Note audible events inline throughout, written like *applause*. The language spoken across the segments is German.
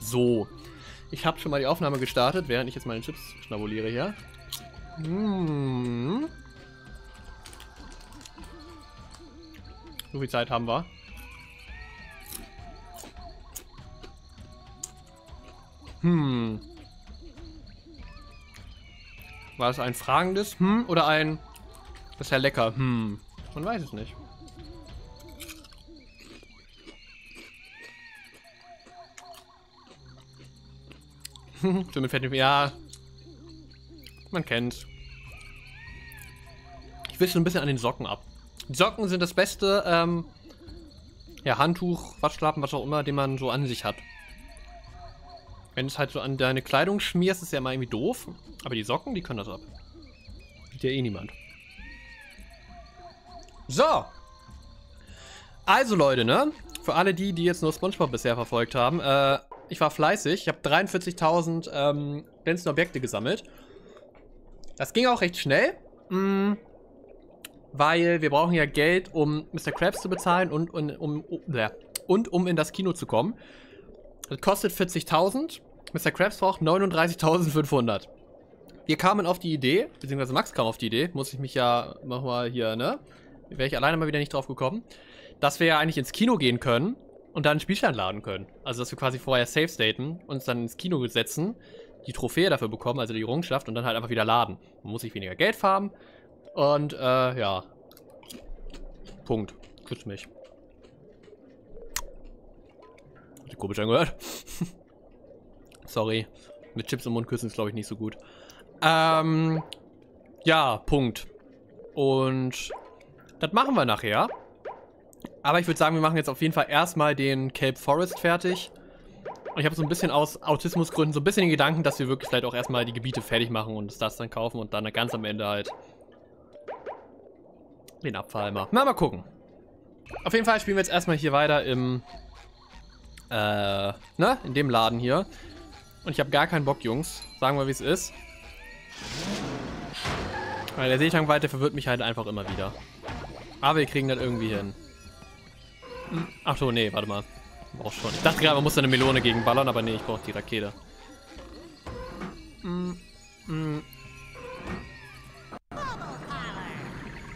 So. Ich habe schon mal die Aufnahme gestartet, während ich jetzt meine Chips schnabuliere hier. Mmh. So viel Zeit haben wir. Hm. War es ein fragendes Hm oder ein Das ist ja lecker? Hm. Man weiß es nicht. *laughs* Stimme fährt Ja. Man kennt's. Ich wische ein bisschen an den Socken ab. Die Socken sind das beste, ähm, ja, Handtuch, Waschlappen, was auch immer, den man so an sich hat. Wenn es halt so an deine Kleidung schmierst, ist ja mal irgendwie doof. Aber die Socken, die können das ab. Sieht ja eh niemand. So. Also Leute, ne? Für alle die, die jetzt nur Spongebob bisher verfolgt haben, äh, ich war fleißig. Ich habe 43.000 ähm, glänzende Objekte gesammelt. Das ging auch recht schnell. Mh, weil wir brauchen ja Geld, um Mr. Krabs zu bezahlen und, und, um, und um in das Kino zu kommen. Das kostet 40.000. Mr. Krabs braucht 39.500. Wir kamen auf die Idee, beziehungsweise Max kam auf die Idee, muss ich mich ja nochmal hier, ne? Wäre ich alleine mal wieder nicht drauf gekommen, dass wir ja eigentlich ins Kino gehen können und dann Spielstand laden können. Also, dass wir quasi vorher safe staten, uns dann ins Kino setzen, die Trophäe dafür bekommen, also die Errungenschaft, und dann halt einfach wieder laden. Man muss sich weniger Geld farmen, und, äh, ja. Punkt. Küss mich. Hat komisch angehört. *laughs* Sorry. Mit Chips im Mund küssen ist, glaube ich, nicht so gut. Ähm, ja, Punkt. Und das machen wir nachher. Aber ich würde sagen, wir machen jetzt auf jeden Fall erstmal den Cape Forest fertig. Und ich habe so ein bisschen aus Autismusgründen so ein bisschen den Gedanken, dass wir wirklich vielleicht auch erstmal die Gebiete fertig machen und das dann kaufen und dann ganz am Ende halt den Abfalmer. Na, mal gucken. Auf jeden Fall spielen wir jetzt erstmal hier weiter im, äh, ne, in dem Laden hier. Und ich habe gar keinen Bock, Jungs. Sagen wir, wie es ist. Weil der Seetangweite verwirrt mich halt einfach immer wieder. Aber wir kriegen das irgendwie hin. Ach so, nee, warte mal. Brauch schon. Ich dachte gerade, man muss eine Melone gegen ballern, aber nee, ich brauche die Rakete. Mm, mm.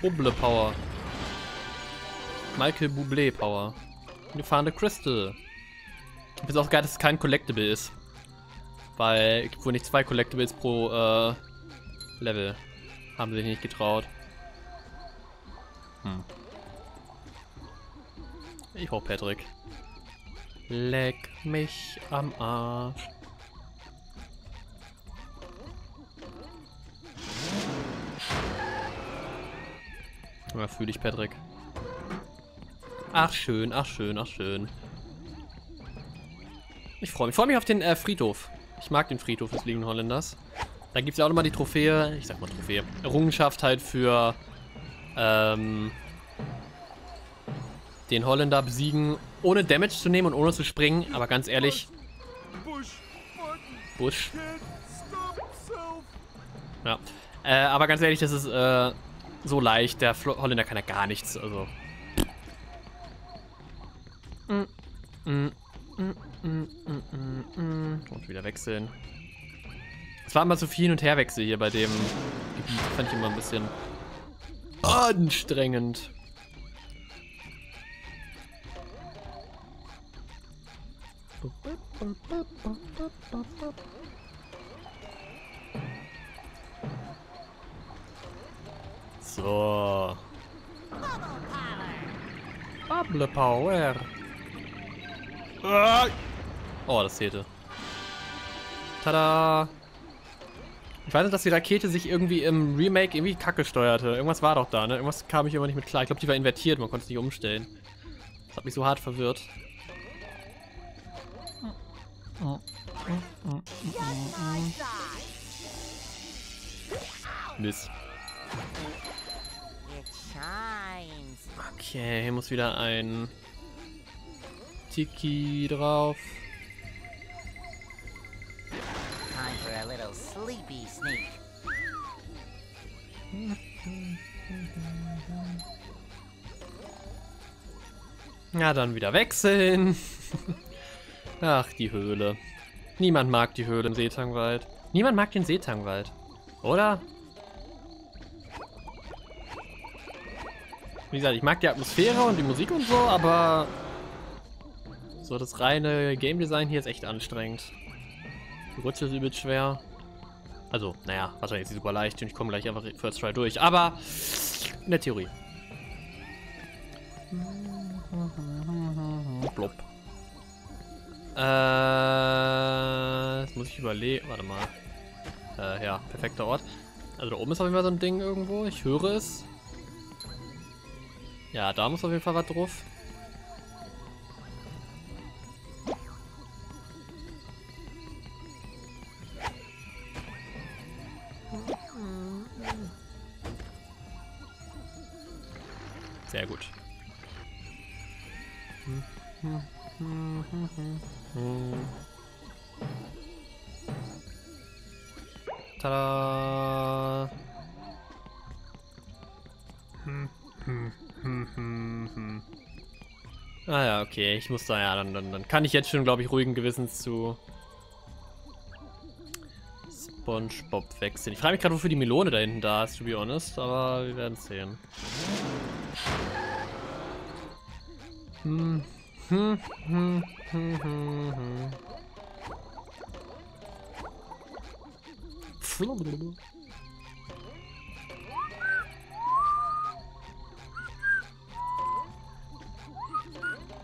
Buble Power. Michael Bublé Power. Found a crystal. Ich finde auch geil, dass es kein Collectible ist. Weil gibt wohl nicht zwei Collectibles pro äh, Level. Haben sie sich nicht getraut. Hm. Ich brauch Patrick. Leck mich am Arsch. Ja, fühle ich, Patrick. Ach schön, ach schön, ach schön. Ich freue mich. Ich freue mich auf den äh, Friedhof. Ich mag den Friedhof des lieben Holländers. Da gibt es ja auch nochmal die Trophäe, ich sag mal Trophäe, Errungenschaft halt für ähm, den Holländer besiegen, ohne Damage zu nehmen und ohne zu springen. Aber ganz ehrlich, Busch. Ja. Äh, aber ganz ehrlich, das ist äh, so leicht. Der Flo Holländer kann ja gar nichts, also. Und wieder wechseln. Es war immer so viel Hin- und Herwechsel hier bei dem Gebiet. Fand ich immer ein bisschen anstrengend. So. Bubble Power. Oh, das zählte. Tada! Ich weiß nicht, dass die Rakete sich irgendwie im Remake irgendwie kacke steuerte. Irgendwas war doch da, ne? Irgendwas kam ich immer nicht mit klar. Ich glaube, die war invertiert, man konnte es nicht umstellen. Das hat mich so hart verwirrt. Mist. Okay, hier muss wieder ein Tiki drauf. Time for a little sleepy sneak. Ja, dann wieder wechseln. *laughs* Ach, die Höhle. Niemand mag die Höhle im Seetangwald. Niemand mag den Seetangwald. Oder? Wie gesagt, ich mag die Atmosphäre und die Musik und so, aber so das reine Game Design hier ist echt anstrengend. Die Rutsche ist übelst schwer. Also, naja, wahrscheinlich ist sie super leicht und ich komme gleich einfach First Try durch. Aber in der Theorie. Blop. Äh, jetzt muss ich überlegen. Warte mal. Äh, ja, perfekter Ort. Also da oben ist auf jeden Fall so ein Ding irgendwo. Ich höre es. Ja, da muss auf jeden Fall was drauf. Sehr gut. Tada! Ah ja, okay, ich muss da ja, dann, dann, dann kann ich jetzt schon, glaube ich, ruhigen Gewissens zu Spongebob wechseln. Ich frage mich gerade, wofür die Melone da hinten da ist, to be honest, aber wir werden sehen. Hm. Hm, hm, hm, hm, hm.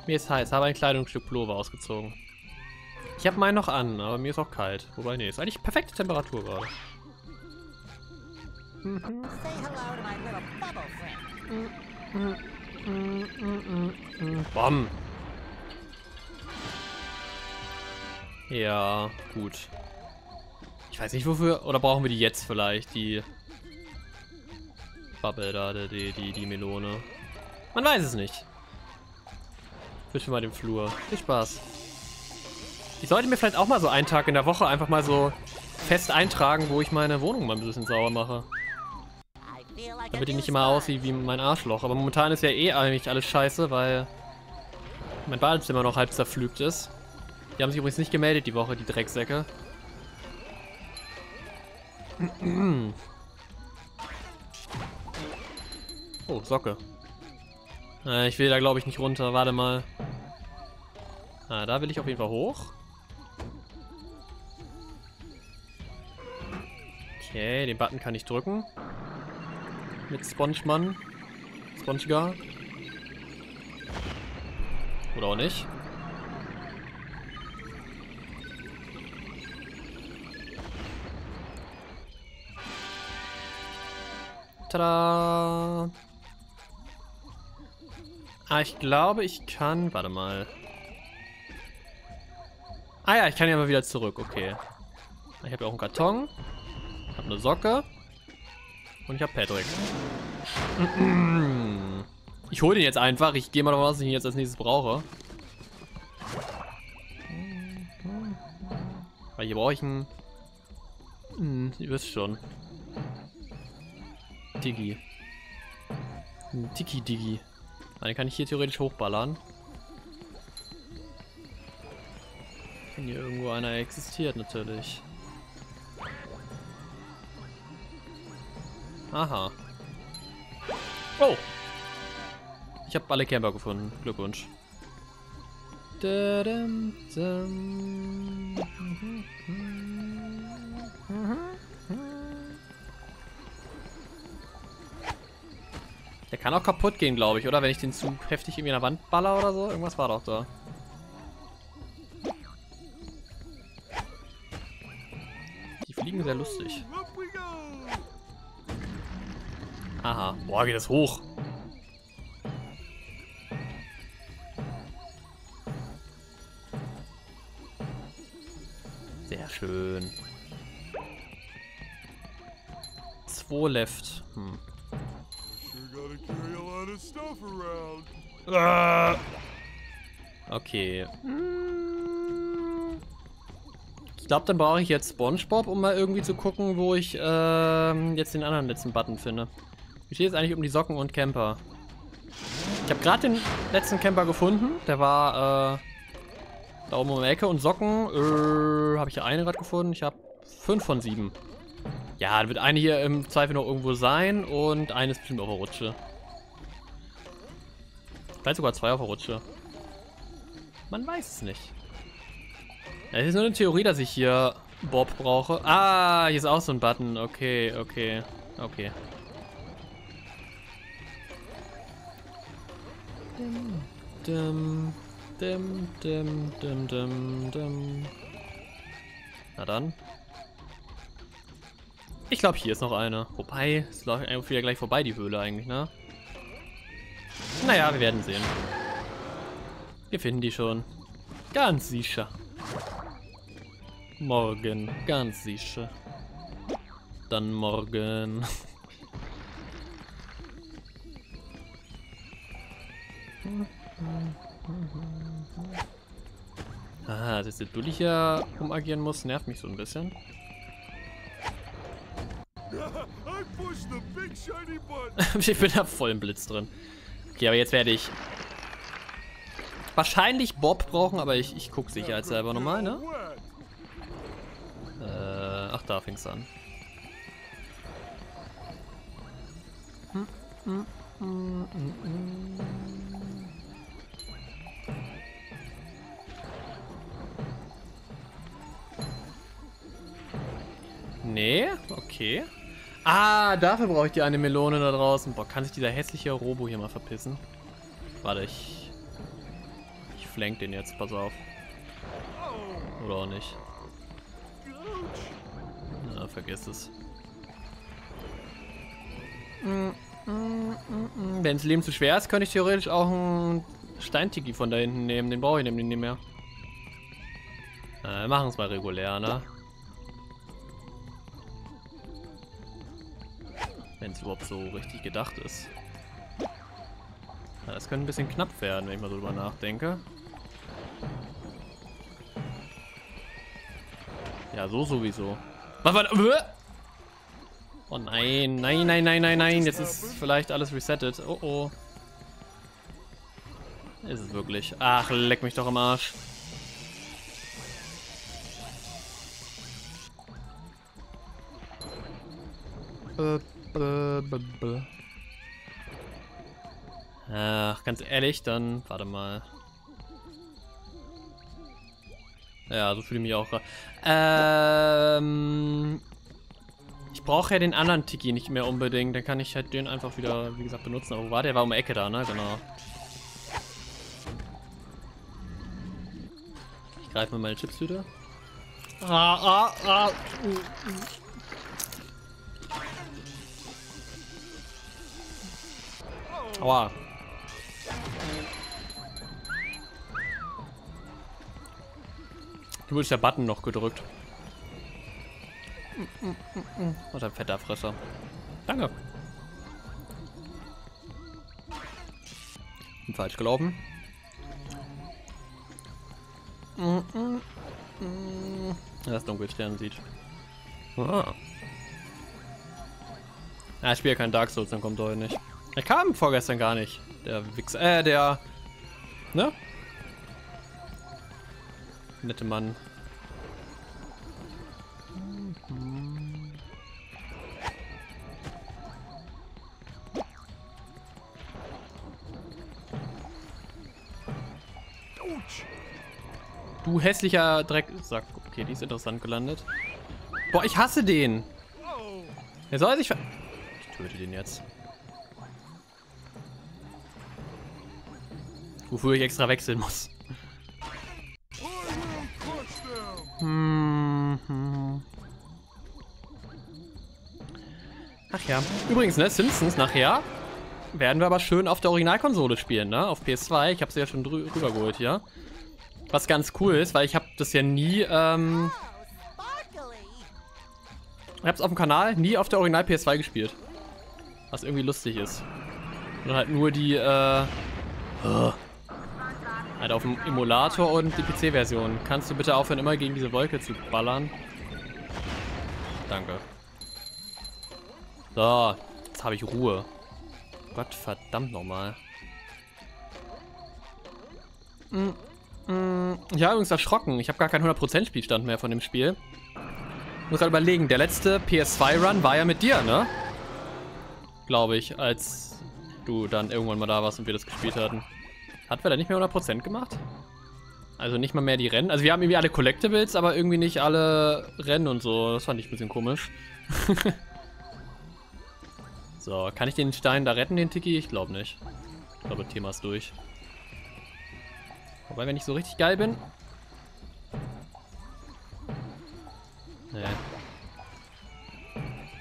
Mir ist heiß, habe ein Kleidungsstück Pullover ausgezogen. Ich habe meinen noch an, aber mir ist auch kalt. Wobei, nee, ist eigentlich perfekte Temperatur gerade. Bom. Ja, gut. Ich weiß nicht wofür, oder brauchen wir die jetzt vielleicht, die Bubble da, die, die, die Melone. Man weiß es nicht. Wischen mal den Flur. Viel Spaß. Ich sollte mir vielleicht auch mal so einen Tag in der Woche einfach mal so fest eintragen, wo ich meine Wohnung mal ein bisschen sauer mache. Damit die nicht immer aussieht wie mein Arschloch. Aber momentan ist ja eh eigentlich alles scheiße, weil mein Badezimmer noch halb zerpflügt ist. Die haben sich übrigens nicht gemeldet die Woche, die Drecksäcke. *clears throat* Oh, Socke. Äh, ich will da glaube ich nicht runter. Warte mal. Ah, da will ich auf jeden Fall hoch. Okay, den Button kann ich drücken. Mit Spongeman. Spongegar. Oder auch nicht. Tada! Ah, ich glaube, ich kann... Warte mal. Ah ja, ich kann ja mal wieder zurück. Okay. Ich habe ja auch einen Karton. Ich habe eine Socke. Und ich habe Patrick. *clears throat* Ich hole den jetzt einfach. Ich gehe mal davon aus, dass ich ihn jetzt als nächstes brauche. Weil hier brauche ich einen... Hm, ihr wisst schon. Diggi. Ein Tiki-Diggi. Dann kann ich hier theoretisch hochballern. Wenn hier irgendwo einer existiert, natürlich. Aha. Oh! Ich habe alle Camper gefunden. Glückwunsch. Da -dum -dum. Der kann auch kaputt gehen, glaube ich, oder? Wenn ich den zu heftig irgendwie in der Wand baller oder so. Irgendwas war doch da. Die fliegen sehr lustig. Aha. Boah, geht das hoch. Sehr schön. Zwei left. Hm. Ah. Okay. Ich glaube, dann brauche ich jetzt Spongebob, um mal irgendwie zu gucken, wo ich ähm, jetzt den anderen letzten Button finde. Wie steht es eigentlich um die Socken und Camper? Ich habe gerade den letzten Camper gefunden. Der war äh, Da oben um die Ecke. Und Socken, äh, habe ich hier eine gerade gefunden. Ich habe fünf von sieben. Ja, dann wird eine hier im Zweifel noch irgendwo sein und eine ist bestimmt auf der Rutsche. Vielleicht sogar zwei auf der Rutsche. Man weiß es nicht. Es ist nur eine Theorie, dass ich hier Bob brauche. Ah, hier ist auch so ein Button. Okay, okay, okay. Dim, dim, dim, dim, dim, dim. Na dann. Ich glaube, hier ist noch eine. Wobei, es läuft einfach wieder gleich vorbei, die Höhle eigentlich, ne? Naja, wir werden sehen. Wir finden die schon. Ganz sicher. Morgen, ganz sicher. Dann morgen. *laughs* Ah, dass der Dulli hier umagieren muss, nervt mich so ein bisschen. *laughs* ich bin da voll im Blitz drin. Okay, aber jetzt werde ich wahrscheinlich Bob brauchen, aber ich, ich gucke sicherheitshalber nochmal, ne? Äh, ach, da fing's an. Nee, okay. Ah, dafür brauche ich die eine Melone da draußen. Boah, kann sich dieser hässliche Robo hier mal verpissen? Warte, ich... Ich flank den jetzt, pass auf. Oder auch nicht. Na, vergiss es. Wenn das Leben zu schwer ist, könnte ich theoretisch auch einen Steintiki von da hinten nehmen. Den brauche ich nämlich nicht mehr. Äh, machen es mal regulär, ne? Wenn es überhaupt so richtig gedacht ist. Das könnte ein bisschen knapp werden, wenn ich mal drüber nachdenke. Ja, so sowieso. Was war Oh nein, nein, nein, nein, nein, nein. Jetzt ist vielleicht alles resettet. Oh oh. Ist es wirklich? Ach, leck mich doch am Arsch. Äh, Ach, ganz ehrlich, dann warte mal. Ja, so fühle ich mich auch gerade. Ähm, ich brauche ja den anderen Tiki nicht mehr unbedingt. Dann kann ich halt den einfach wieder, wie gesagt, benutzen. Aber wo war der? War um die Ecke da, ne? Genau. Ich greife mir meine Chipstüte. Ah, ah, ah. Uh, uh. Aua. Du bist der Button noch gedrückt. Was ein fetter Fresser. Danke. Bin falsch gelaufen. Das Dunkelstern sieht. Ah. Ja, ich spiele kein Dark Souls, dann kommt er heute nicht. Er kam vorgestern gar nicht. Der Wichser. Äh, der. Ne? Nette Mann. Du hässlicher Drecksack. Okay, die ist interessant gelandet. Boah, ich hasse den. Er soll sich ver... Ich töte den jetzt. Wofür ich extra wechseln muss. Ach ja. Übrigens, ne, Simpsons nachher werden wir aber schön auf der Originalkonsole spielen, ne? Auf PS2. Ich habe sie ja schon rübergeholt hier. Was ganz cool ist, weil ich habe das ja nie, ähm... Ich habe es auf dem Kanal nie auf der Original PS2 gespielt. Was irgendwie lustig ist. Und halt nur die, äh... Oh. Halt auf dem Emulator und die PC-Version. Kannst du bitte aufhören, immer gegen diese Wolke zu ballern? Danke. So, jetzt habe ich Ruhe. Gott verdammt nochmal. Mm, Mm, ich habe übrigens erschrocken. Ich habe gar keinen 100% Spielstand mehr von dem Spiel. Ich muss gerade überlegen, der letzte PS2-Run war ja mit dir, ne? Glaube ich, als du dann irgendwann mal da warst und wir das gespielt hatten. Hat wir da nicht mehr 100% gemacht? Also nicht mal mehr die Rennen. Also wir haben irgendwie alle Collectibles, aber irgendwie nicht alle Rennen und so. Das fand ich ein bisschen komisch. *laughs* so, kann ich den Stein da retten, den Tiki? Ich glaube nicht. Ich glaube, Thema ist durch. Wobei, wenn ich so richtig geil bin... Nee.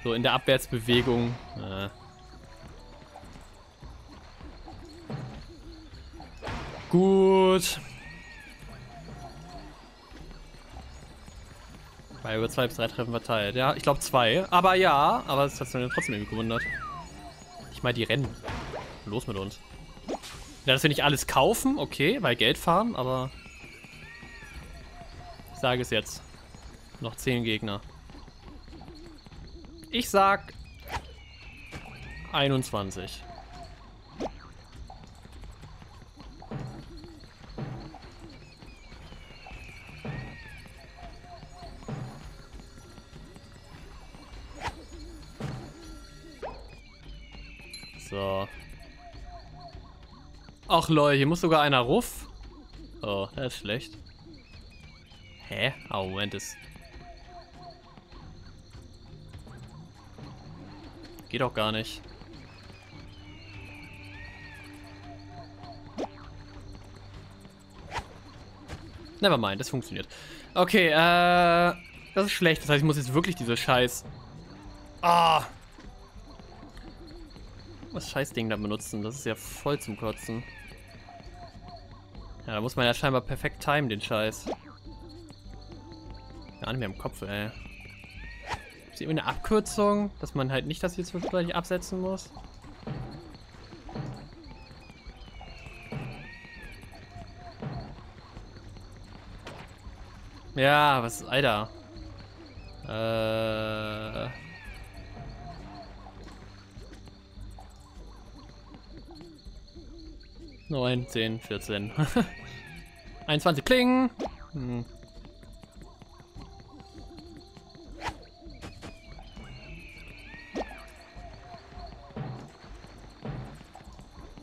So, in der Abwärtsbewegung. Äh. Gut. Bei über zwei bis drei Treffen verteilt. Ja, ich glaube zwei. Aber ja, aber es hat mich trotzdem irgendwie gewundert. Ich meine, die rennen. Los mit uns. Ja, dass wir nicht alles kaufen, okay, weil Geld fahren, aber... Ich sage es jetzt. Noch zehn Gegner. Ich sag... 21. So. Ach lol, hier muss sogar einer ruf. Oh, das ist schlecht. Hä? Oh, Moment, das... Geht auch gar nicht. Nevermind, das funktioniert. Okay, äh... Das ist schlecht. Das heißt, ich muss jetzt wirklich diese Scheiß... Ah! Das Scheißding da benutzen. Das ist ja voll zum Kotzen. Ja, da muss man ja scheinbar perfekt timen, den Scheiß. Gar nicht mehr im Kopf, ey. Ist irgendwie eine Abkürzung, dass man halt nicht das jetzt wirklich absetzen muss? Ja, was, Alter. Äh... 9, 10, 14. 21 Klingen. Hm.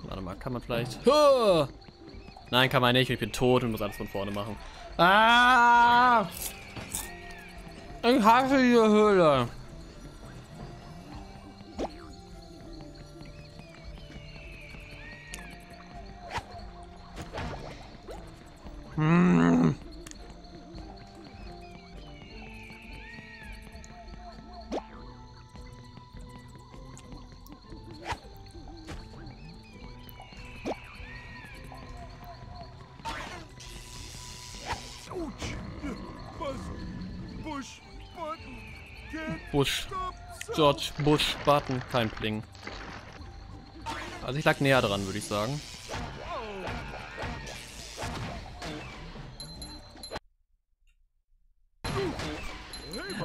Warte mal, kann man vielleicht... Oh! Nein, kann man nicht. Ich bin tot und muss alles von vorne machen. Ah! Ich hasse diese Höhle. George Bush Button, kein Pling. Also ich lag näher dran, würde ich sagen.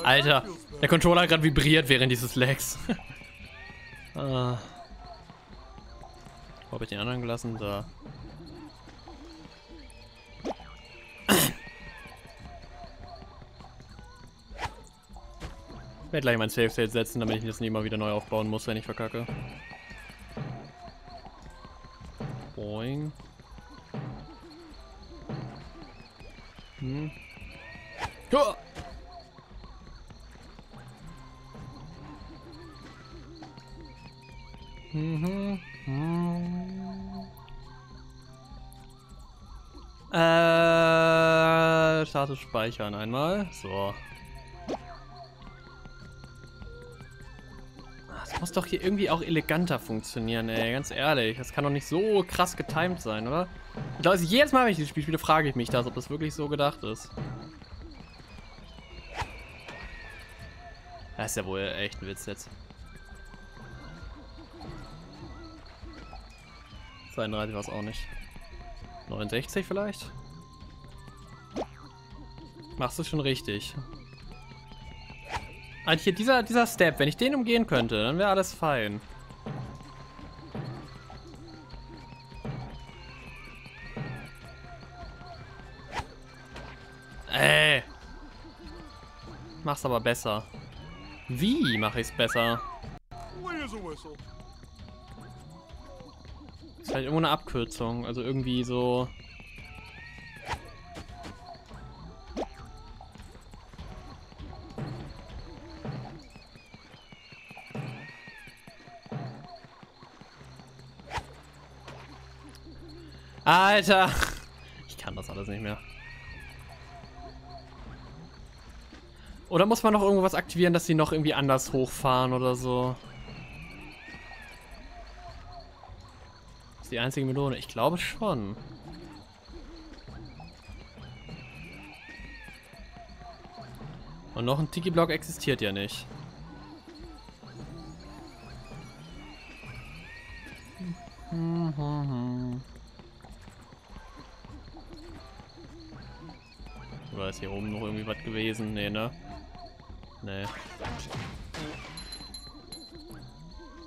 Alter, der Controller hat gerade vibriert während dieses Lags. *laughs* ah. Wo habe ich den anderen gelassen? Da. Ich werde gleich mein Safe State setzen, damit ich das nie mal wieder neu aufbauen muss, wenn ich verkacke. Boing. Hm. Oh! Mhm. Mhm. Äh, Status speichern einmal. So. Das doch hier irgendwie auch eleganter funktionieren, ey. Ganz ehrlich. Das kann doch nicht so krass getimed sein, oder? Ich glaube, jedes Mal, wenn ich dieses Spiel spiele, frage ich mich das, ob das wirklich so gedacht ist. Das ist ja wohl echt ein Witz jetzt. 32 war es auch nicht. 69 vielleicht? Machst du schon richtig. Also hier, dieser, dieser Step, wenn ich den umgehen könnte, dann wäre alles fein. Ey. Mach's aber besser. Wie mache ich's besser? Ist halt irgendwo eine Abkürzung. Also irgendwie so... Alter! Ich kann das alles nicht mehr. Oder muss man noch irgendwas aktivieren, dass sie noch irgendwie anders hochfahren oder so? Das ist die einzige Melone. Ich glaube schon. Und noch ein Tiki-Block existiert ja nicht.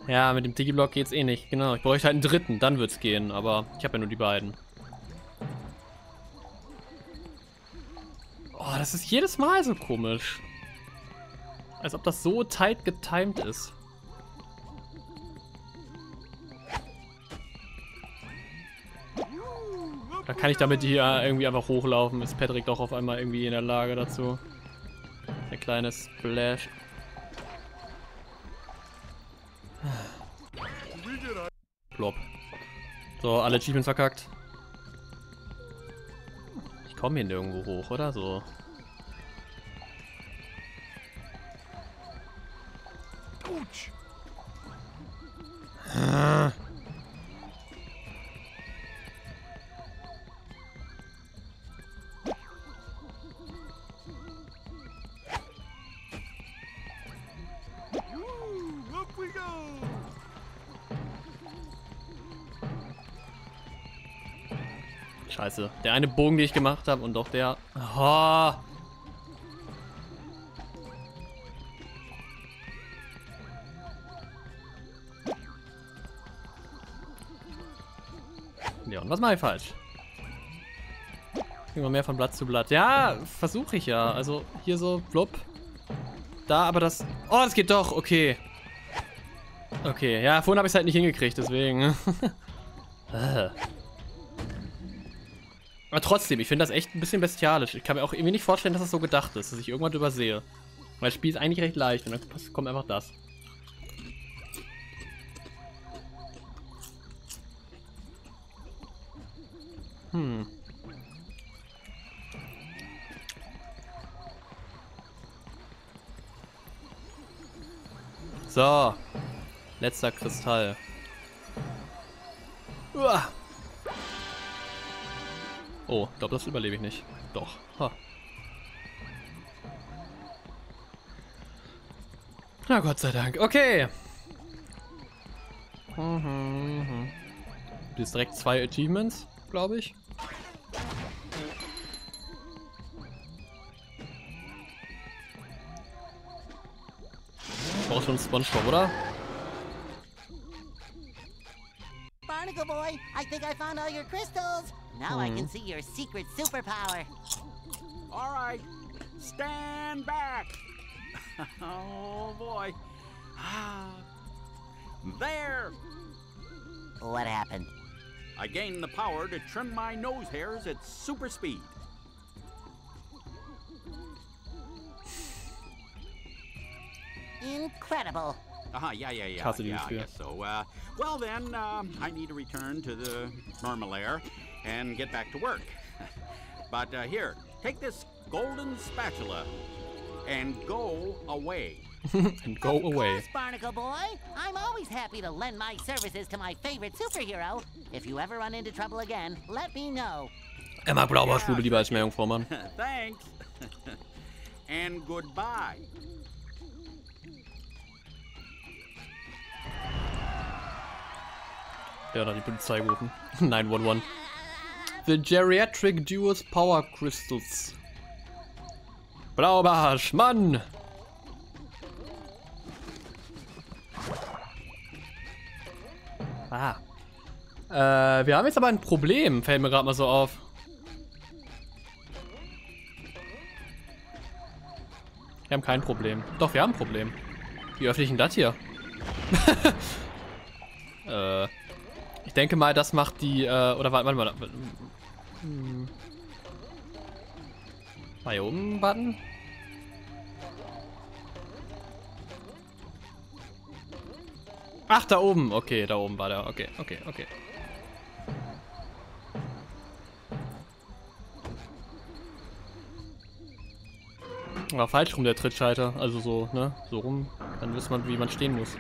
Ja, mit dem Tiki-Block geht's eh nicht. Genau, ich bräuchte halt einen dritten, dann wird's gehen. Aber ich habe ja nur die beiden. Oh, das ist jedes Mal so komisch. Als ob das so tight getimed ist. Da kann ich damit hier irgendwie einfach hochlaufen. Ist Patrick doch auf einmal irgendwie in der Lage dazu. Ein kleines Splash. So, alle Achievements verkackt. Ich komme hier nirgendwo hoch, oder so? Ah. Scheiße. Der eine Bogen, den ich gemacht habe und doch der... Oh. Ja, und was mache ich falsch? Immer mehr von Blatt zu Blatt. Ja, versuche ich ja. Also hier so, blub. Da, aber das... Oh, das geht doch. Okay. Okay, ja, vorhin habe ich es halt nicht hingekriegt, deswegen. *laughs* Aber trotzdem, ich finde das echt ein bisschen bestialisch. Ich kann mir auch irgendwie nicht vorstellen, dass das so gedacht ist, dass ich irgendwann übersehe. Weil das Spiel ist eigentlich recht leicht und dann kommt einfach das. Hm. So. Letzter Kristall. Uah. Oh, ich glaube, das überlebe ich nicht. Doch. Ha. Na Gott sei Dank. Okay. Mhm, mhm. Ist direkt zwei Achievements, glaube ich. Ich brauche schon Spongebob, oder? Barnacle Boy, I think I found all your crystals. Now I can see your secret superpower. All right, stand back. *laughs* oh boy. Ah, there. What happened? I gained the power to trim my nose hairs at super speed. Incredible. Uh-huh, yeah, yeah, yeah. Hasse yeah, I guess so. Uh, well then, um, I need to return to the normal air and get back to work. *laughs* but uh, here, take this golden spatula and go away. *laughs* And go of away. course, Barnacle Boy. I'm always happy to lend my services to my favorite superhero. If you ever run into trouble again, let me know. Er mag Blaubarschule lieber als Meerjungfrau, Mann. *laughs* Thanks. and goodbye. Der hat die Polizei gerufen. 911. The Geriatric Duos Power Crystals. Blaubarsch, Mann! Ah. Äh, wir haben jetzt aber ein Problem, fällt mir gerade mal so auf. Wir haben kein Problem. Doch, wir haben ein Problem. Wie öffne ich denn das hier? *laughs* äh, ich denke mal, das macht die, äh, oder warte, warte mal. Hm. Mal hier oben einen Button? Ach, da oben. Okay, da oben war der. Okay, okay, okay. War falsch rum der Trittschalter. Also so, ne? So rum. Dann wisst man, wie man stehen muss.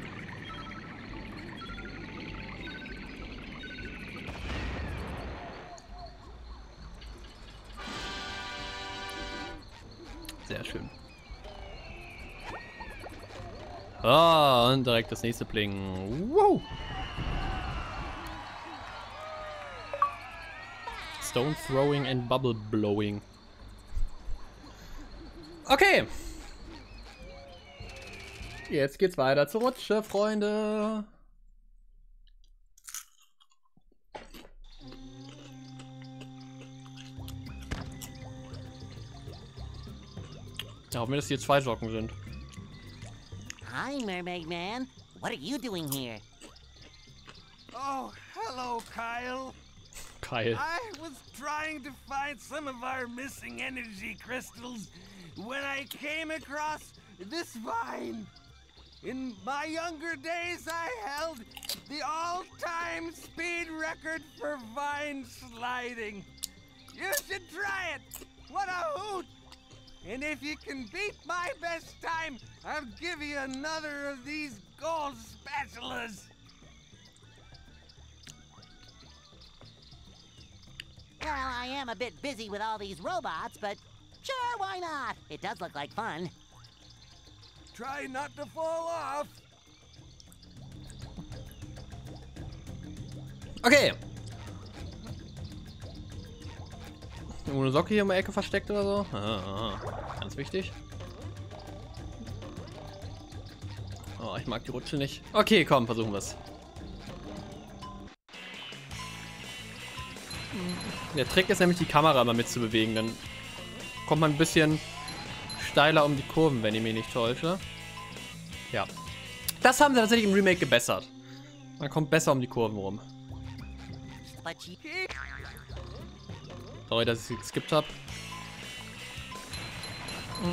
Sehr schön. Ah, und direkt das nächste Bling. Wow. Stone Throwing and Bubble Blowing. Okay. Jetzt geht's weiter zur Rutsche, Freunde. Ja, hoffen wir, dass hier zwei Socken sind. Hi, Mermaid Man. What are you doing here? Oh, hello, Kyle. Kyle. I was trying to find some of our missing energy crystals when I came across this vine. In my younger days, I held the all-time speed record for vine sliding. You should try it. What a hoot! And if you can beat my best time, I'll give you another of these gold spatulas. Well, I am a bit busy with all these robots, but sure, why not? It does look like fun. Try not to fall off. Okay. Eine Socke hier in der Ecke versteckt oder so? Ah, ah, ganz wichtig. Oh, ich mag die Rutsche nicht. Okay, komm, versuchen wir es. Der Trick ist nämlich, die Kamera mal mitzubewegen. Dann kommt man ein bisschen steiler um die Kurven, wenn ich mich nicht täusche. Ja. Das haben sie tatsächlich im Remake gebessert. Man kommt besser um die Kurven rum. Sorry, dass ich sie geskippt habe. Ich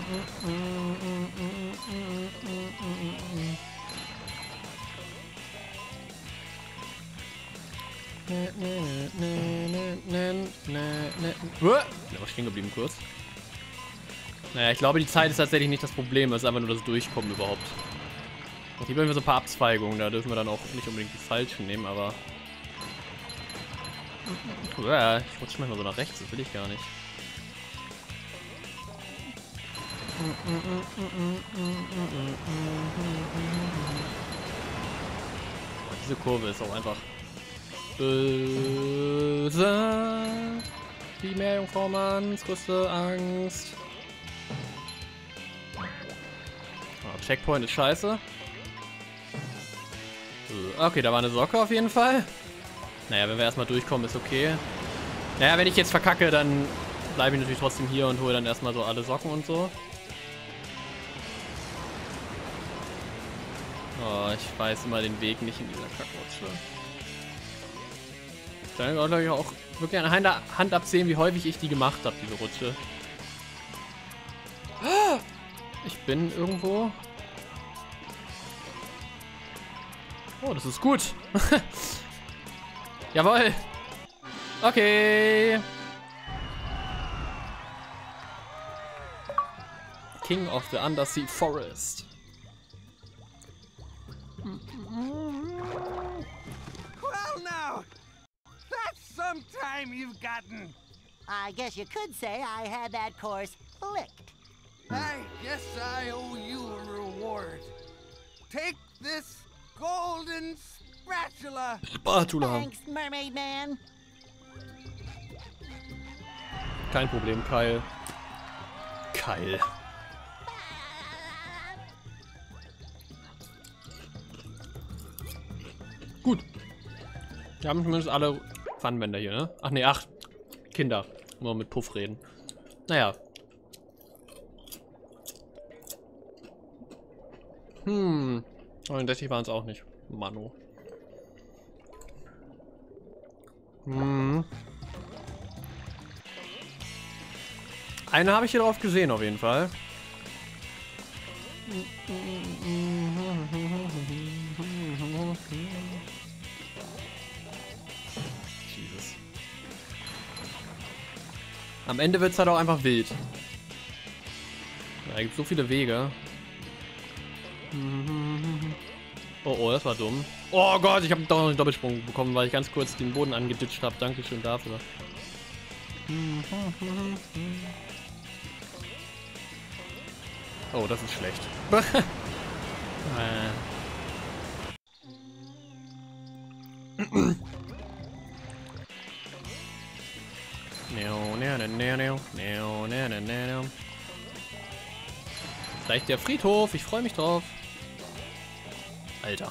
bin auch stehen geblieben kurz. Naja, ich glaube, die Zeit ist tatsächlich nicht das Problem. Es ist einfach nur das Durchkommen überhaupt. Hier haben wir so ein paar Abzweigungen. Da dürfen wir dann auch nicht unbedingt die falschen nehmen, aber... Uah, Ich rutsche manchmal so nach rechts. Das will ich gar nicht. Boah, Diese Kurve ist auch einfach böse. Die Meerjungfrau Manns, größte Angst. Ah, Checkpoint ist scheiße. Äh, Okay, da war eine Socke auf jeden Fall. Naja, wenn wir erstmal durchkommen, ist okay. Naja, wenn ich jetzt verkacke, dann bleibe ich natürlich trotzdem hier und hole dann erstmal so alle Socken und so. Oh, ich weiß immer den Weg nicht in dieser Kackrutsche. Ich kann auch, glaub ich, auch wirklich an einer Hand absehen, wie häufig ich die gemacht habe, diese Rutsche. Ich bin irgendwo. Oh, das ist gut. *laughs* Jawohl. Okay. King of the Undersea Forest. Well, now, that's some time you've gotten. I guess you could say I had that course licked. I guess I owe you a reward. Take this golden spatula. Spatula. Thanks, Mermaid Man. Kein Problem, Kyle. Kyle. Gut. Wir haben zumindest alle Pfannenwender hier, ne? Ach ne, acht Kinder. Nur mit Puff reden. Naja. Hm. 69 waren es auch nicht. Mano. Hm. Eine habe ich hier drauf gesehen, auf jeden Fall. Jesus. Am Ende wird es halt auch einfach wild. Da gibt so viele Wege. Oh, oh, das war dumm. Oh Gott, ich habe doch noch einen Doppelsprung bekommen, weil ich ganz kurz den Boden angeditscht habe. Dankeschön dafür. Oh, das ist schlecht. *laughs* äh. Gleich der Friedhof, ich freue mich drauf. Alter.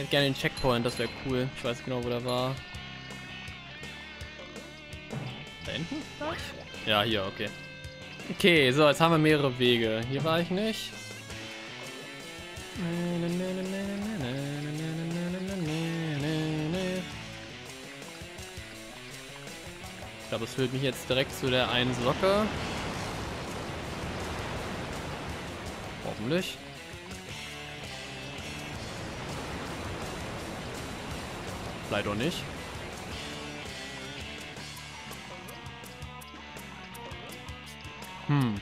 hätte gerne den Checkpoint, das wäre cool. Ich weiß genau, wo der war. Da hinten? Ja, hier, okay. Okay, so, jetzt haben wir mehrere Wege. Hier war ich nicht. Ich glaube, es führt mich jetzt direkt zu der einen Socke. Hoffentlich. Auch nicht. Hm.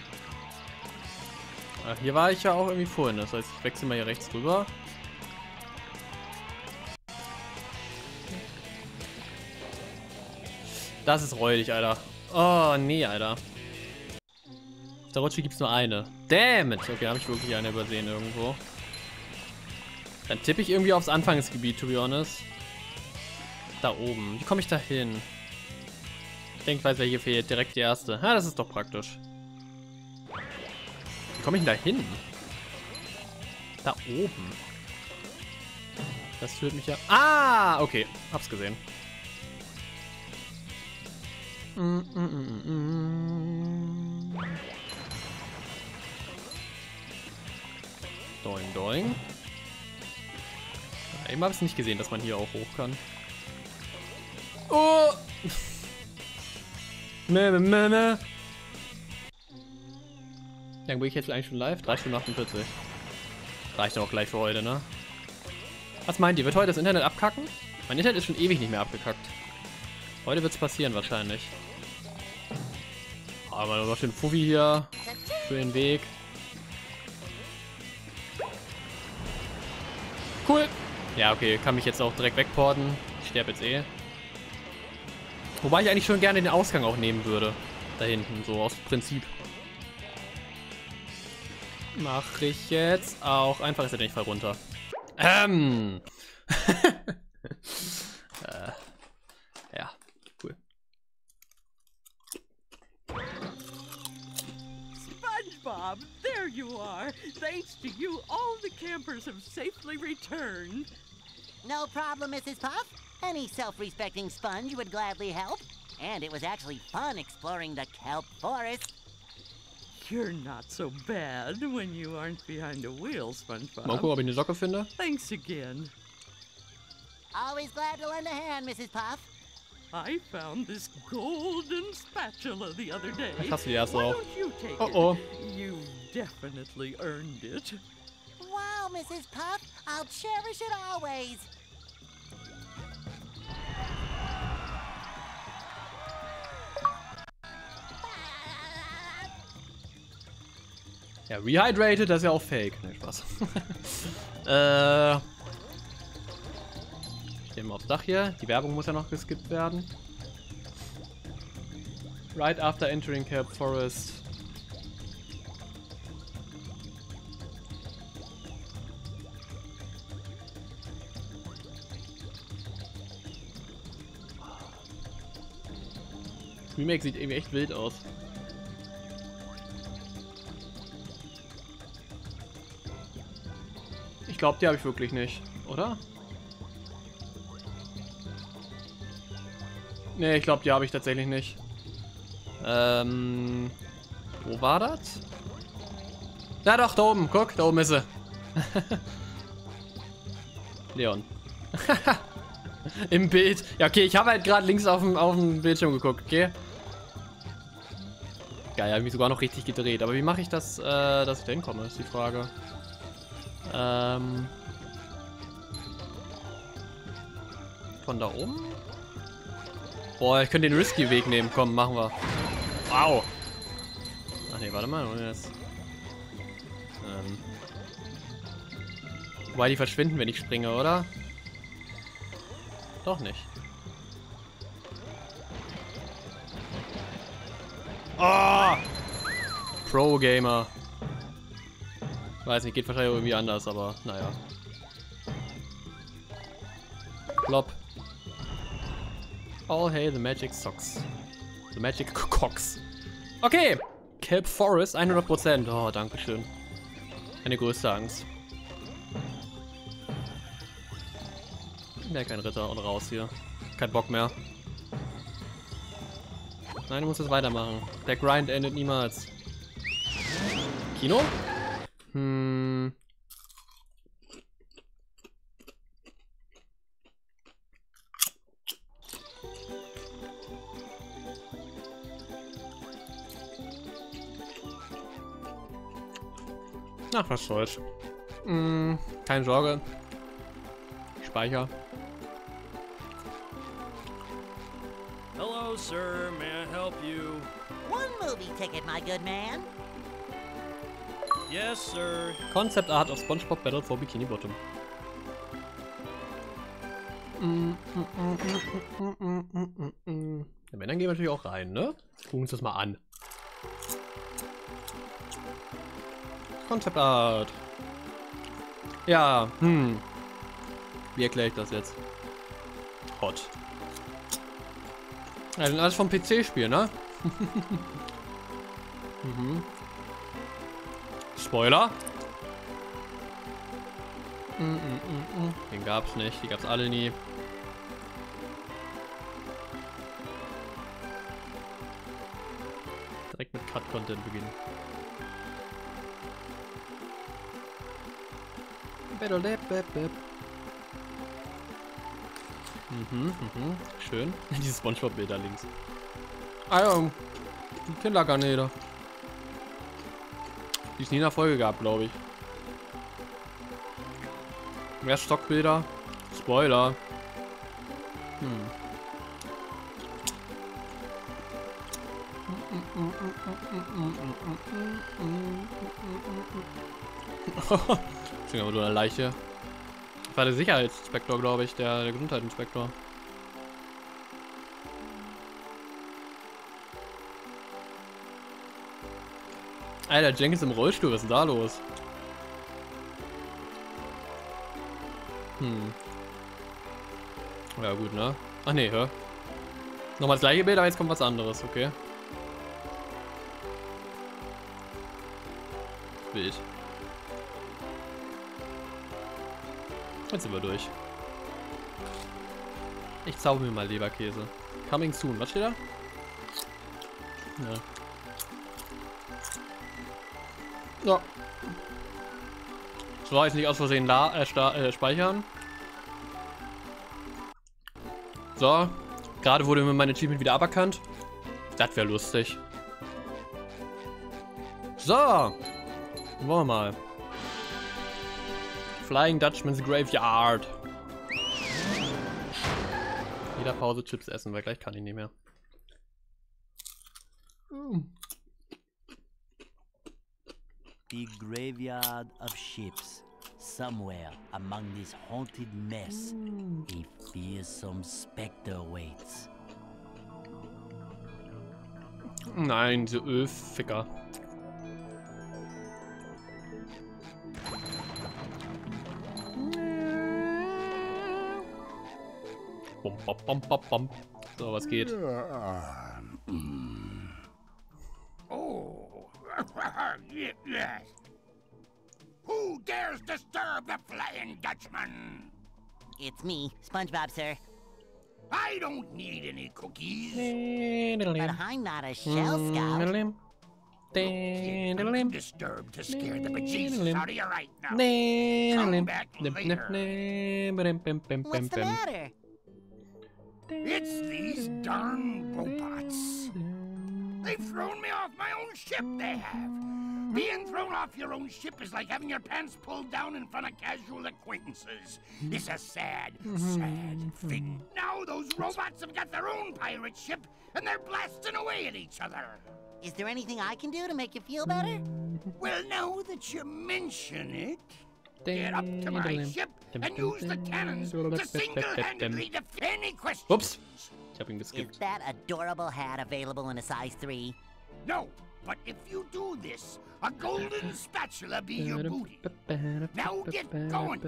Ach, hier war ich ja auch irgendwie vorhin. Das heißt, ich wechsle mal hier rechts rüber. Das ist räudig, Alter. Oh, nee, Alter. Auf der Rutsche gibt es nur eine. Damn it. Okay, habe ich wirklich eine übersehen irgendwo. Dann tippe ich irgendwie aufs Anfangsgebiet, to be honest. Da oben. Wie komme ich da hin? Wer hier fehlt. Direkt die erste. Ah, das ist doch praktisch. Wie komme ich denn da hin? Da oben. Das führt mich ja... Ah, okay. Hab's gesehen. Doing, doing. Eben habe ich nicht gesehen, dass man hier auch hoch kann. Oh! Meh, meh. Ja, bin ich jetzt eigentlich schon live? 3 Stunden 48. Reicht auch gleich für heute, ne? Was meint ihr? Wird heute das Internet abkacken? Mein Internet ist schon ewig nicht mehr abgekackt. Heute wird es passieren wahrscheinlich. Aber noch schön Fuffi hier. Für den Weg. Cool. Ja, okay. Kann mich jetzt auch direkt wegporten. Ich sterbe jetzt eh. Wobei ich eigentlich schon gerne den Ausgang auch nehmen würde. Da hinten, so aus Prinzip. Mache ich jetzt auch. Einfach ist er nicht voll runter. Ähm. *laughs* äh. Ja, cool. SpongeBob, there you are. Thanks to you, all the campers have safely returned. No problem, Mrs. Puff. Any self-respecting sponge would gladly help. And it was actually fun exploring the kelp forest. You're not so bad when you aren't behind a wheel, Mal SpongeBob. gucken, ob ich eine Socke finde. Thanks again. Always glad to lend a hand, Mrs. Puff. I found this golden spatula the other day. Ich hasse die erste Why auch. don't you take Oh it? oh. You've definitely earned it. Wow, Mrs. Puff. I'll cherish it always. Ja, rehydrated, das ist ja auch fake. Nee, Spaß. *laughs* äh. Ich gehe mal aufs Dach hier. Die Werbung muss ja noch geskippt werden. Right after entering Cap Forest. Remake sieht irgendwie echt wild aus. Ich glaube, die habe ich wirklich nicht, oder? Nee, ich glaube, die habe ich tatsächlich nicht. Ähm, wo war das? Ja doch, da oben. Guck, da oben ist sie. *laughs* Leon. *laughs* Im Bild. Ja, okay, ich habe halt gerade links auf dem, auf dem Bildschirm geguckt, okay? Geil, habe mich sogar noch richtig gedreht. Aber wie mache ich das, äh, dass ich da hinkomme, ist die Frage. Ähm. Von da oben? Boah, ich könnte den risky Weg nehmen. Komm, machen wir. Wow. Ach nee, warte mal. Jetzt. Ähm. Wobei die verschwinden, wenn ich springe, oder? Doch nicht. Oh! Pro-Gamer. Weiß nicht, geht wahrscheinlich irgendwie anders, aber naja. Plop. All hail the magic socks. The magic *laughs* cocks. Okay. Kelp Forest, 100%. Oh, danke schön. Meine größte Angst. Ja, kein Ritter und raus hier. Kein Bock mehr. Nein, du musst es weitermachen. Der Grind endet niemals. Kino? Hm. Ach, was soll's. Hm, keine Sorge. Ich speicher. Hello, sir. May I help you? One movie ticket, my good man. Yes, sir. Concept Art of SpongeBob Battle for Bikini Bottom. Ja, wenn, dann gehen wir natürlich auch rein, ne? Gucken uns das mal an. Concept Art. Ja, hm. Wie erkläre ich das jetzt? Hot. Ja, sind alles vom PC-Spiel, ne? *laughs* mhm. Spoiler. Mm, mm, mm, mm. Den gab's nicht. Die gab's alle nie. Direkt mit Cut-Content beginnen. Mhm, mhm. Schön. *laughs* Dieses Spongebob-Bild da links. Ah ja, die Kindergarnele. Die es nie in der Folge gab, glaube ich. Mehr Stockbilder. Spoiler. Hm. *laughs* bin aber nur eine Leiche. Das war der Sicherheitsinspektor, glaube ich, der, der Gesundheitsinspektor. Alter, Jenkins im Rollstuhl, was ist denn da los? Hm. Ja gut, ne? Ach nee, hör. Nochmal das gleiche Bild, aber jetzt kommt was anderes, okay. Bild. Jetzt sind wir durch. Ich zauber mir mal Leberkäse. Coming soon. Was steht da? Ja. Ja. So, jetzt nicht aus Versehen la äh, äh, speichern. So. Gerade wurde mir mein Achievement wieder aberkannt. Das wäre lustig. So. Wollen wir mal. Flying Dutchman's Graveyard. Jeder Pause Chips essen, weil gleich kann ich nicht mehr. Mm. The graveyard of ships. Somewhere among this haunted mess, a fearsome specter waits. Nein, diese Ölficker. Bom, bom, bom, bom, bom. So, was geht? Yes. *laughs* Who dares disturb the Flying Dutchman? It's me, SpongeBob, sir. I don't need any cookies. But I'm not a Shell Scout. Don't disturb to scare the bejesus out of you right now. Come back later. What's the matter? It's these darn robots. They've thrown me off my own ship, they have. Being thrown off your own ship is like having your pants pulled down in front of casual acquaintances. It's a sad, sad thing. Now those robots have got their own pirate ship, and they're blasting away at each other. Is there anything I can do to make you feel better? Well, now that you mention it, get up to my ship and use the cannons to single-handedly defend any questions. Ups. Ich hab ihn Is that adorable hat available in a size 3? No, but if you do this, a golden *laughs* spatula be your booty. Now get going.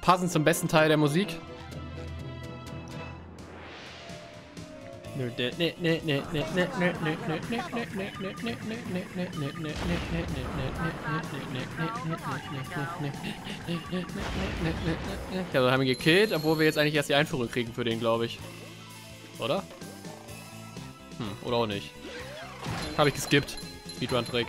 Passend zum besten Teil der Musik. Ja, so haben wir gekillt, obwohl wir jetzt eigentlich erst die Einführung kriegen für den, glaube ich. Oder? Hm, oder auch nicht. Habe ich geskippt. Speedrun-Trick.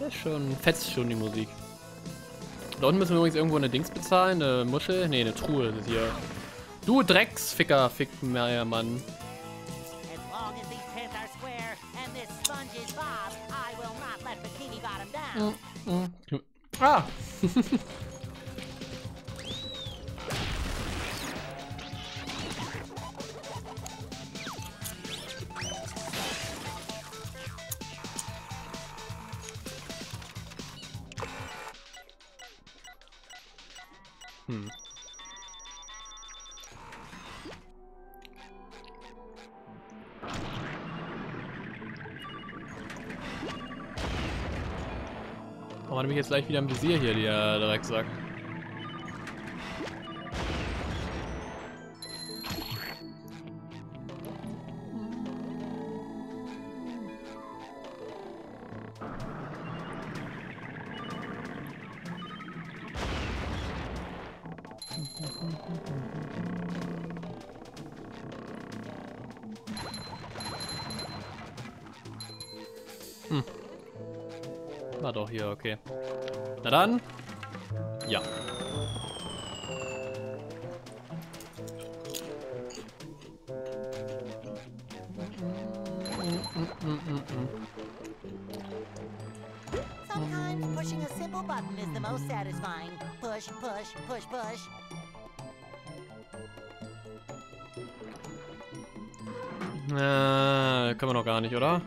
Das ist schon, fetzt schon die Musik. Da unten müssen wir übrigens irgendwo eine Dings bezahlen, eine Muschel, ne, eine Truhe ist hier. Du Drecksficker, Fickmeier, Mann. As long as *laughs* Hm. Oh, nämlich jetzt gleich wieder im Visier hier, der Drecksack. Hier, okay. Na dann. Ja. Sometimes pushing a simple button is the most satisfying. Push, push, push, push. Äh, können wir noch gar nicht, oder?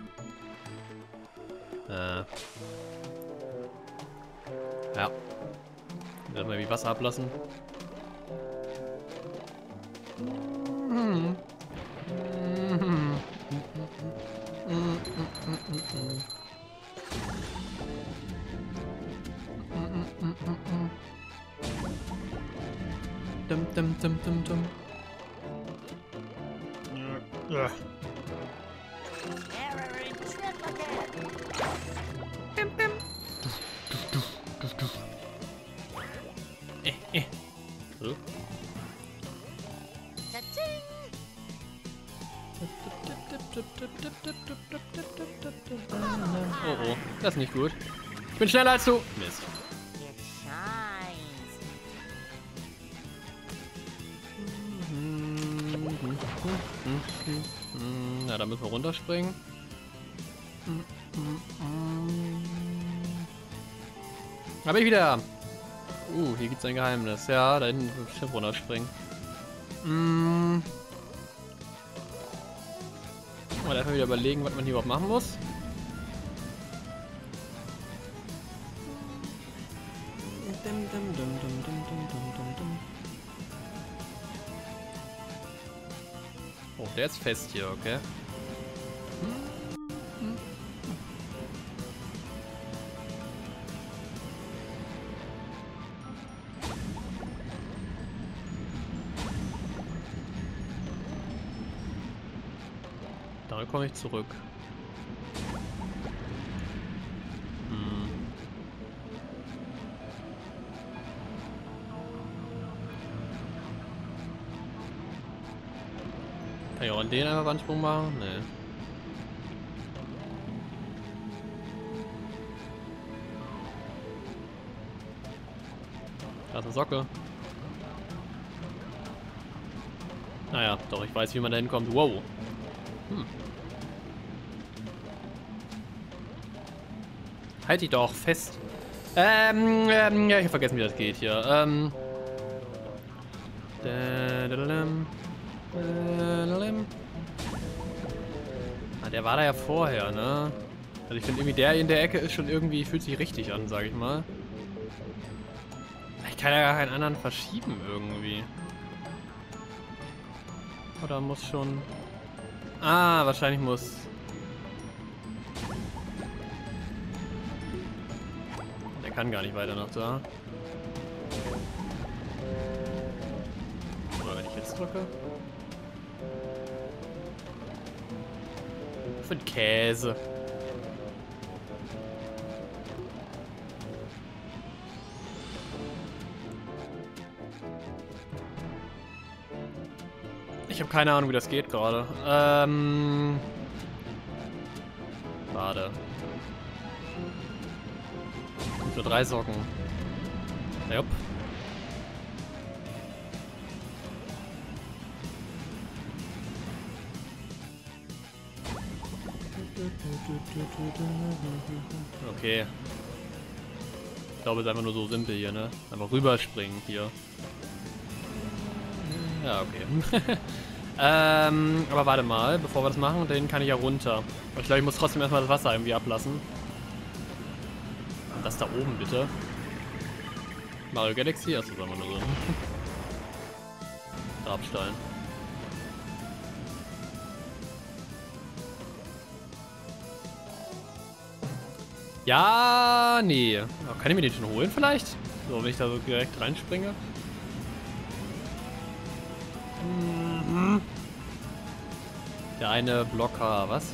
Äh. Ja. Werden wir wie Wasser ablassen. Dum, dum, dum, dum, dum. Ja. Das ist nicht gut. Ich bin schneller als du. Mist. Shines. Na, da müssen wir runterspringen. Da bin ich wieder. Uh, hier gibt's ein Geheimnis. Ja, da hinten bestimmt runterspringen. Mm. Mal einfach wieder überlegen, was man hier überhaupt machen muss. Oh, der ist fest hier, okay. Hm, hm, hm. Da komme ich zurück. Den einfach Wandsprung machen? Nee. Da ist eine Socke. Naja, doch, ich weiß, wie man da hinkommt. Wow. Hm. Halt dich doch fest. Ähm, ähm, ja, ich habe vergessen, wie das geht hier. Ähm. Der war da ja vorher, ne? Also ich finde irgendwie, der in der Ecke ist schon irgendwie, fühlt sich richtig an, sage ich mal. Ich kann ja gar keinen anderen verschieben irgendwie. Oder muss schon... Ah, wahrscheinlich muss... Der kann gar nicht weiter nach da. Oder wenn ich jetzt drücke? Für den Käse. Ich habe keine Ahnung, wie das geht gerade. Ähm. Warte. Nur drei Socken. Jupp. Okay. Ich glaube, es ist einfach nur so simpel hier, ne? Einfach rüberspringen hier. Ja, okay. *laughs* ähm, aber warte mal, bevor wir das machen, den kann ich ja runter. Aber ich glaube, ich muss trotzdem erstmal das Wasser irgendwie ablassen. Und das da oben, bitte. Mario Galaxy? Achso, sagen wir nur so. *laughs* Grabstein. Ja, nee. Kann ich mir den schon holen vielleicht? So, wenn ich da so direkt reinspringe. Mhm. Der eine Blocker, was?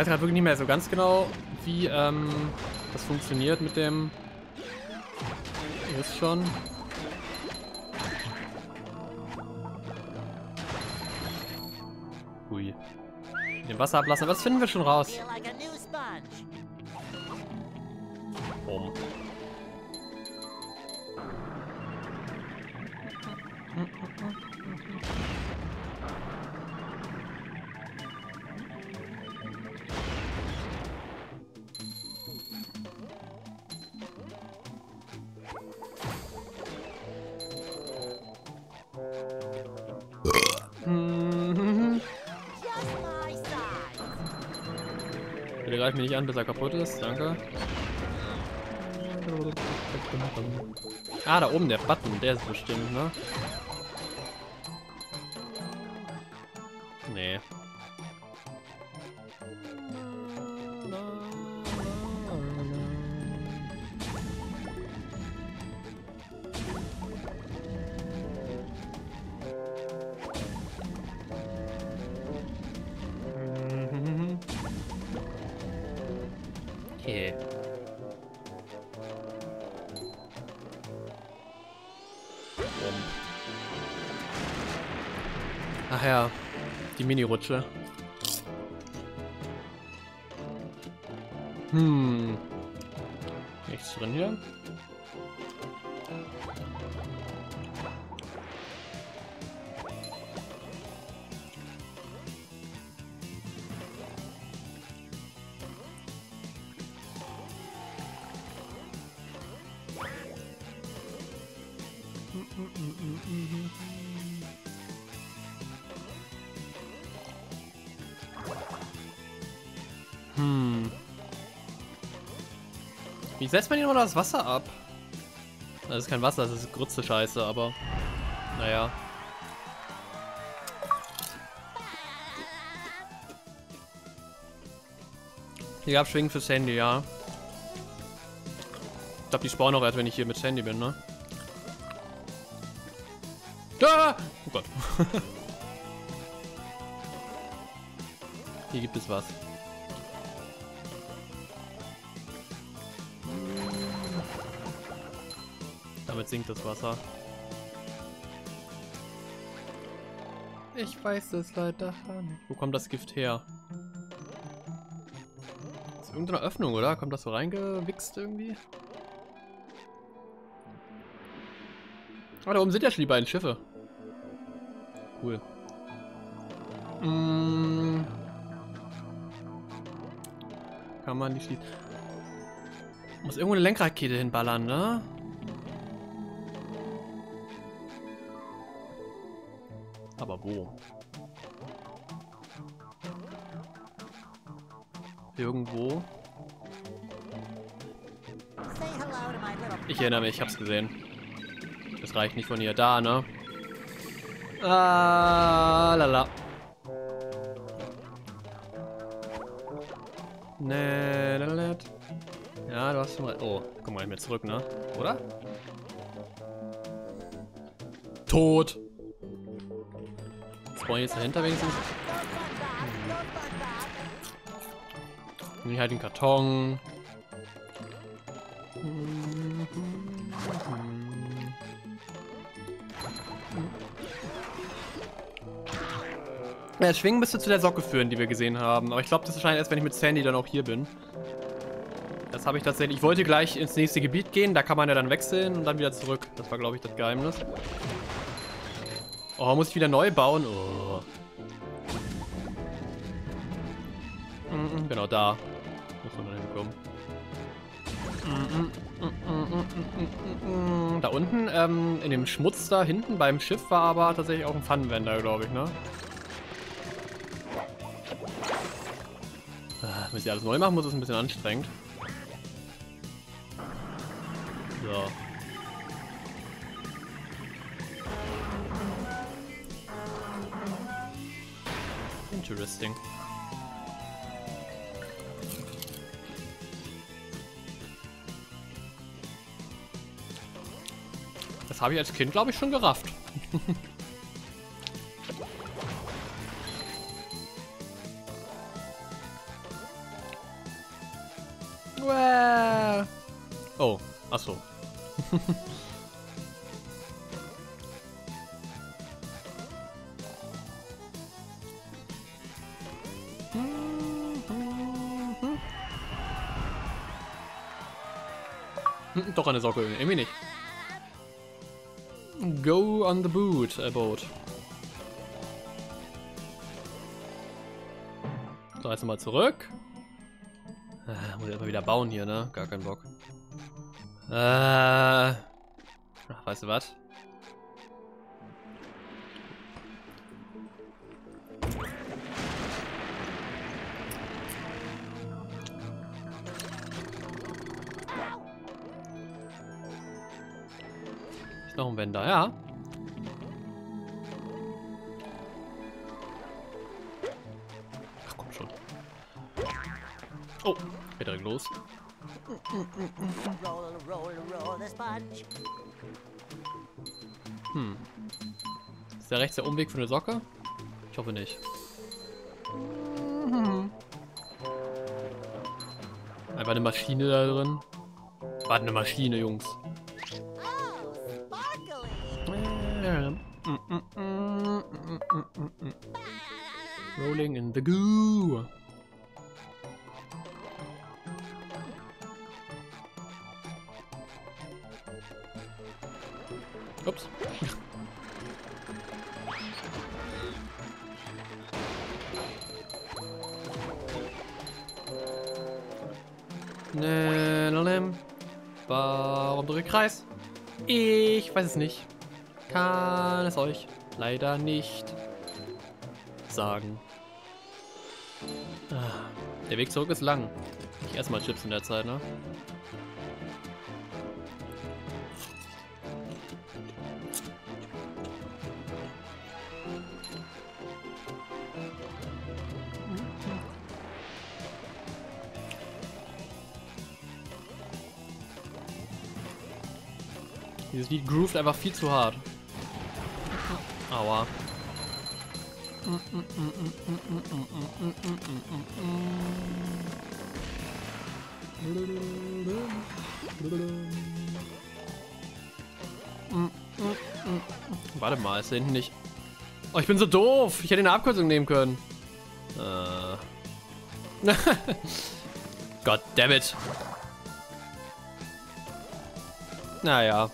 Weiß gerade wirklich nicht mehr so ganz genau, wie ähm, das funktioniert mit dem... Ihr wisst schon. Hui. Den Wasser ablassen, das finden wir schon raus. Bis er kaputt ist. Danke. Ah, da oben der Button, der ist bestimmt, ne? Die Mini-Rutsche. Hm. Nichts drin hier. setzt man hier noch das Wasser ab? Das ist kein Wasser, das ist Grütze Scheiße, aber naja. Hier gab Schwingen fürs Handy, ja. Ich glaube, die spawnen auch erst, wenn ich hier mit Sandy bin, ne? Ah! Oh Gott. *laughs* hier gibt es was. Damit sinkt das Wasser. Ich weiß es leider nicht. Wo kommt das Gift her? Ist irgendeine Öffnung, oder? Kommt das so reingewichst irgendwie? Ah, da oben sind ja schon die beiden Schiffe. Cool. Mm. Kann man die schießen? Muss irgendwo eine Lenkrakete hinballern, ne? Aber wo? Irgendwo. Ich erinnere mich, ich hab's gesehen. Das reicht nicht von hier. Da, ne? Ah, lala. Ne, ne, ne. Ja, du hast schon mal. Oh, komm mal nicht mehr zurück, ne? Oder? Tot. Spawn jetzt dahinter wenigstens. Hm. Hier halt den Karton. Ja, Schwingen müsste zu der Socke führen, die wir gesehen haben. Aber ich glaube, das erscheint erst, wenn ich mit Sandy dann auch hier bin. Das habe ich tatsächlich. Ich wollte gleich ins nächste Gebiet gehen. Da kann man ja dann wechseln und dann wieder zurück. Das war, glaube ich, das Geheimnis. Oh, muss ich wieder neu bauen? Oh. Mhm, Genau da. Muss man dann hinkommen. Da unten, ähm, in dem Schmutz da hinten beim Schiff war aber tatsächlich auch ein Pfannenwender, glaube ich, ne? Ah, Wenn ich alles neu machen muss, ist ein bisschen anstrengend. Habe ich als Kind, glaube ich, schon gerafft. *laughs* Oh, achso. Hm, *laughs* Doch eine Socke, irgendwie nicht. On the boot, äh, boat. So, jetzt nochmal zurück. Äh, muss ich erstmal wieder bauen hier, ne? Gar keinen Bock. Äh. Ach, weißt du was? Noch ein Wender, ja. Los. Hm. Ist der rechts der Umweg für eine Socke? Ich hoffe nicht. Einfach eine Maschine da drin. War eine Maschine, Jungs. leider nicht sagen. Ah, der Weg zurück ist lang. Ich esse mal Chips in der Zeit, ne? Dieses Lied groovt einfach viel zu hart. Aua. Warte mal, ist hinten nicht... Oh, ich bin so doof. Ich hätte eine Abkürzung nehmen können. Äh. *laughs* God damn it. Naja.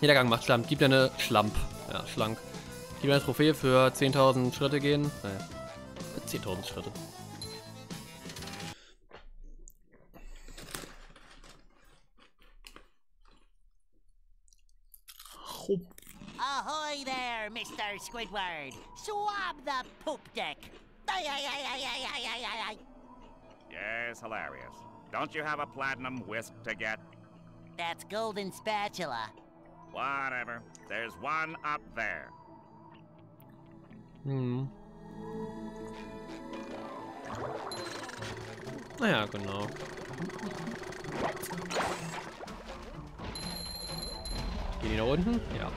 Jeder Gang macht Schlamp. Gibt ja eine Schlamp. Ja, schlank. Gib mir eine Trophäe für 10.000 Schritte gehen. Naja, 10.000 Schritte. Ahoy there, Mr. Squidward! Swab the poop deck! Aye, aye, aye, yes, hilarious. Don't you have a platinum wisp to get? That's golden spatula. Whatever. There's one up there. Hm. Naja, genau. Gehen die nach unten? Ja.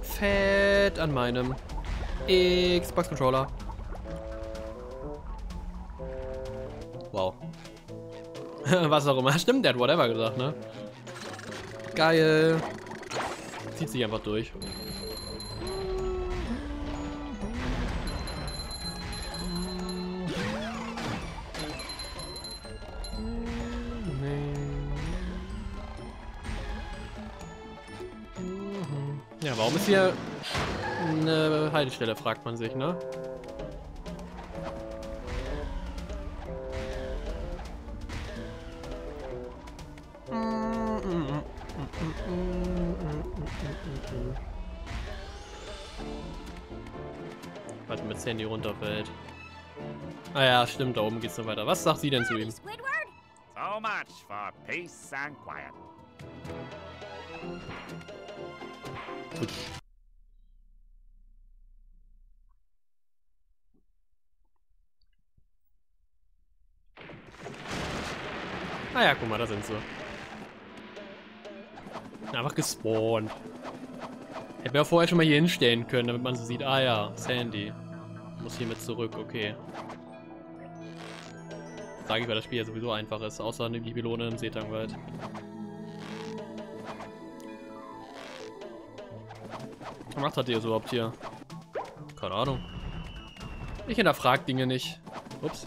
Fett an meinem Xbox-Controller. Wow. *laughs* Was auch immer. Stimmt, der hat whatever gesagt, ne? Geil. Zieht sich einfach durch. Ja, warum ist hier eine Haltestelle, fragt man sich, ne? Sandy runterfällt. Ah ja, stimmt, da oben geht's noch weiter. Was sagt sie denn zu ihm? So much for peace and quiet. Gut. Ah ja, guck mal, da sind sie. Einfach gespawnt. Hätten wir vorher schon mal hier hinstellen können, damit man so sieht, ah ja, Sandy. Muss hier mit zurück, okay. Sage ich, weil das Spiel ja sowieso einfach ist, außer eine Bibelone im Seetangwald. Was macht hat ihr überhaupt hier? Keine Ahnung. Ich hinterfrag Dinge nicht. Ups.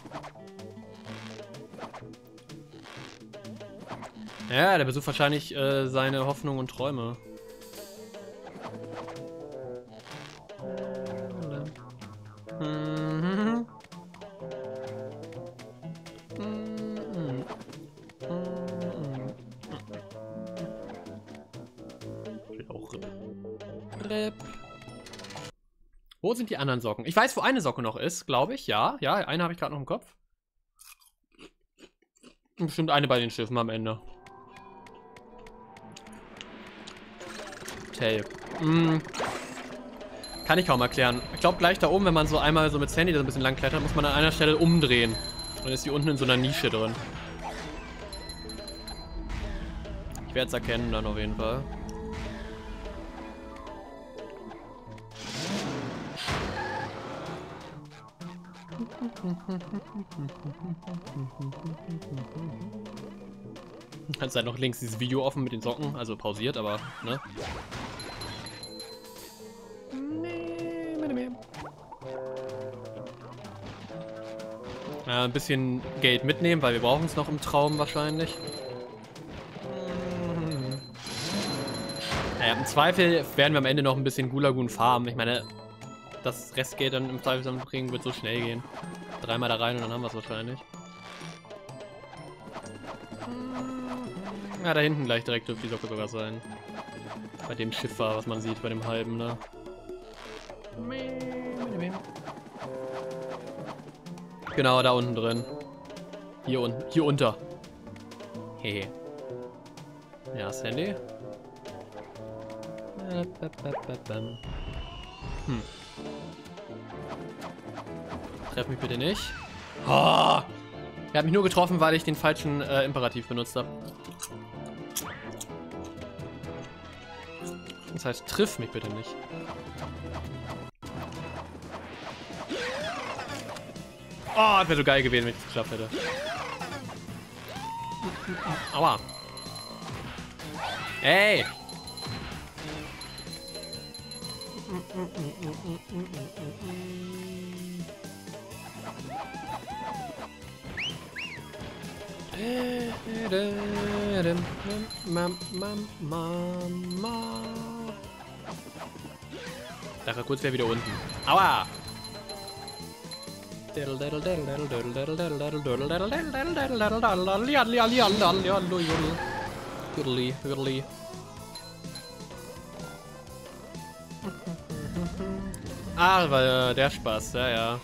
Ja, der besucht wahrscheinlich äh, seine Hoffnungen und Träume. Sind die anderen Socken? Ich weiß, wo eine Socke noch ist, glaube ich. Ja, ja, eine habe ich gerade noch im Kopf. Bestimmt eine bei den Schiffen am Ende. Tape. Mm. Kann ich kaum erklären. Ich glaube, gleich da oben, wenn man so einmal so mit Sandy so ein bisschen lang klettert, muss man an einer Stelle umdrehen. Dann ist die unten in so einer Nische drin. Ich werde es erkennen dann auf jeden Fall. Kannst halt noch links dieses Video offen mit den Socken, also pausiert, aber, ne? Ja, ein bisschen Geld mitnehmen, weil wir brauchen es noch im Traum wahrscheinlich. Naja, im Zweifel werden wir am Ende noch ein bisschen Gulagun farmen. Ich meine, das Restgeld dann im Zweifel bringen wird so schnell gehen. Dreimal da rein und dann haben wir es wahrscheinlich. Ja, da hinten gleich direkt dürfte die Socke sogar sein. Bei dem Schiff war, was man sieht, bei dem halben, ne? Genau, da unten drin. Hier unten, hier unter. Hehe. Ja, Sandy. Hm. Treff mich bitte nicht. Oh. Er hat mich nur getroffen, weil ich den falschen äh, Imperativ benutzt habe. Das heißt, triff mich bitte nicht. Oh, das wäre so geil gewesen, wenn ich es geschafft hätte. Aua. Ey! Dachte kurz wäre wieder unten. Aua! Ah, war der Spaß, ja, ja.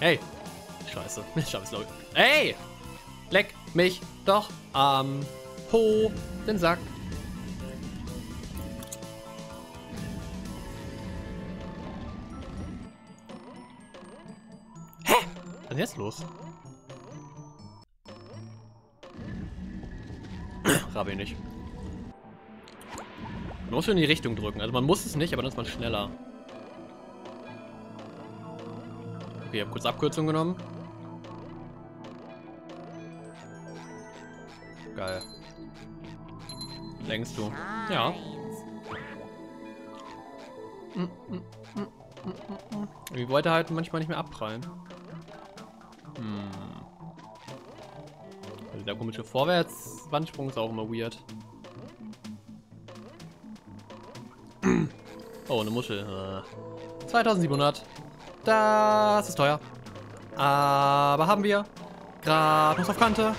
Hey! Scheiße, *laughs* ich schaff's glaube ich. Hey! Leck mich doch am Po den Sack. Hä? Was ist jetzt los? *clears throat* Rabe ich nicht. Man muss schon in die Richtung drücken. Also man muss es nicht, aber dann ist man schneller. Okay, ich habe kurz Abkürzung genommen. Geil. Längst du. Ja. Ich wollte halt manchmal nicht mehr abprallen. Hm. Also der komische Vorwärtswandsprung ist auch immer weird. Oh, eine Muschel. 2700. Das ist teuer. Aber haben wir. Gerade noch auf Kante.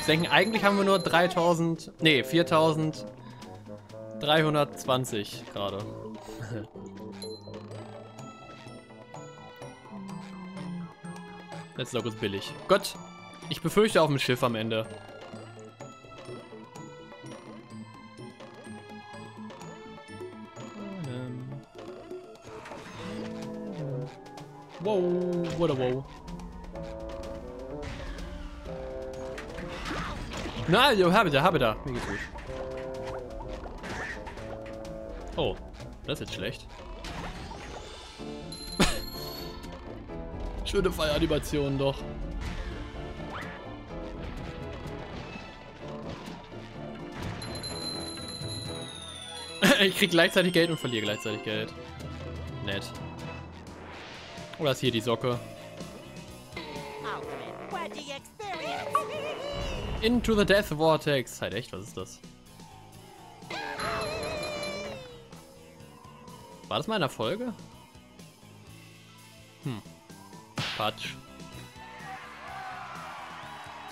Ich muss denken, eigentlich haben wir nur 3000. Nee, 4320 gerade. Letzter Log ist billig. Gott, ich befürchte auf dem Schiff am Ende. Wow, what a wow. Nein, yo, habe da, habe da. Mir geht's gut. Oh, das ist jetzt schlecht. *laughs* Schöne Feieranimation doch. *laughs* ich krieg gleichzeitig Geld und verliere gleichzeitig Geld. Nett. Oder ist hier die Socke? Into the Death Vortex. Halt echt, was ist das? War das mal in der Folge? Hm. Quatsch.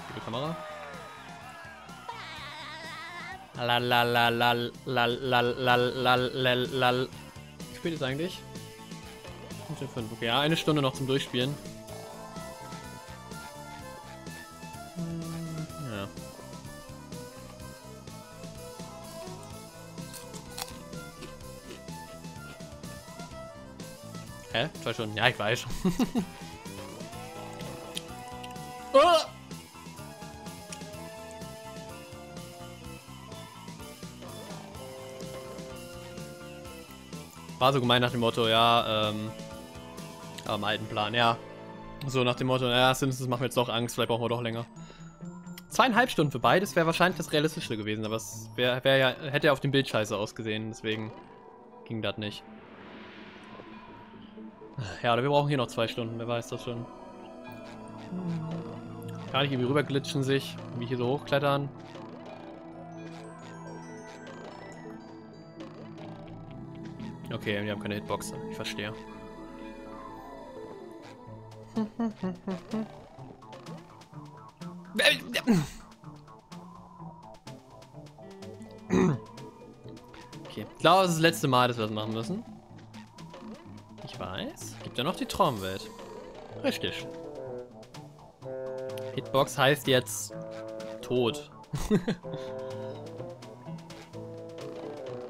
Gute Kamera. Wie spät ist eigentlich? 5. Okay, ja, eine Stunde noch zum Durchspielen. Stunden? Ja, ich weiß. oh! *laughs* War so gemeint nach dem Motto, ja, ähm, am alten Plan, ja. So nach dem Motto, ja, Simpsons machen mir jetzt doch Angst, vielleicht brauchen wir doch länger. Zweieinhalb Stunden für beides wäre wahrscheinlich das Realistische gewesen, aber es wär, wär ja, hätte ja auf dem Bild scheiße ausgesehen, deswegen ging das nicht. Ja, oder wir brauchen hier noch zwei Stunden, wer weiß das schon. Kann ich irgendwie rüberglitschen sich, wie hier so hochklettern. Okay, wir haben keine Hitbox, ich verstehe. Okay, ich glaube, das ist das letzte Mal, dass wir das machen müssen. Weiß. Gibt ja noch die Traumwelt. Richtig. Hitbox heißt jetzt tot. *laughs*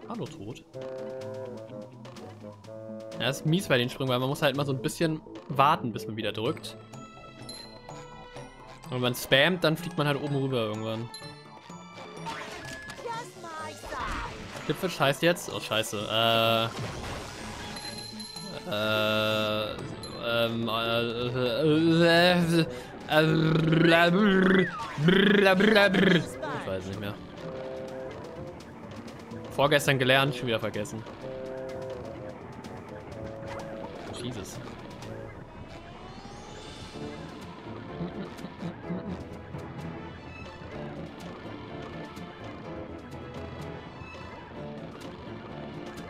Hallo tot. Ja, ist mies bei den Sprüngen, weil man muss halt mal so ein bisschen warten, bis man wieder drückt. Und wenn man spammt, dann fliegt man halt oben rüber irgendwann. Clipfish heißt jetzt? Oh, scheiße. Äh. Äh. Ähm. Äh. äh, Ich weiß nicht mehr. Vorgestern gelernt, schon wieder vergessen. Jesus.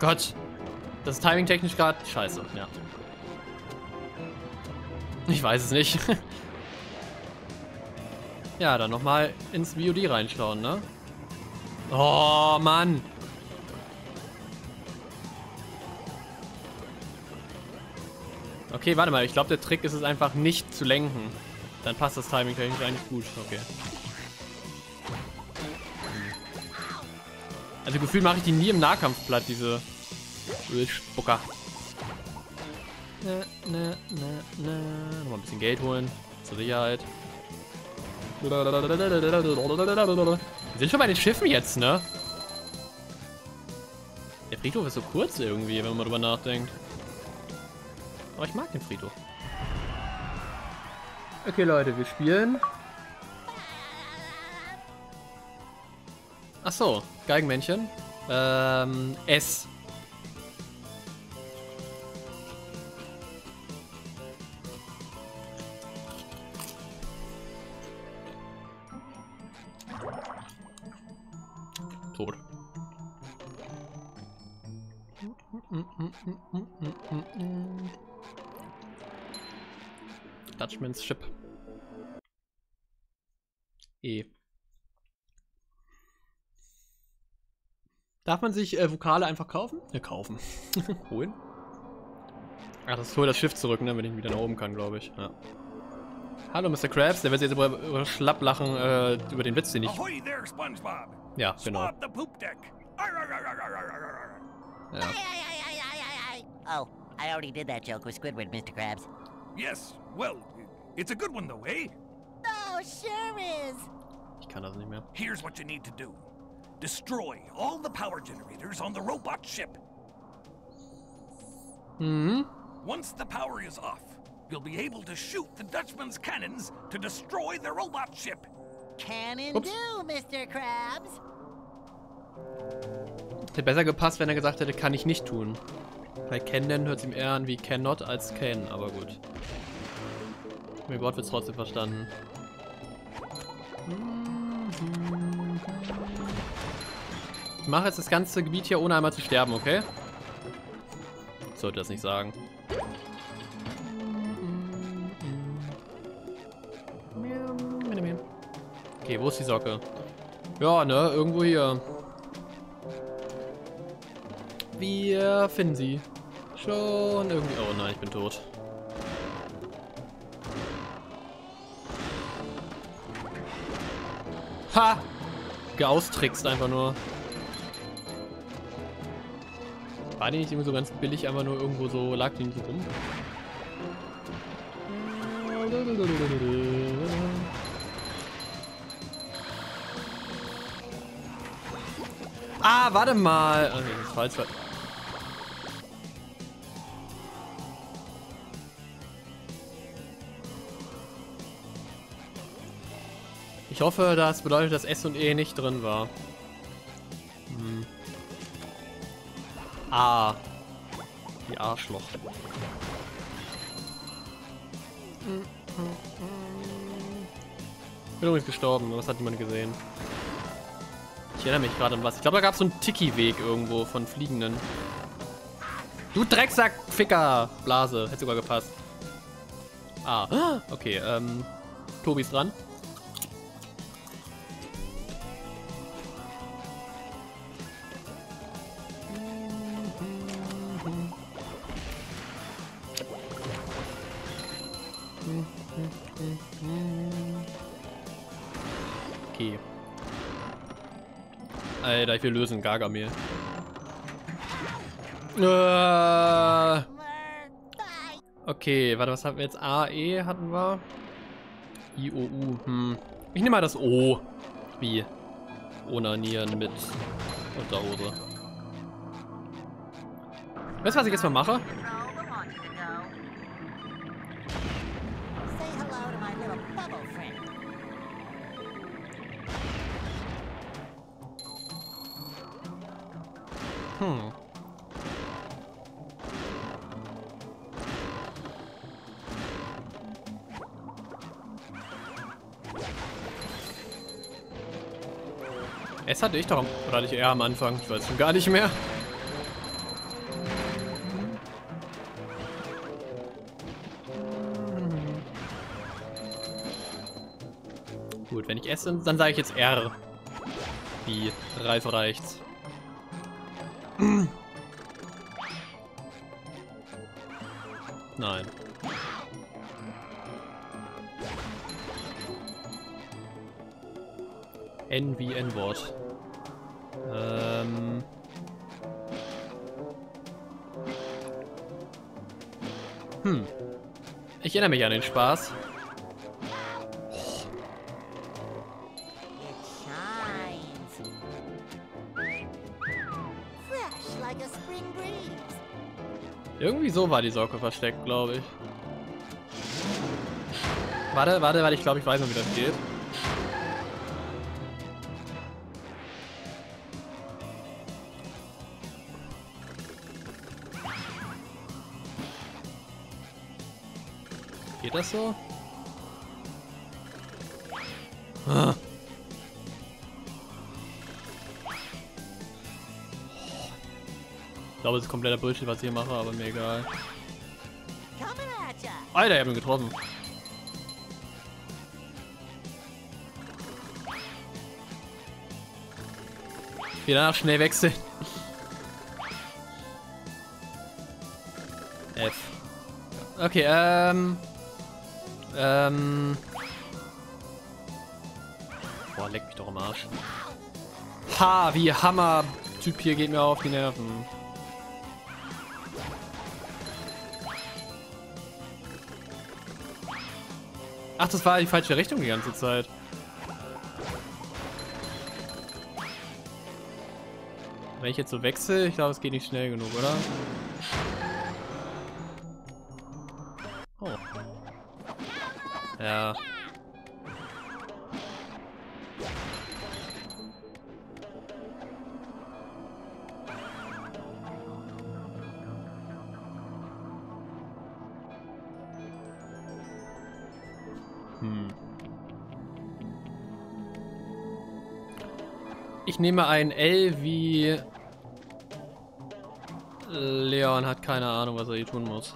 Gott. Das ist timing-technisch gerade scheiße, ja. Ich weiß es nicht. *laughs* ja, dann nochmal ins VOD reinschauen, ne? Oh, Mann. Okay, warte mal. Ich glaube, der Trick ist es einfach nicht zu lenken. Dann passt das Timing technisch eigentlich gut. Okay. Also gefühlt mache ich die nie im Nahkampf platt, diese Ölspucker. Ne, ne, ne, ne. Nochmal ein bisschen Geld holen. Zur Sicherheit. Wir sind schon bei den Schiffen jetzt, ne? Der Friedhof ist so kurz irgendwie, wenn man drüber nachdenkt. Aber ich mag den Friedhof. Okay, Leute, wir spielen. Ach so, Geigenmännchen. Ähm, S. Tot. Dutchman's Ship. E. Darf man sich äh, Vokale einfach kaufen? Ja, kaufen. *laughs* Holen. Ach, das hol das Schiff zurück, ne, wenn ich wieder nach oben kann, glaube ich. Ja. Hallo, Mr. Krabs. Der wird sich jetzt über, über schlapp lachen äh, über den Witz, den ich... Ahoy there, SpongeBob! Ja, genau. Swab the poop deck! Ja. Oh, I already did that joke with Squidward, Mr. Krabs. Yes, well, it's a good one though, eh? Oh, sure is. Ich kann das nicht mehr. Here's what you need to do. Destroy all the power generators on the robot ship. Mhm. Once the power is off, you'll be able to shoot the Dutchman's cannons to destroy the robot ship. Can Ups. do, Mr. Krabs. Hätte besser gepasst, wenn er gesagt hätte, kann ich nicht tun. Bei Can hört es ihm eher an wie cannot als can, aber gut. Mein Wort wird trotzdem verstanden. Ich mache jetzt das ganze Gebiet hier, ohne einmal zu sterben, okay? Ich sollte das nicht sagen. Okay, wo ist die Socke? Ja, ne, irgendwo hier. Wir finden sie. Schon irgendwie. Oh nein, ich bin tot. Ha! Geaustrickst einfach nur. War die nicht irgendwie so ganz billig, einfach nur irgendwo so, lag die nicht so rum? Ah, warte mal. Okay, das ist falsch. Ich hoffe, das bedeutet, dass S und E nicht drin war. Hm. A. Die Arschloch. Ich bin übrigens gestorben, das hat niemand gesehen. Ich erinnere mich gerade an was. Ich glaube, da gab es so einen Tiki-Weg irgendwo von Fliegenden. Du Drecksack, Ficker! Blase, hätte sogar gepasst. Ah, okay, ähm. Tobi ist dran. Alter, ich will lösen, Gargamel. Äh, Okay, warte, was hatten wir jetzt? A, E hatten wir. I, O, U. Hm. Ich nehme mal das O. Wie? Onanieren mit Unterhose. Weißt du, was ich jetzt mal mache? Hm. Es hatte ich doch, oder hatte ich eher am Anfang? Ich weiß schon gar nicht mehr. Gut, wenn ich esse, dann sage ich jetzt R. Wie Reife reicht's. Nein. N wie N-Wort. Ähm. Hm. Ich erinnere mich an den Spaß. Irgendwie so war die Socke versteckt, glaube ich. Warte, warte, warte, ich glaube, ich weiß noch, wie das geht. Geht das so? Glaube, es ist kompletter Bullshit, was ich hier mache, aber mir egal. Alter, ich hab ihn getroffen. Wieder nach schnell wechseln. F. Okay, ähm. Ähm. Boah, leck mich doch am Arsch. Ha, wie Hammer. Typ hier geht mir auf die Nerven. Ach, das war die falsche Richtung die ganze Zeit. Wenn ich jetzt so wechsle, ich glaube, es geht nicht schnell genug, oder? Nehme ein L wie Leon hat keine Ahnung, was er hier tun muss.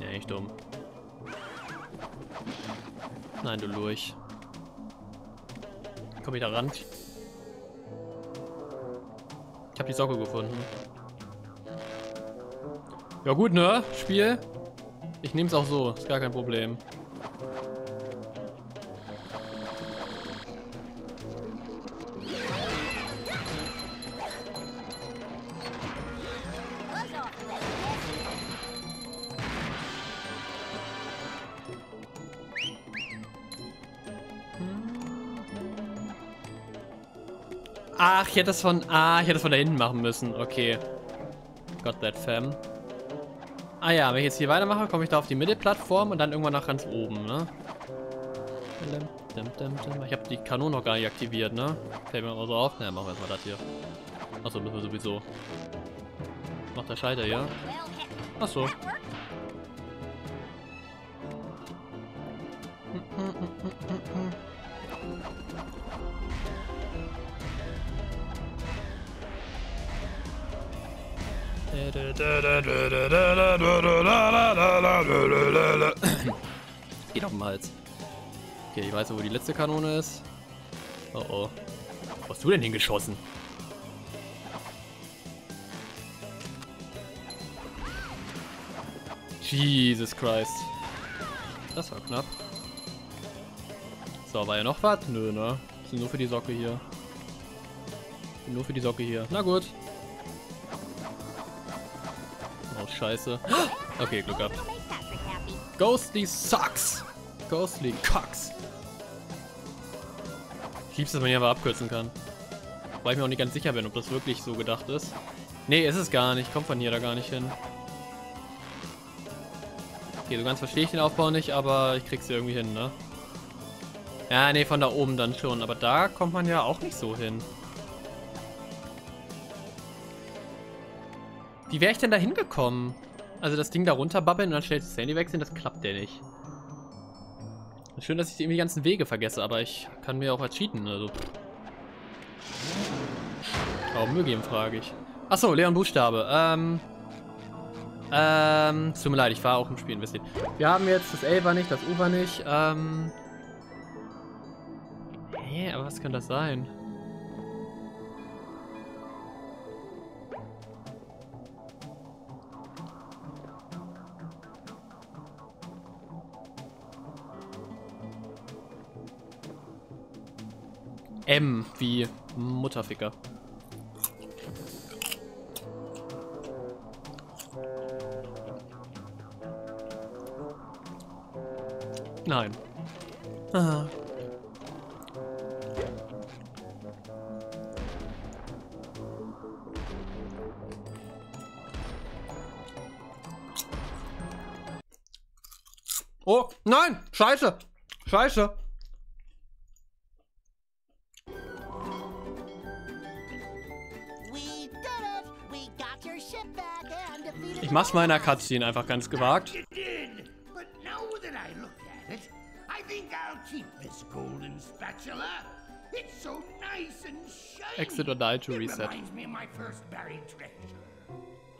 Ja, echt dumm. Nein, du Lurch. Komm da ran? Ich habe die Socke gefunden. Ja gut, ne? Spiel. Ich nehme es auch so, ist gar kein Problem. Ich hätte das von. Ah, ich hätte das von da hinten machen müssen. Okay. Got that fam. Ah ja, wenn ich jetzt hier weitermache, komme ich da auf die Mittelplattform und dann irgendwann nach ganz oben, ne? Ich habe die Kanone noch gar nicht aktiviert, ne? Fällt mir aber so auf. Na, machen wir erstmal das hier. Achso, müssen wir sowieso. Macht der Scheiter, ja? Achso. Geht auf den Hals. Okay, ich weiß, wo die letzte Kanone ist. Oh oh. Wo hast du denn hingeschossen? Jesus Christ. Das war knapp. So, war ja noch was? Nö, ne? Sind nur für die Socke hier. Nur für die Socke hier. Na gut. Oh, scheiße. *gasps* Okay, Glück gehabt. Ghostly sucks. Ghostly cocks. Ich lieb's, dass man hier aber abkürzen kann. Weil ich mir auch nicht ganz sicher bin, ob das wirklich so gedacht ist. Nee, ist es gar nicht. Kommt von hier da gar nicht hin. Okay, so ganz verstehe ich den Aufbau nicht, aber ich krieg's hier irgendwie hin, ne? Ja, nee, von da oben dann schon. Aber da kommt man ja auch nicht so hin. Wie wäre ich denn da hingekommen? Also das Ding da runterbabbeln und dann schnell das Handy wechseln, das klappt ja nicht. Schön, dass ich die ganzen Wege vergesse, aber ich kann mir auch was cheaten, also. Warum möge ihm, frage ich. Achso, Leon Buchstabe. Ähm. Ähm, tut mir leid, ich war auch im Spiel investiert. Wir haben jetzt das L war nicht, das U war nicht. Ähm. Hä, aber was kann das sein? M wie Mutterficker. Nein. Ah. Oh, nein! Scheiße! Scheiße! Spatula. It's so nice and shiny. Exit or die to reset.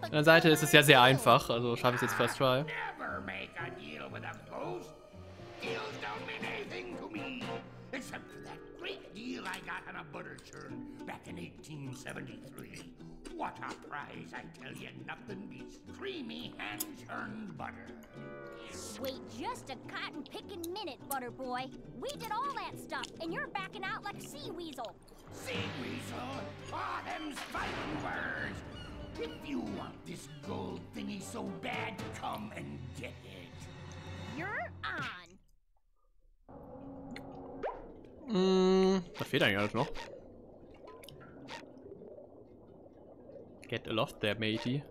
An der Seite ist es ja sehr einfach, also schaffe ich es jetzt first try. Except for that great deal I got on a butter churn back in 1873. What a prize, I tell you, nothing beats creamy hand-churned butter. Wait just a cotton picking minute, Butter Boy. We did all that stuff, and you're backing out like a sea weasel. Sea weasel? Ah, them's fighting words. If you want this gold thingy so bad, come and get it. You're on. Mm, was fehlt eigentlich alles noch? Get lost there, matey.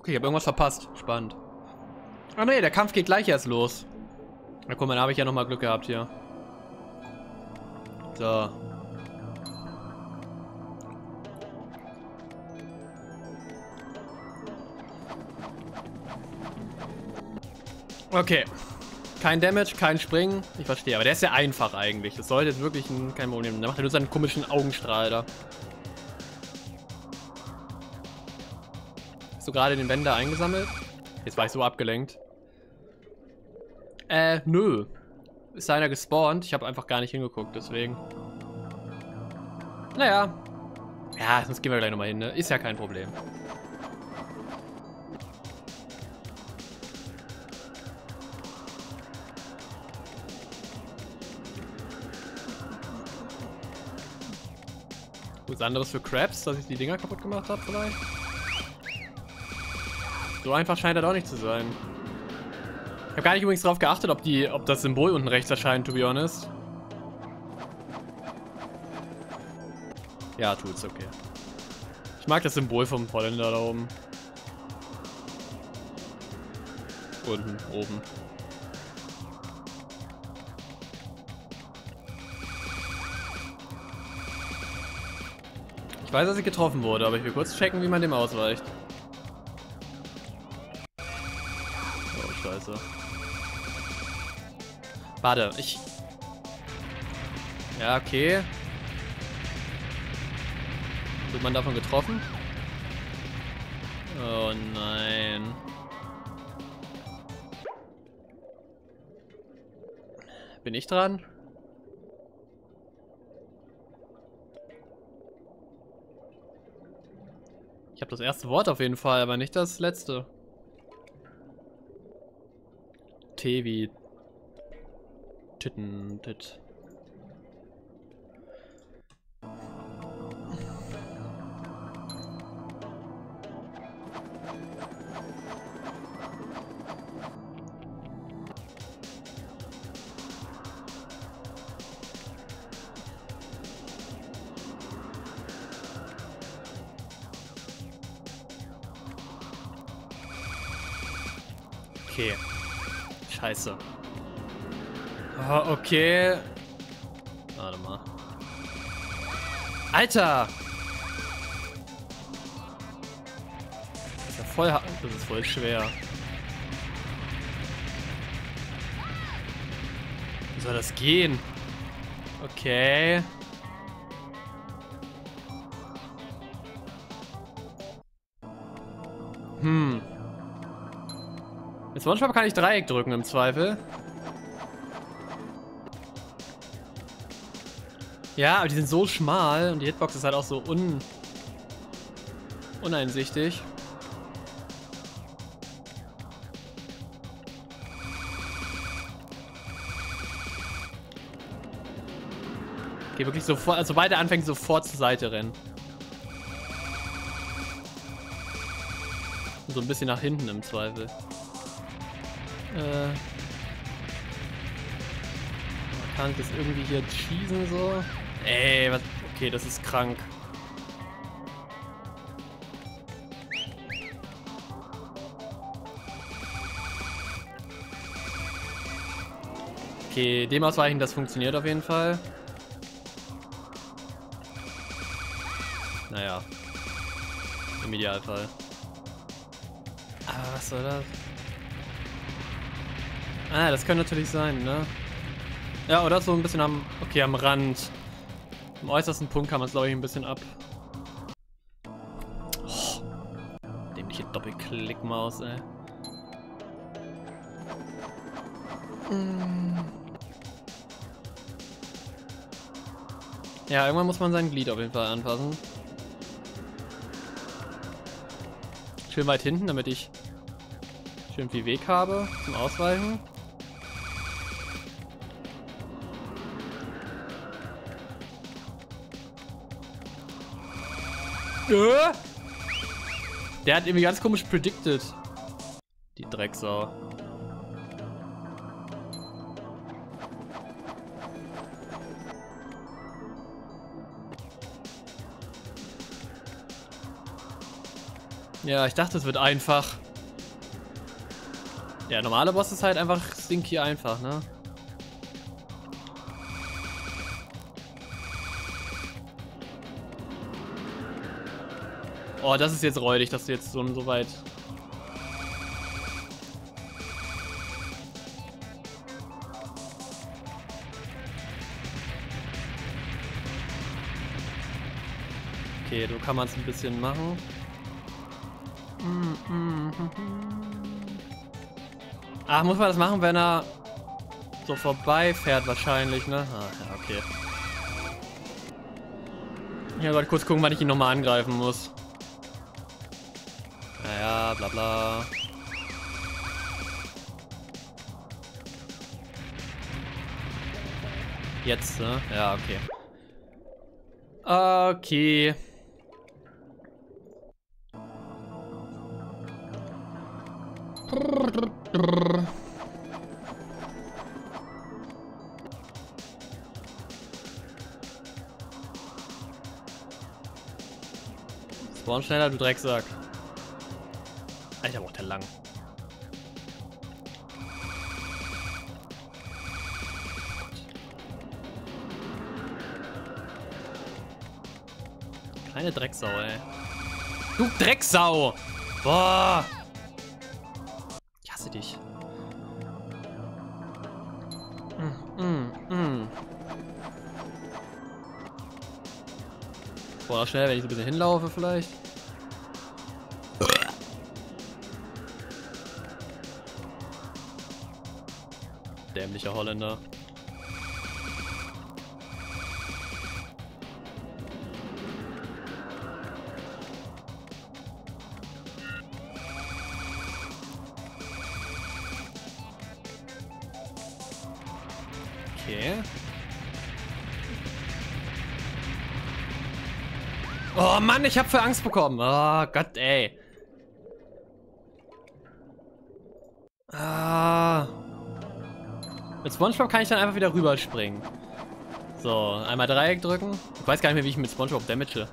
Okay, ich habe irgendwas verpasst. Spannend. Ah nee, der Kampf geht gleich erst los. Na guck mal, da habe ich ja nochmal Glück gehabt hier. So. Okay. Kein Damage, kein Springen. Ich verstehe, aber der ist ja einfach eigentlich. Das sollte jetzt wirklich ein, kein Problem sein. Der macht ja nur seinen komischen Augenstrahl da. Hast du gerade den Wender eingesammelt? Jetzt war ich so abgelenkt. Äh, nö. Ist einer gespawnt? Ich habe einfach gar nicht hingeguckt, deswegen. Naja. Ja, sonst gehen wir gleich nochmal hin, ne? Ist ja kein Problem. Was anderes für Crabs, dass ich die Dinger kaputt gemacht habe vielleicht? So einfach scheint er doch nicht zu sein. Ich habe gar nicht übrigens darauf geachtet, ob, die, ob das Symbol unten rechts erscheint, to be honest. Ja, tut's, okay. Ich mag das Symbol vom Holländer da oben. Unten, oben. Ich weiß, dass ich getroffen wurde, aber ich will kurz checken, wie man dem ausweicht. Oh, scheiße. Warte, ich... Ja, okay. Wird man davon getroffen? Oh nein. Bin ich dran? Ich habe das erste Wort auf jeden Fall, aber nicht das letzte. T wie Titten, Tit. Scheiße. Oh, okay. Warte mal. Alter! Das ist ja voll, ha- das ist voll schwer. Wie soll das gehen? Okay. Mit SpongeBob kann ich Dreieck drücken im Zweifel. Ja, aber die sind so schmal und die Hitbox ist halt auch so un uneinsichtig. Geh wirklich sofort, also beide anfängt sofort zur Seite rennen. So ein bisschen nach hinten im Zweifel. Äh. Kann ich das irgendwie hier cheesen so? Ey, was? Okay, das ist krank. Okay, dem ausweichen, das funktioniert auf jeden Fall. Naja. Im Idealfall. Aber was soll das? Ah, das könnte natürlich sein, ne? Ja, oder so ein bisschen am... Okay, am Rand. Am äußersten Punkt kann man es, glaube ich, ein bisschen ab. Oh, dämliche Doppelklickmaus, ey. Ja, irgendwann muss man sein Glied auf jeden Fall anpassen. Schön weit hinten, damit ich schön viel Weg habe zum Ausweichen. Äh? Der hat irgendwie ganz komisch predicted. Die Drecksau. Ja, ich dachte, es wird einfach. Der normale Boss ist halt einfach stinky einfach, ne? Oh, das ist jetzt räudig, dass du jetzt so, so weit... Okay, so kann man es ein bisschen machen. Ach, muss man das machen, wenn er so vorbeifährt wahrscheinlich, ne? Ah, ja, okay. Ja, Gott, kurz gucken, wann ich ihn nochmal angreifen muss. Bla. Jetzt, ne? Ja, okay. Okay. Spawn schneller, du Drecksack. Alter, braucht der lang. Kleine Drecksau, ey. Du Drecksau! Boah! Ich hasse dich. Mm, mm, mm. Boah, schnell, wenn ich so ein bisschen hinlaufe vielleicht. Dämlicher Holländer. Okay. Oh Mann, ich hab für Angst bekommen. Oh Gott, ey. Spongebob kann ich dann einfach wieder rüberspringen. So, einmal Dreieck drücken. Ich weiß gar nicht mehr, wie ich mit Spongebob damage.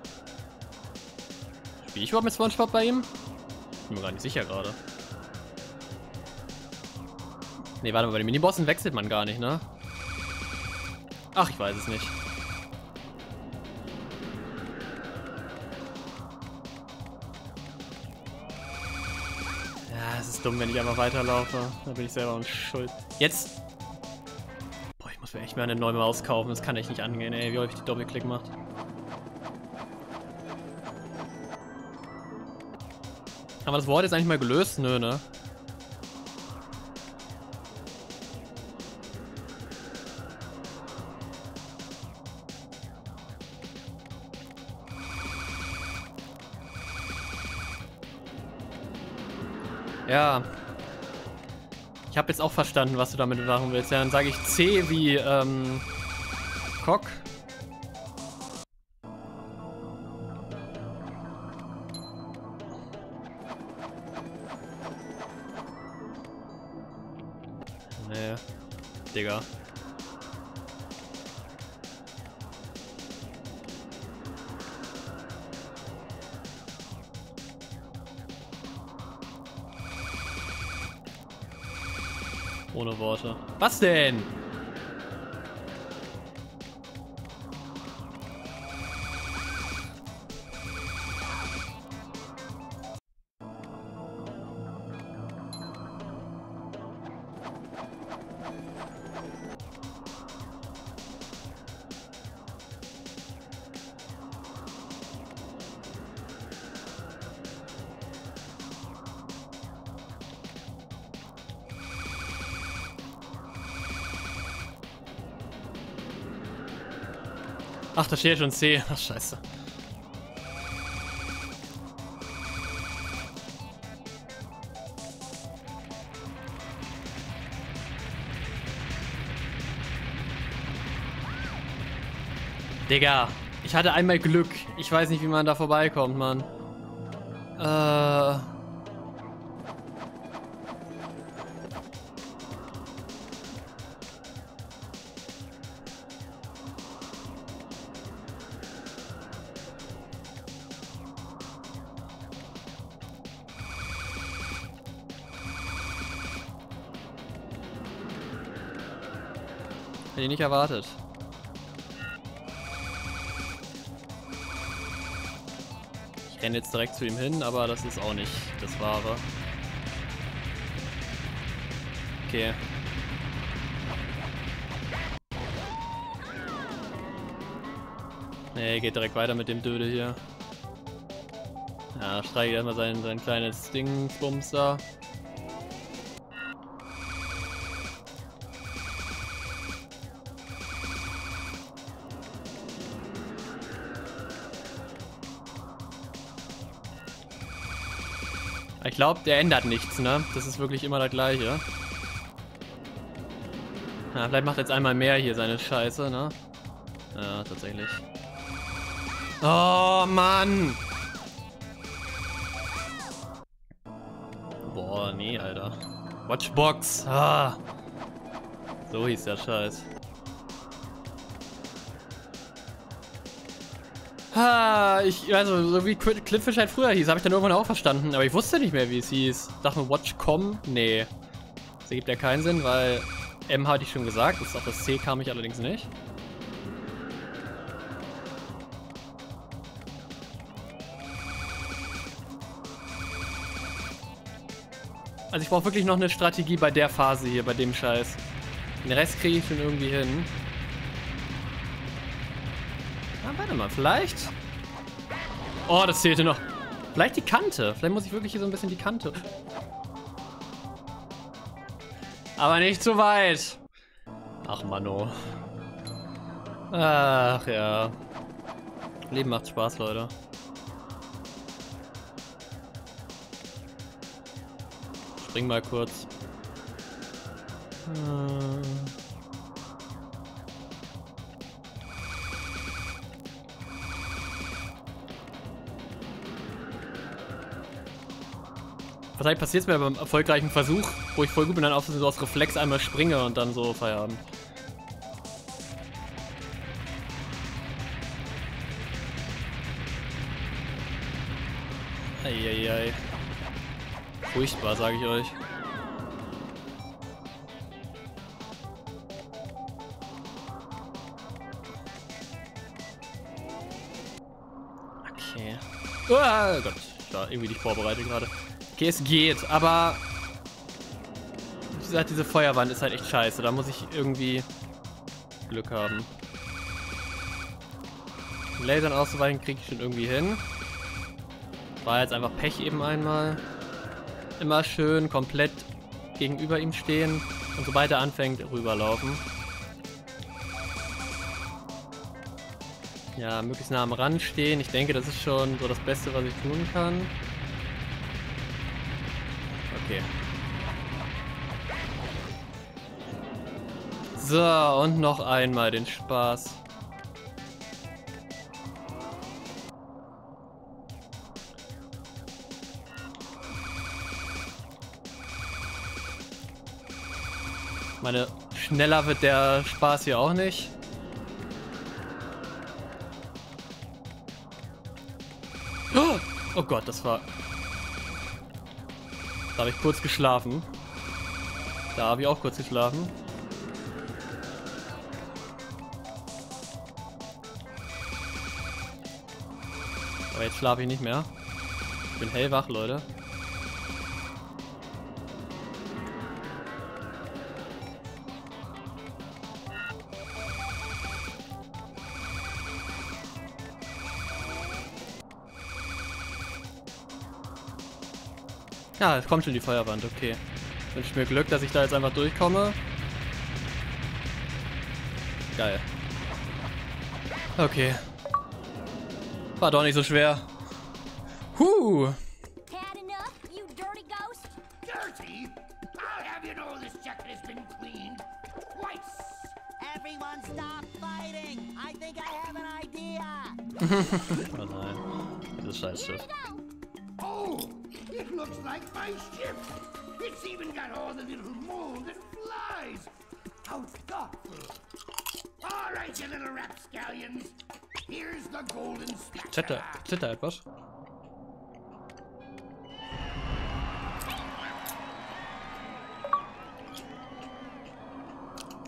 Spiele ich überhaupt mit Spongebob bei ihm? Bin mir gar nicht sicher gerade. Nee, warte mal, bei den Minibossen wechselt man gar nicht, ne? Ach, ich weiß es nicht. Ja, es ist dumm, wenn ich einfach weiterlaufe. Da bin ich selber schuld. Jetzt... Ich mir eine neue Maus kaufen. Das kann echt nicht angehen, ey, wie häufig die Doppelklick macht. Haben wir das Wort jetzt eigentlich mal gelöst? Nö, ne? Habe jetzt auch verstanden, was du damit machen willst. Ja, dann sage ich C wie, ähm, Austin. Steht schon C. Ach, scheiße. Digga, ich hatte einmal Glück. Ich weiß nicht, wie man da vorbeikommt, Mann. Äh... ich nicht erwartet. Ich renne jetzt direkt zu ihm hin, aber das ist auch nicht das Wahre. Okay. Nee, geht direkt weiter mit dem Döde hier. Ja, streiche erstmal sein, sein kleines Dingsbums da. Glaube, der ändert nichts, ne? Das ist wirklich immer das gleiche. Ja, vielleicht macht jetzt einmal mehr hier seine Scheiße, ne? Ja, tatsächlich. Oh, Mann! Boah, nee, Alter. Watchbox! Ah! So hieß der Scheiß. Ich, also, so wie Clipfish halt früher hieß, habe ich dann irgendwann auch verstanden. Aber ich wusste nicht mehr, wie es hieß. Dachte mir, Watchcom? Nee. Das ergibt ja keinen Sinn, weil M hatte ich schon gesagt. Das auf das C kam ich allerdings nicht. Also ich brauche wirklich noch eine Strategie bei der Phase hier, bei dem Scheiß. Den Rest kriege ich schon irgendwie hin. Ah, warte mal, vielleicht... Oh, das zählte noch. Vielleicht die Kante. Vielleicht muss ich wirklich hier so ein bisschen die Kante. Aber nicht zu weit. Ach, Mano. Ach, ja. Leben macht Spaß, Leute. Spring mal kurz. Hm. Wahrscheinlich passiert es mir beim erfolgreichen Versuch, wo ich voll gut bin, dann auf so aus Reflex einmal springe und dann so Feierabend. Eieiei. Furchtbar, sage ich euch. Okay. Oh Gott, ich war irgendwie nicht vorbereitet gerade. Okay, es geht, aber... Wie gesagt, diese Feuerwand ist halt echt scheiße. Da muss ich irgendwie Glück haben. Lasern auszuweichen kriege ich schon irgendwie hin. War jetzt einfach Pech eben einmal. Immer schön komplett gegenüber ihm stehen und sobald er anfängt, rüberlaufen. Ja, möglichst nah am Rand stehen. Ich denke, das ist schon so das Beste, was ich tun kann. So, und noch einmal den Spaß. meine, schneller wird der Spaß hier auch nicht. Oh Gott, das war... Da habe ich kurz geschlafen. Da habe ich auch kurz geschlafen. Jetzt schlafe ich nicht mehr. Ich bin hellwach, Leute. Ja, es kommt schon die Feuerwand, okay. Wünsche ich mir Glück, dass ich da jetzt einfach durchkomme. Geil. Okay. War doch nicht so schwer. Huh. *laughs* Oh nein. Dieses Scheißschiff. Oh, it looks like my ship. It's even got all the little mold that flies. How thoughtful. All right, you little rapscallions. Here's the golden Zitter, zitter etwas.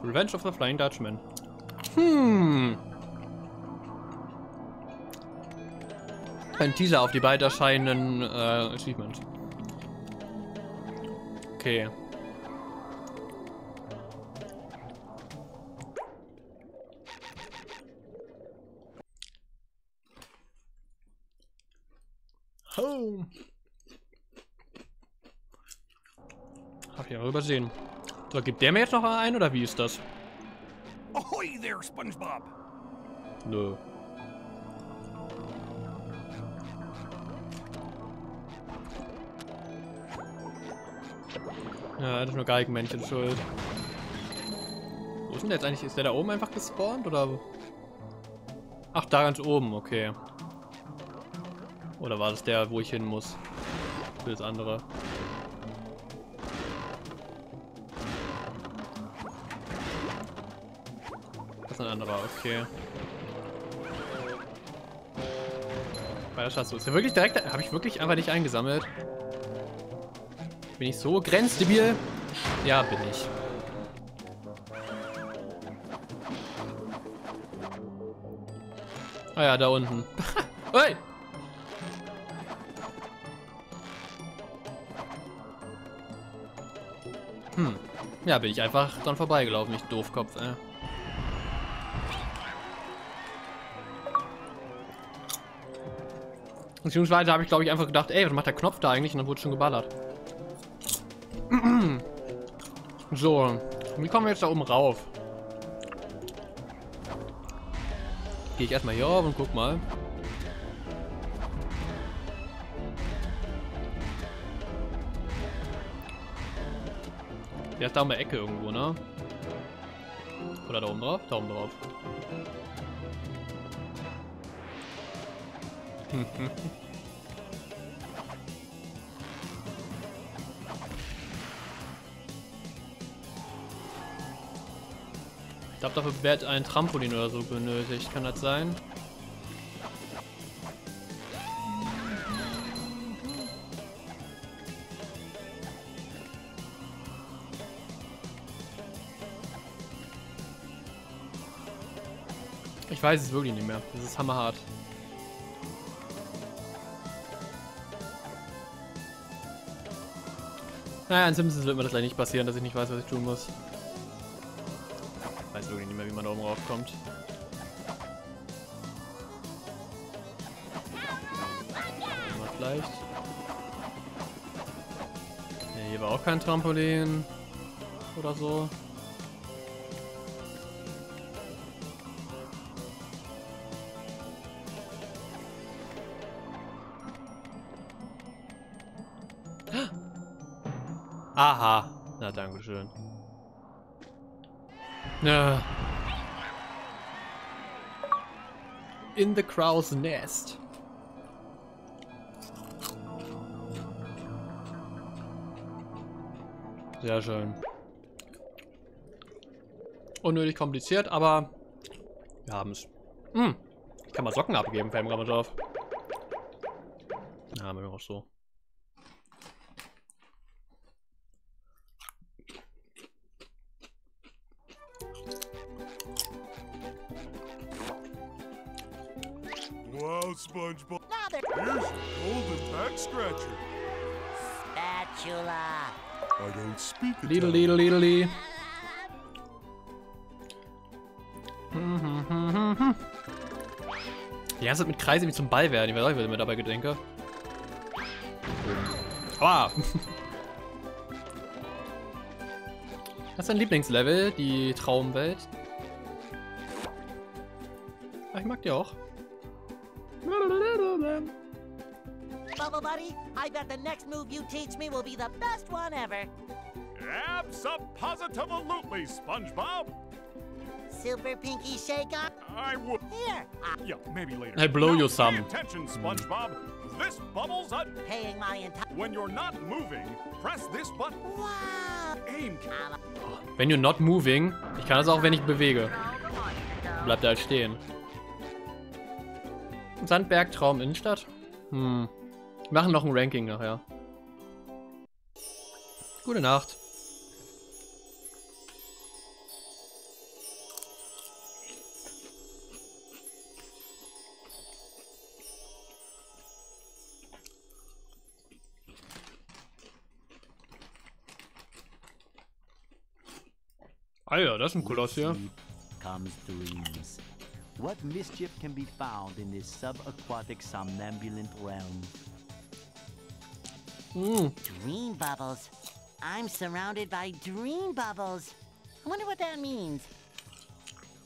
Revenge of the Flying Dutchman. Hmm. Ein Teaser auf die bald erscheinenden äh, Achievements. Okay. Home. Hab ich ja übersehen. So, gibt der mir jetzt noch ein oder wie ist das? Ahoy there, SpongeBob. Nö. Ja, das ist nur Geigenmännchen schuld. Wo ist denn der jetzt eigentlich? Ist der da oben einfach gespawnt oder? Ach, da ganz oben, okay. Oder war das der, wo ich hin muss? Für das andere. Das ist ein anderer, okay. Feuerschatzsuche. Ist der wirklich direkt? Habe ich wirklich einfach nicht eingesammelt? Bin ich so grenzdebil? Ja, bin ich. Ah ja, da unten. *laughs* Hey! Ja, bin ich einfach dran vorbeigelaufen, ich Doofkopf, ey. Beziehungsweise habe ich, glaube ich, einfach gedacht, ey, was macht der Knopf da eigentlich? Und dann wurde schon geballert. *clears throat* So, wie kommen wir jetzt da oben rauf? Gehe ich erstmal hier rauf und guck mal. Der ist da um der Ecke irgendwo, ne? Oder da oben drauf? Da oben drauf. *laughs* Ich glaube, dafür wird ein Trampolin oder so benötigt. Kann das sein? weiß es wirklich nicht mehr. Das ist hammerhart. Naja, in Simpsons wird mir das leider nicht passieren, dass ich nicht weiß, was ich tun muss. Ich weiß wirklich nicht mehr, wie man da oben raufkommt. Mal vielleicht. Ja, hier war auch kein Trampolin. Oder so. Aha. Na, danke schön. Ja. In the crow's nest. Sehr schön. Unnötig kompliziert, aber wir haben es. Hm. Ich kann mal Socken abgeben, fällt mir gerade mal drauf. Ja, wir auch so. SpongeBob. Now they're Here's a golden back scratcher. spatula. I don't speak Lidl, Italian. lidl, lidl, lidl. Die ganze Zeit mit Kreisen wie zum Ball werden. Ich weiß auch nicht, was ich mir dabei gedenke. Aua! Was ist dein Lieblingslevel? Die Traumwelt? Ah, ich mag die auch. I bet the next move you teach me will be the best one ever. Abso-positively, SpongeBob. Super Pinky Shake on. I would. Here, I'm Yeah, maybe later. I blow Now you some. attention, SpongeBob. This bubble's a. paying my entire. When you're not moving, press this button. Wow! Aim. Wenn you're not moving, ich kann das auch, wenn ich bewege. Bleibt er halt stehen. Sandberg, Traum, Innenstadt? Hm. Wir machen noch ein Ranking nachher. Gute Nacht. Alter, das ist ein Koloss hier. Comes dreams. What mischief can be found in this subaquatic somnambulant realm? Hm. Dream bubbles. I'm surrounded by dream bubbles. I wonder what that means.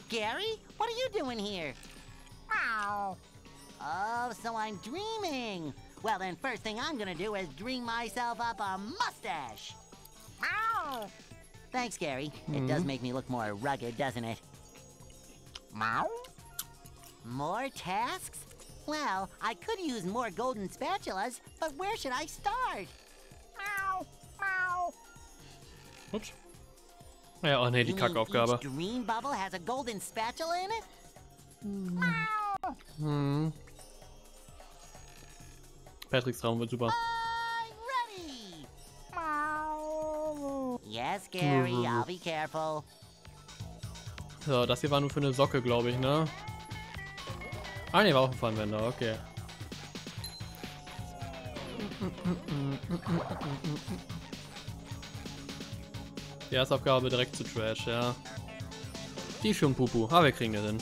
Gary, what are you doing here? Meow. Oh, so I'm dreaming. Well, then, first thing I'm gonna do is dream myself up a mustache. Meow. Thanks, Gary. It does mm. make me look more rugged, doesn't it? Meow. More tasks? Well, I could use more golden spatulas, but where should I start? Meow. Meow. Ups. Ja, oh ne, die Kackaufgabe. Each dream bubble has a golden spatula in it? Hm. Patricks Traum wird super. I'm ready. Yes, Gary, I'll be careful. So, das hier war nur für eine Socke, glaube ich, ne? Ah, ne, war auch ein Pfannwender, okay. Die Erstaufgabe direkt zu Trash, ja. Die schon Pupu, aber wir kriegen das hin.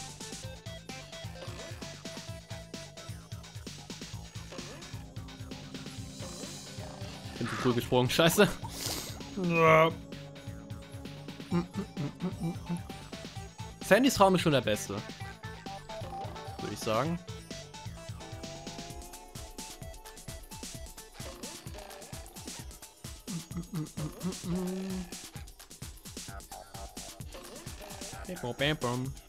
Bin zu früh gesprungen, *laughs* scheiße. Ja. Sandys Traum ist schon der beste. Würde ich sagen. Bam, bam, bam.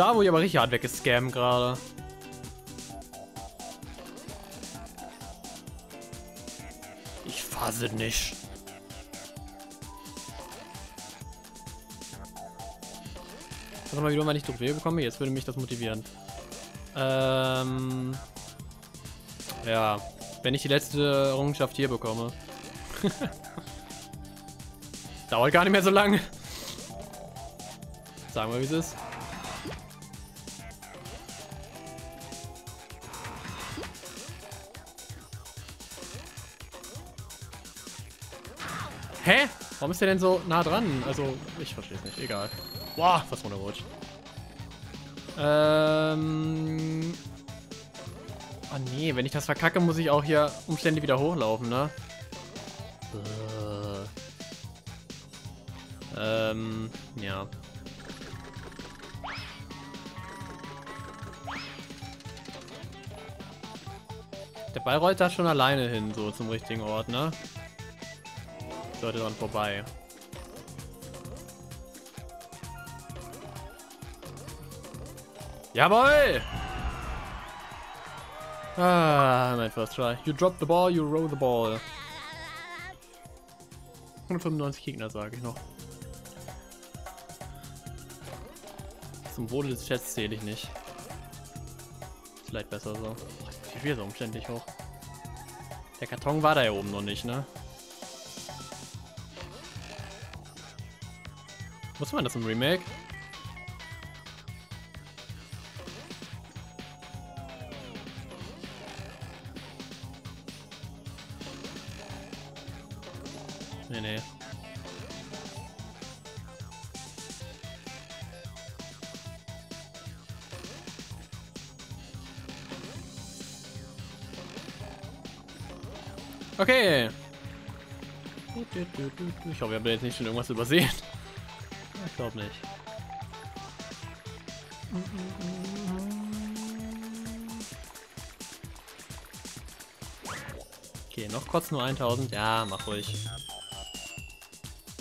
Da, wo ich aber richtig hart weggescammt gerade. Ich fasse nicht. Sag mal, wie wann ich Trophäe bekomme. Jetzt würde mich das motivieren. Ähm. Ja. Wenn ich die letzte Errungenschaft hier bekomme. *laughs* Dauert gar nicht mehr so lange. Sagen wir, wie es ist. Warum ist der denn so nah dran? Also, ich verstehe es nicht. Egal. Boah, was runtergerutscht. Ähm... Oh nee, wenn ich das verkacke, muss ich auch hier Umstände wieder hochlaufen, ne? Äh. Ähm, ja. Der Ball rollt da schon alleine hin, so zum richtigen Ort, ne? Sollte dann vorbei. Jawohl! Ah, mein first try. You drop the ball, you roll the ball. 195 Gegner, sage ich noch. Zum Wohle des Chats zähle ich nicht. Vielleicht besser so. Ich will so umständlich hoch. Der Karton war da ja oben noch nicht, ne? Muss man das im Remake? Nee, nee. Okay. Ich hoffe, wir haben jetzt nicht schon irgendwas übersehen. Glaube nicht. Okay, noch kurz nur 1000. Ja, mach ruhig.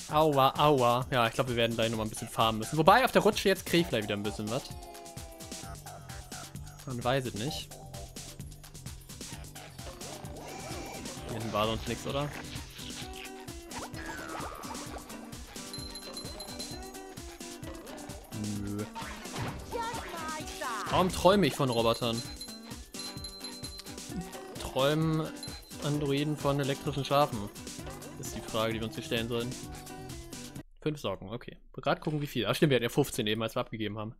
Aua, aua. Ja, ich glaube, wir werden gleich noch mal ein bisschen farmen müssen. Wobei, auf der Rutsche jetzt kriege ich vielleicht wieder ein bisschen was. Man weiß es nicht. Hier war sonst nichts, oder? Warum träume ich von Robotern? Träumen Androiden von elektrischen Schafen? Ist die Frage, die wir uns hier stellen sollen. Fünf Socken, okay. Gerade gucken, wie viel. Ach stimmt, wir hatten ja 15 eben, als wir abgegeben haben.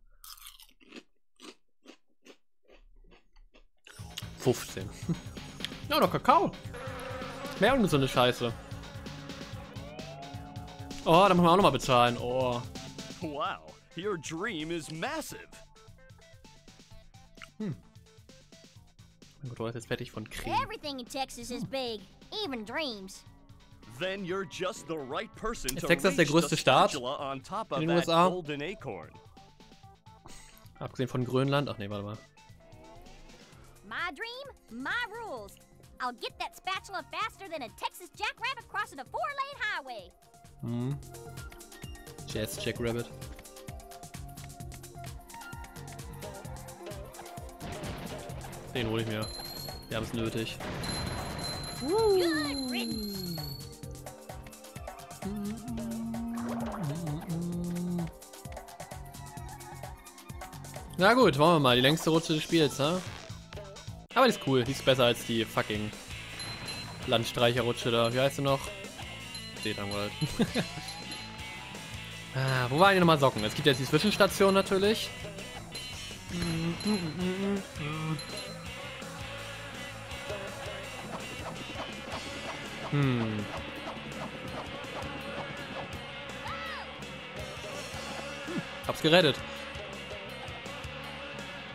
15. *laughs* ja, noch Kakao. Mehr ungesunde Scheiße. Oh, da müssen wir auch nochmal bezahlen. Oh. Wow, your dream is massive. Ist jetzt fertig von Krieg. Everything in Texas is big, even dreams. Then you're just the right person Ist to Texas der größte Staat spatula on top in of den USA? golden acorn. Abgesehen von Grönland. Ach nee, warte mal. My dream, my rules. I'll get that spatula faster than a Texas jackrabbit crossing a four-lane highway. Hm. Jazz Jackrabbit. Den hole ich mir. Wir haben es nötig. Na gut, wollen wir mal. Die längste Rutsche des Spiels, ne? Aber die ist cool. Die ist besser als die fucking Landstreicherrutsche da. Wie heißt sie noch? Seetangwald. *laughs* ah, wo waren hier nochmal Socken? Es gibt jetzt die Zwischenstation natürlich. Hm. Hab's gerettet.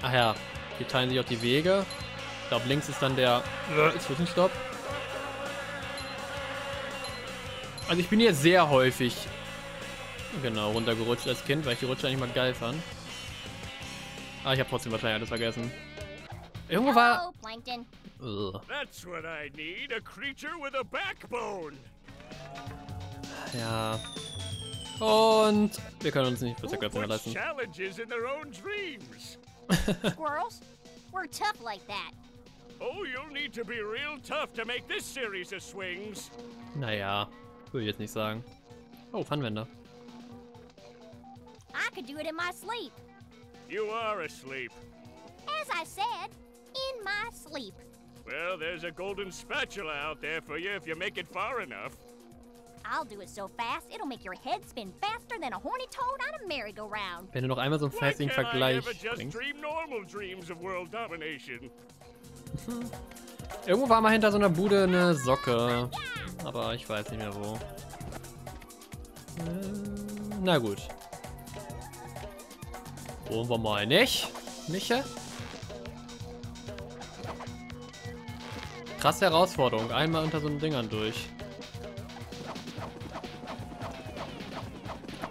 Ach ja, hier teilen sich auch die Wege. Ich glaube, links ist dann der äh, Zwischenstopp. Also ich bin hier sehr häufig genau runtergerutscht als Kind, weil ich die Rutsche eigentlich mal geil fand. Aber ich habe trotzdem wahrscheinlich alles vergessen. Irgendwo war... Hello, Plankton. Ugh. That's what I need, a creature with a backbone. Ja. Und wir können uns nicht Who Berserker mehr puts leisten. challenges in their own dreams? *laughs* Squirrels? We're tough like that. Oh, you'll need to be real tough to make this series of swings. Naja, würde ich jetzt nicht sagen. Oh, Pfannwender. I could do it in my sleep. You are asleep. As I said, in my sleep. Well, there's a golden spatula out there for you if you make it far enough. I'll do it so fast, it'll make your head spin faster than a horny toad on a merry-go-round. Wenn du noch einmal so einen fleißigen Vergleich ever just bringst. dream normal dreams of world domination? *laughs* Irgendwo war mal hinter so einer Bude eine Socke. Aber ich weiß nicht mehr wo. Äh, na gut. Wollen wir mal nicht, Micha? Krasse Herausforderung. Einmal unter so einen Dingern durch.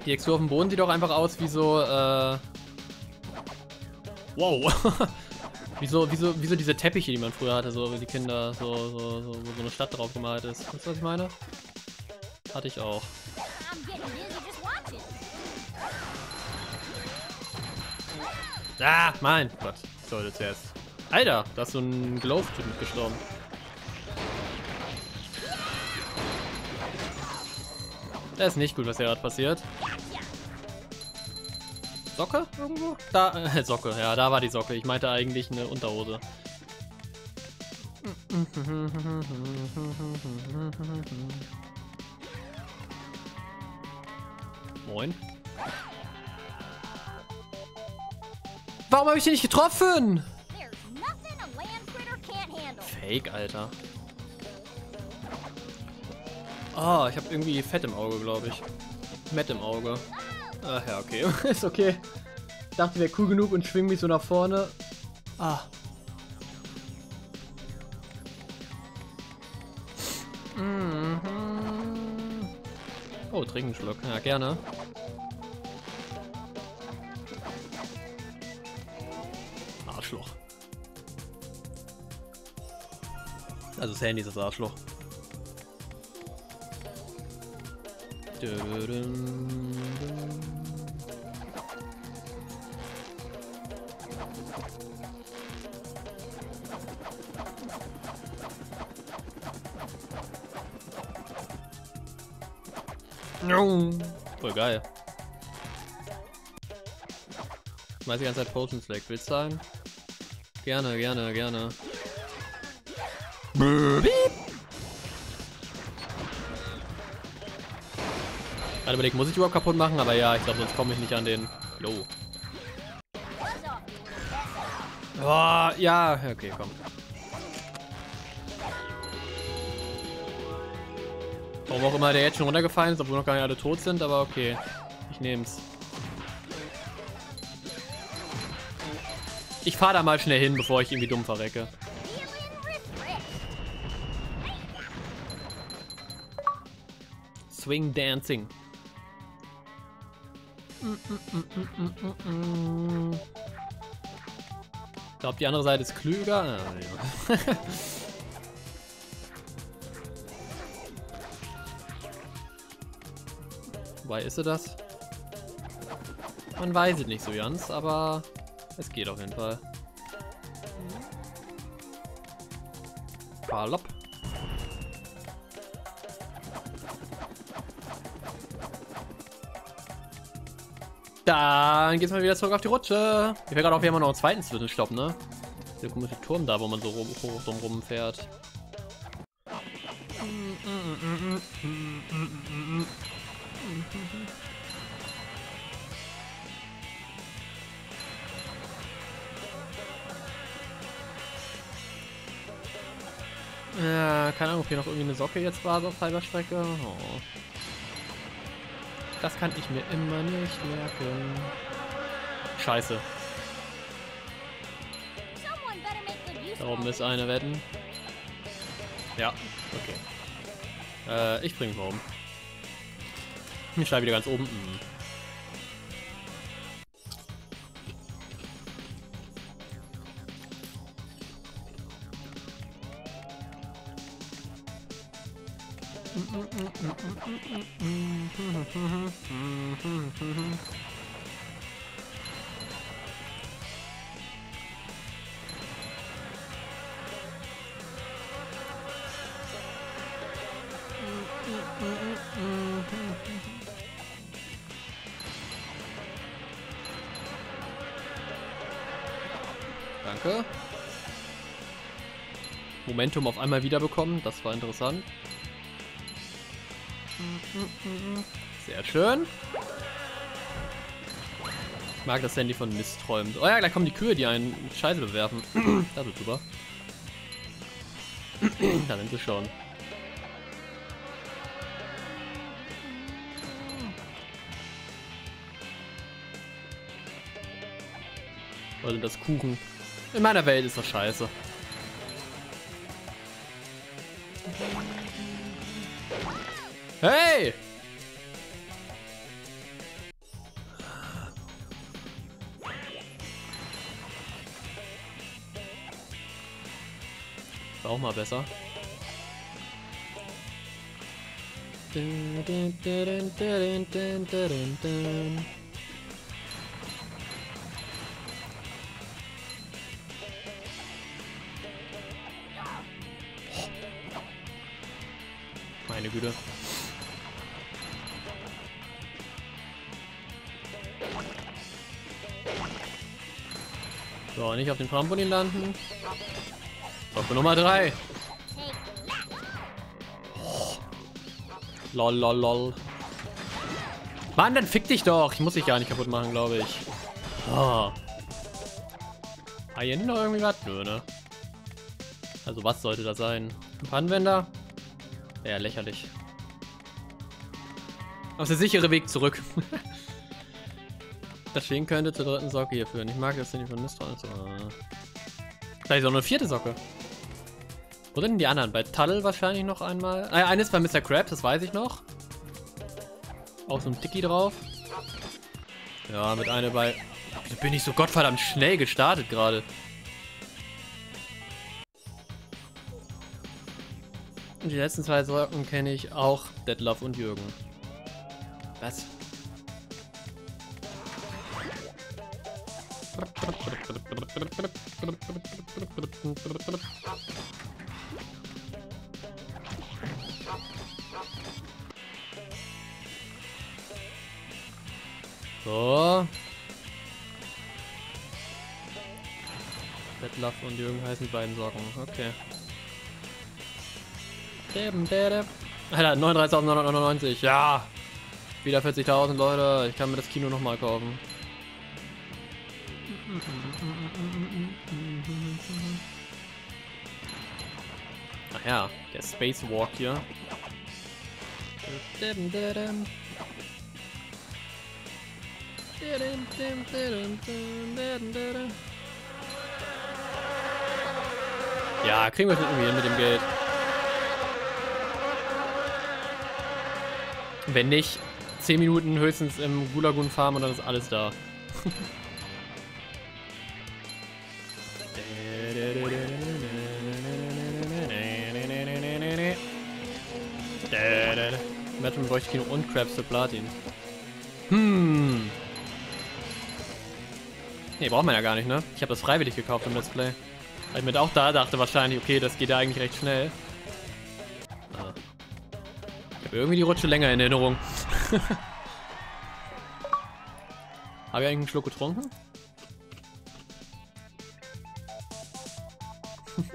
Die Exur auf dem Boden sieht auch einfach aus wie so, äh... Wow. *laughs* wie, so, wie, so, wie so diese Teppiche, die man früher hatte, so wie die Kinder, so, so, so, wo so eine Stadt drauf gemalt ist. Weißt du, was ich meine? Hatte ich auch. Ah, mein Gott. So, das jetzt. Alter, da ist so ein Glove-Typ mit gestorben. Das ist nicht gut, was hier gerade passiert. Socke irgendwo? Da, äh, *laughs* Socke, ja, da war die Socke. Ich meinte eigentlich eine Unterhose. Moin. Warum habe ich den nicht getroffen? Fake, Alter. Ah, ich habe irgendwie Fett im Auge, glaube ich. Matt im Auge. Ach ja, okay. *laughs* Ist okay. Dachte, wäre cool genug und schwing mich so nach vorne. Ah. Mhm. Oh, trink einen Schluck. Ja, gerne. Arschloch. Also Sandy ist das Arschloch. Voll geil. Ich weiß die ganze Zeit Potions weg. Willst du sagen? Gerne, gerne, gerne. Beep. Gerade überlegt, muss ich überhaupt kaputt machen? Aber ja, ich glaube, sonst komme ich nicht an den. Jo. Oh, ja, okay, komm. Warum auch immer der jetzt schon runtergefallen ist, obwohl noch gar nicht alle tot sind, aber okay. Ich nehm's. Ich fahr da mal schnell hin, bevor ich irgendwie dumm verrecke. Swing Dancing. Ich glaube, die andere Seite ist klüger. Ah, ja. *laughs* Wobei ist sie das? Man weiß es nicht so ganz, aber es geht auf jeden Fall. Palopp. Dann geht's mal wieder zurück auf die Rutsche. Ich wäre gerade auf, wir haben noch einen zweiten Zwischenstopp, ne? Der komische Turm da, wo man so rum, drum rumfährt. Ja, keine Ahnung, ob hier noch irgendwie eine Socke jetzt war so auf halber Strecke. Oh. Das kann ich mir immer nicht merken. Scheiße. Da oben ist eine Wetten. Ja, okay. Äh, ich bring mal um. Ich steige wieder ganz oben. Hm. Danke. Momentum auf einmal wiederbekommen, das war interessant. Sehr schön. Ich mag das Handy von Mist träumt. Oh ja, gleich kommen die Kühe, die einen Scheiße bewerfen. *clears throat* das wird super. *clears throat* da sind sie schon. Oder das Kuchen? In meiner Welt ist das scheiße. Hey! War auch mal besser. Meine Güte. So, nicht auf den Trampolin landen. Socke Nummer 3. Lol, lol, lol. Mann, dann fick dich doch. Ich muss dich gar nicht kaputt machen, glaube ich. Oh. Ah, hier noch irgendwie was? Nö, ne? Also was sollte das sein? Ein Pannenwender? Ja lächerlich. Auf der sichere Weg zurück. *laughs* das Stehen könnte zur dritten Socke hier führen. Ich mag das nicht von Misstrauen. So. Vielleicht auch eine vierte Socke. Wo sind denn die anderen? Bei Tuddle wahrscheinlich noch einmal. Ah, eines bei Mr. Krabs, das weiß ich noch. Auch so ein Dicky drauf. Ja, mit einer bei... Wieso bin ich so gottverdammt schnell gestartet gerade? Und die letzten zwei Socken kenne ich auch Detlef und Jürgen. Was? So. Detlef und Jürgen heißen beiden Socken. Okay. Alter, 39.999. Ja. Wieder 40.000 Leute. Ich kann mir das Kino nochmal kaufen. Ach ja, der Spacewalk hier. Ja, kriegen wir das irgendwie hin mit dem Geld. Wenn nicht, 10 Minuten höchstens im Gulagun Farm und dann ist alles da. *laughs* Kino und Krabs für Platin. Hm. Ne, braucht man ja gar nicht, ne? Ich habe das freiwillig gekauft im Let's Play. Weil ich mir auch da dachte wahrscheinlich, okay, das geht ja eigentlich recht schnell. Ah. Ich habe irgendwie die Rutsche länger in Erinnerung. *laughs* habe ich eigentlich einen Schluck getrunken? *laughs*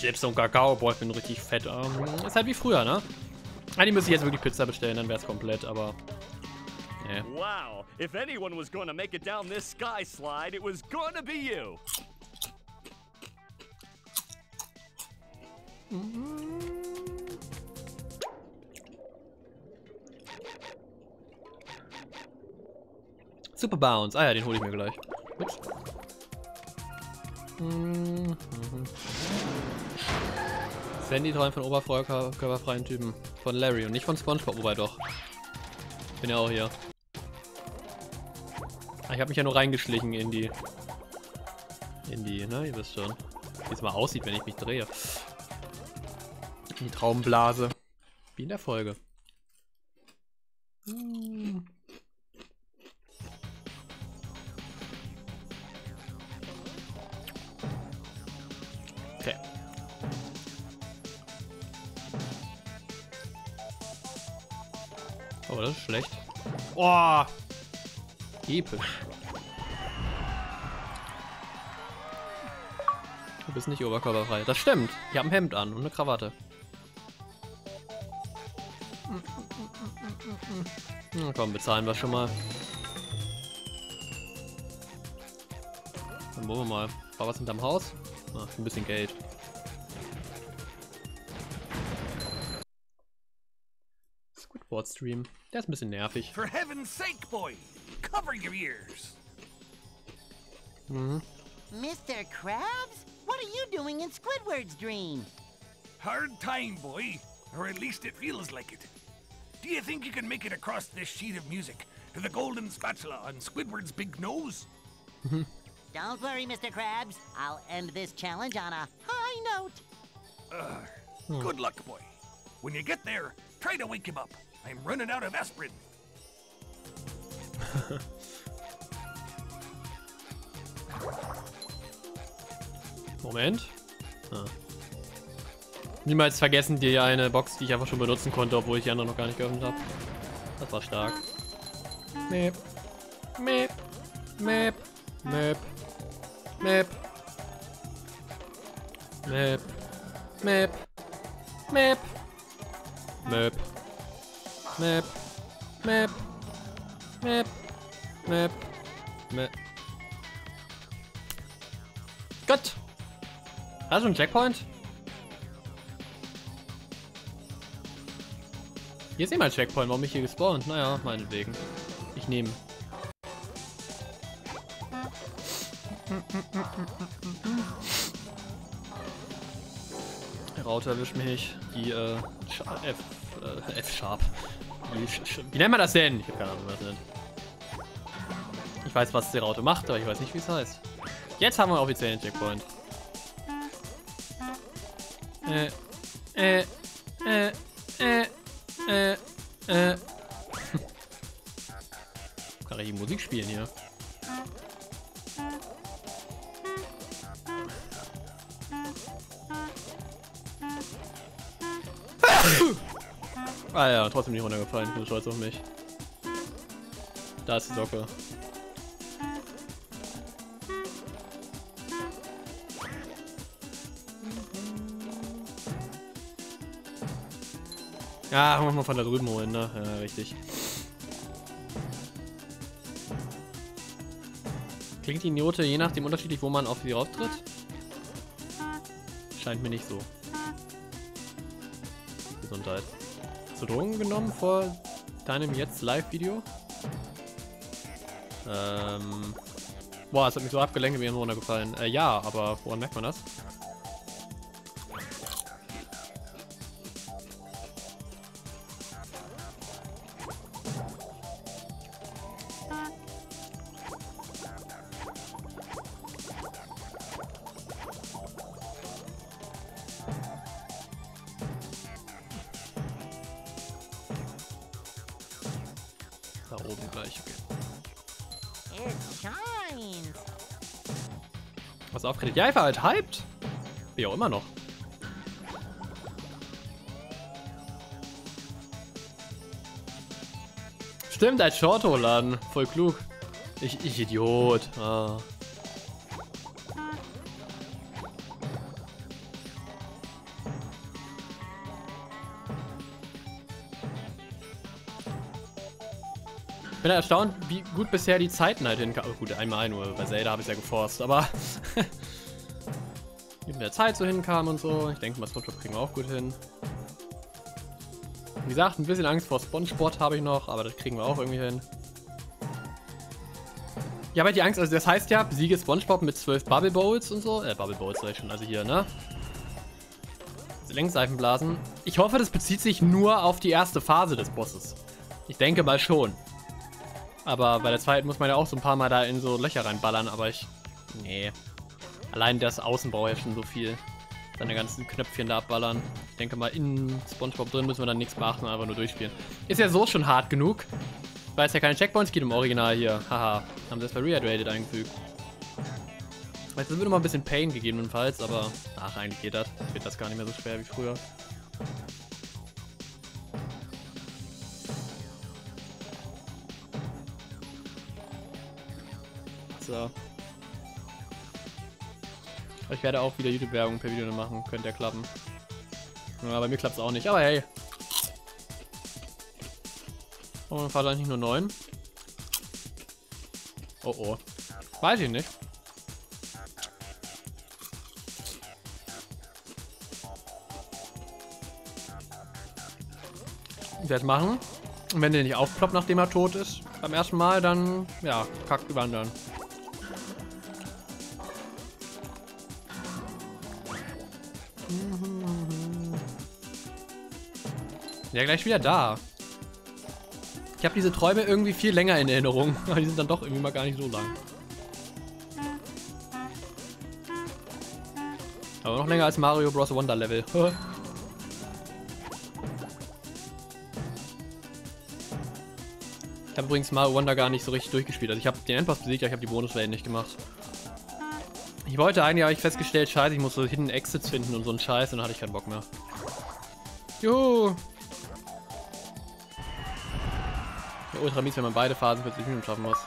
Chips und Kakao, boah, ich bin richtig fett. Ähm, ist halt wie früher, ne? Eigentlich müsste ich jetzt wirklich Pizza bestellen, dann wäre es komplett, aber... Nee. Wow, if anyone was to make it down this sky slide, it was to be you. Super Bounce. Ah ja, den hole ich mir gleich. Ups. Mhm. Sandy träumt von oberkörperfreien Typen. Von Larry und nicht von Spongebob, wobei doch. Bin ja auch hier. Ah, ich habe mich ja nur reingeschlichen in die... In die, ne, ihr wisst schon. Wie es mal aussieht, wenn ich mich drehe. In die Traumblase. Wie in der Folge. Hm. Oh, das ist schlecht. Oh! Episch. Du bist nicht oberkörperfrei. Das stimmt. Ich habe ein Hemd an und eine Krawatte. Na komm, bezahlen wir schon mal. Dann wollen wir mal. War was hinterm Haus? Ah, ein bisschen Geld. Squidward Stream. Der ist ein bisschen nervig. For heaven's sake, boy, cover your ears. Mhm. Mr. Krabs? What are you doing in Squidward's dream? Hard time, boy. Or at least it feels like it. Do you think you can make it across this sheet of music to the golden spatula on Squidward's big nose? Don't worry, Mr. Krabs. I'll end this challenge on a high note. Uh, Good luck, boy. When you get there, try to wake him up. I'm running out of aspirin. *laughs* Moment. Ah. Niemals vergessen die eine Box, die ich einfach schon benutzen konnte, obwohl ich die andere noch gar nicht geöffnet habe. Das war stark. Map. Map. Map. Map. Map. Map. Map. Map. Map. Map. Map. Map. Map. Map. Gott! Hast du einen Checkpoint? Hier ist eh mein Checkpoint, warum ich hier gespawnt? Naja, meinetwegen. Ich nehme. Der Router erwischt mich. Die, äh, Scha- F, äh, F-Sharp. Wie nennt man das denn? Ich habe keine Ahnung, was das nennt. Ich weiß, was die Raute macht, aber ich weiß nicht, wie es heißt. Jetzt haben wir offiziell einen Checkpoint. Äh, äh, äh, äh, äh, äh. *laughs* Kann ich die Musik spielen hier? Ah ja, trotzdem nicht runtergefallen. Ich bin stolz auf mich. Da ist die Socke. Ja, muss man von da drüben holen, ne? Ja, richtig. Klingt die Note je nachdem unterschiedlich, wo man auf sie auftritt? Scheint mir nicht so. Gesundheit. Du Drogen genommen vor deinem jetzt Live-Video? Ähm. Boah, es hat mich so abgelenkt, mir runtergefallen. Äh, ja, aber woran merkt man das? Ja, ich war halt hyped. Wie auch immer noch. Stimmt, als Short-Laden. Voll klug. Ich, ich Idiot. Ah. bin erstaunt, wie gut bisher die Zeiten halt hinkamen. Oh, gut, einmal nur. Bei Zelda habe ich ja geforst, aber mit der Zeit so hinkam und so. Ich denke mal, SpongeBob kriegen wir auch gut hin. Wie gesagt, ein bisschen Angst vor SpongeBob habe ich noch, aber das kriegen wir auch irgendwie hin. Ja, aber die Angst, also das heißt ja, besiege SpongeBob mit 12 Bubble Bowls und so. Äh, Bubble Bowls sag ich schon, also hier, ne? Längsseifenblasen. Ich hoffe, das bezieht sich nur auf die erste Phase des Bosses. Ich denke mal schon. Aber bei der zweiten muss man ja auch so ein paar Mal da in so Löcher reinballern, aber ich. Nee. Allein das Außenbau ja schon so viel. seine ganzen Knöpfchen da abballern. Ich denke mal, in Spongebob drin müssen wir dann nichts beachten, einfach nur durchspielen. Ist ja so schon hart genug, weil es ja keine Checkpoints gibt im Original hier. Haha, haben sie das bei Rehydrated eingefügt. Jetzt wird immer ein bisschen Pain gegebenenfalls, aber ach, eigentlich geht das. Wird das gar nicht mehr so schwer wie früher. So. Ich werde auch wieder YouTube-Werbung per Video machen. Könnte ja klappen. Ja, bei mir klappt es auch nicht. Aber hey. Oh, dann fahrt eigentlich nur 9. Oh oh. Weiß ich nicht. Ich werde machen. Und wenn der nicht aufploppt, nachdem er tot ist, beim ersten Mal, dann, ja, kackt Ja, gleich wieder da. Ich habe diese Träume irgendwie viel länger in Erinnerung, *laughs* aber die sind dann doch irgendwie mal gar nicht so lang. Aber noch länger als Mario Bros. Wonder Level. *laughs* Ich habe übrigens Mario Wonder gar nicht so richtig durchgespielt. Also ich habe den Endboss besiegt, aber ich habe die Bonuswellen nicht gemacht. Ich wollte eigentlich, habe ich festgestellt, scheiße, ich muss so Hidden Exits finden und so einen Scheiß und dann hatte ich keinen Bock mehr. Juhu! Ultra mies, wenn man beide Phasen 40 Minuten schaffen muss.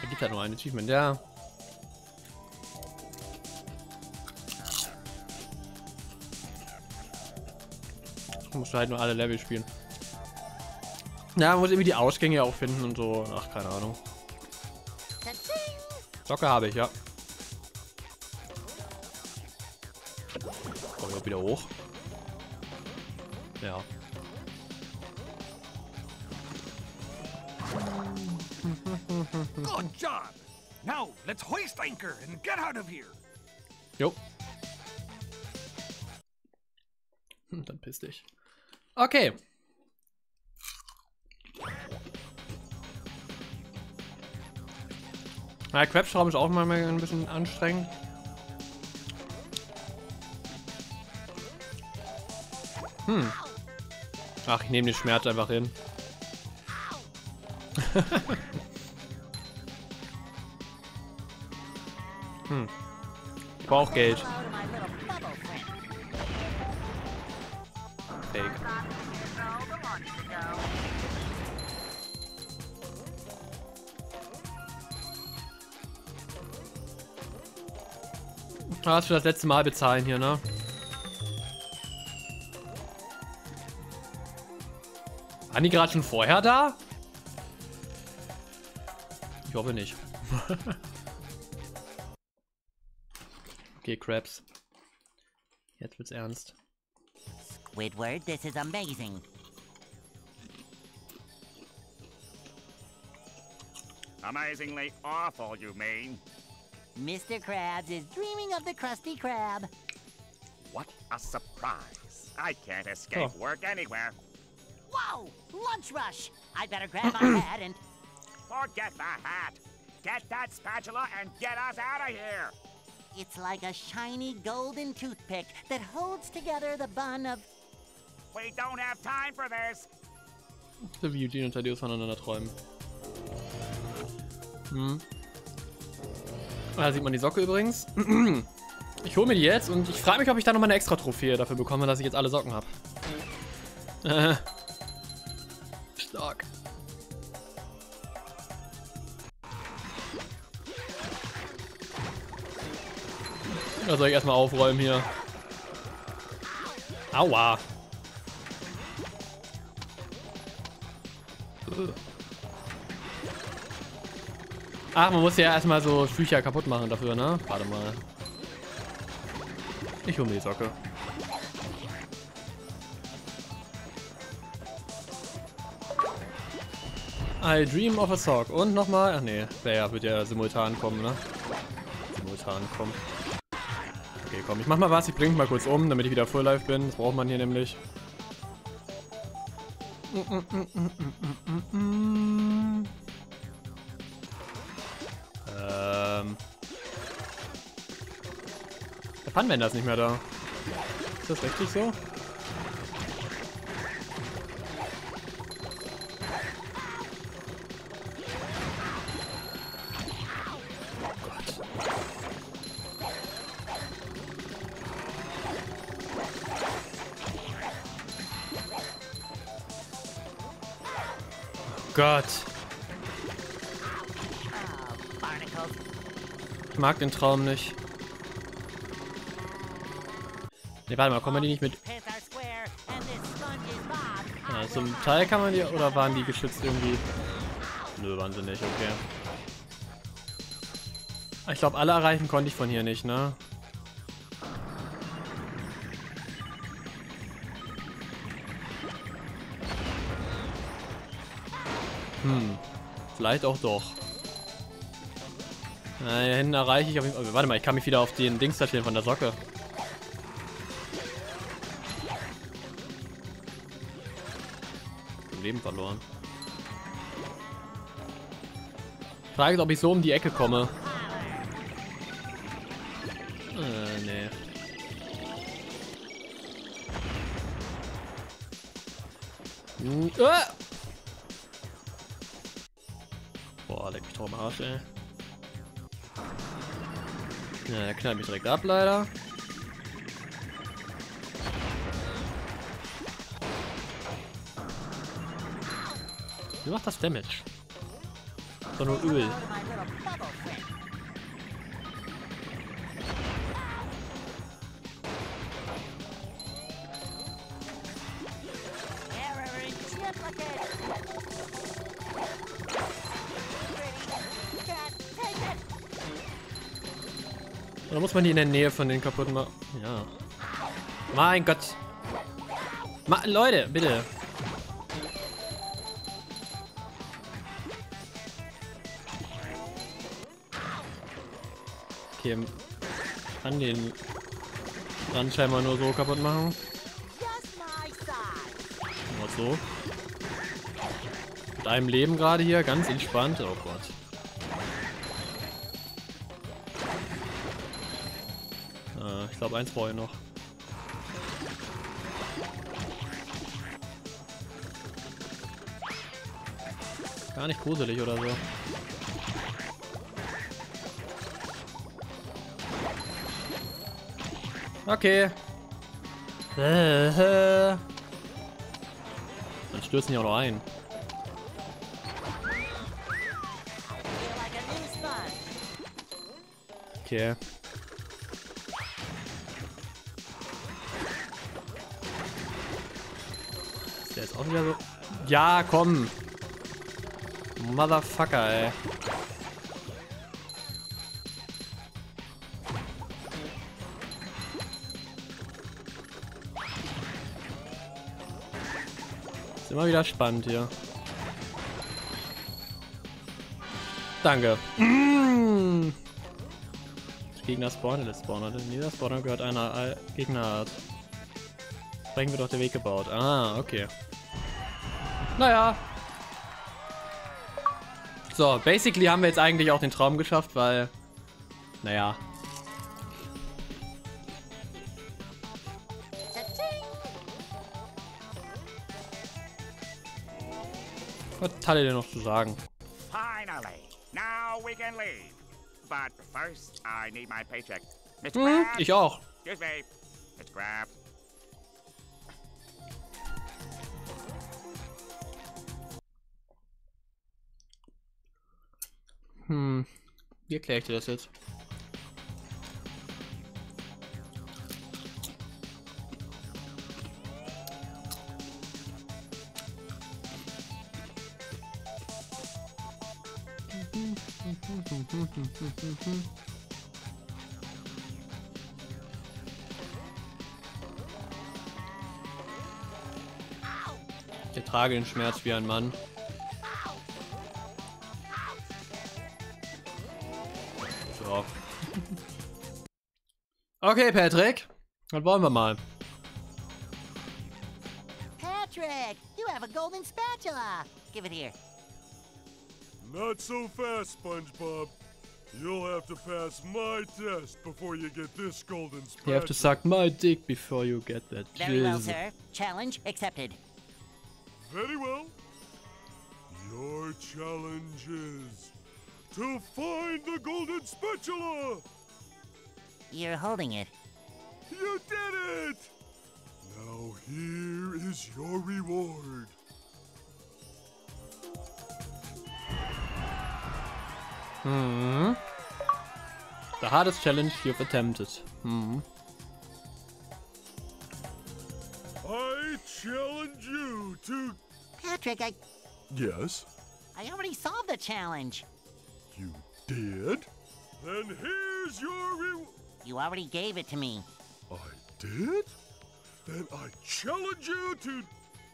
Da gibt halt nur ein Achievement, ja. Musst du halt nur alle Level spielen. Ja, man muss irgendwie die Ausgänge auch finden und so. Ach, keine Ahnung. Socke habe ich, ja. Komm ich wieder hoch. Ja. Get out of here. Jo. Hm, dann piss dich. Okay. Na, Quebschrauben ist auch mal ein bisschen anstrengend. Hm. Ach, ich nehme den Schmerz einfach hin. *laughs* hm. Ich brauche Geld. Fake. Ah, für das letzte Mal bezahlen hier, ne? Waren die gerade schon vorher da? Ich hoffe nicht. *laughs* okay, Krabs. Jetzt wird's ernst. Squidward, this is amazing. Amazingly awful, you mean? Mr. Krabs is dreaming of the Krusty Krab. What a surprise. I can't escape Oh. work anywhere. Whoa! Lunch rush! I better *clears throat* grab my hat and... Forget the hat. Get that spatula and get us out of here. It's like a shiny golden toothpick that holds together the bun of... We don't have time for this. So wie Eugene und Thaddeus voneinander träumen. Hm. Da sieht man die Socke übrigens. *clears throat* Ich hole mir die jetzt und ich frage mich, ob ich da nochmal eine extra Trophäe dafür bekomme, dass ich jetzt alle Socken habe. Äh. *laughs* Stark. Da soll ich erstmal aufräumen hier. Aua. Ach, man muss ja erstmal so Viecher kaputt machen dafür, ne? Warte mal. Ich hole mir die Socke. I dream of a sock. Und nochmal. Ach nee, der wird ja simultan kommen, ne? Simultan kommen. Okay, komm, ich mach mal was. Ich bring mal kurz um, damit ich wieder Full Life bin. Das braucht man hier nämlich. Ähm. Der Pannenwender ist nicht mehr da. Ist das richtig so? Gott. Ich mag den Traum nicht. Ne, warte mal, kommen wir die nicht mit... Ja, zum Teil kann man die... Oder waren die geschützt irgendwie? Nö, waren sie nicht, okay. Ich glaube, alle erreichen konnte ich von hier nicht, ne? Vielleicht auch doch. Na, hier hinten erreiche ich auf jeden Fall. Warte mal, ich kann mich wieder auf den Dings stellen von der Socke. Leben verloren. Frage ist, ob ich so um die Ecke komme. Äh, nee. Hm, äh! Am Arsch, ey. Ja, der knallt mich direkt ab, leider. Wie macht das Damage? Nur Öl. Muss man die in der Nähe von den kaputten machen? Ja. Mein Gott. Ma Leute, bitte. Okay, kann den dann scheinbar nur so kaputt machen. Nur so. Mit einem Leben gerade hier, ganz entspannt. Oh glaube, eins brauche ich noch. Gar nicht gruselig oder so. Okay. *laughs* Dann stürzen die auch noch ein. Ja, komm. Motherfucker, ey. Ist immer wieder spannend hier. Danke. Mm. Gegner spawnen, der Spawner. In jeder Spawner gehört einer Al- Gegnerart. Sprechen wird doch der Weg gebaut. Ah, okay. Naja. So, basically haben wir jetzt eigentlich auch den Traum geschafft, weil... Naja. Was hat er denn noch zu sagen? Finally. Now we can leave. But first, I need my paycheck. Mr. Hm, Krabs? ich auch. Excuse me. Mr. Krabs. Hm. Wie erkläre ich dir das jetzt? Ich ertrage den Schmerz wie ein Mann. Okay, Patrick. Dann wollen wir mal. Patrick, you have a golden spatula. Give it here. Not so fast, SpongeBob. You'll have to pass my test before you get this golden spatula. You have to suck my dick before you get that Very well, sir. Challenge accepted. Very well. Your challenge is to find the golden spatula. You're holding it. You did it! Now here is your reward. Hmm. The hardest challenge you've attempted. Hmm. I challenge you to. Patrick, I Yes, I already solved the challenge. you did? Then here's your reward. You already gave it to me. I did? Then I challenge you to.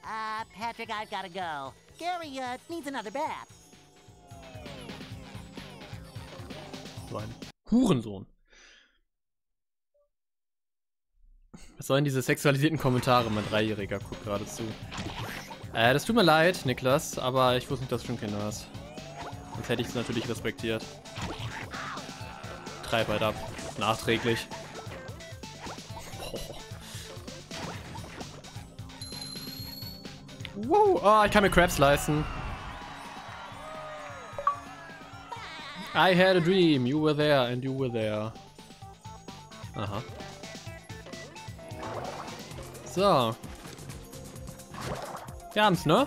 Uh, Patrick, I've gotta go. Gary, uh, needs another bath. So ein Hurensohn. Was sollen diese sexualisierten Kommentare? Mein Dreijähriger guckt gerade zu. Äh, das tut mir leid, Niklas, aber ich wusste nicht, dass du schon Kinder hast. Sonst hätte ich es natürlich respektiert. Treib halt ab. Nachträglich. Oh. Wow, ah, ich kann mir Crabs leisten. I had a dream, you were there and you were there. Aha. So. Wir haben's, ne?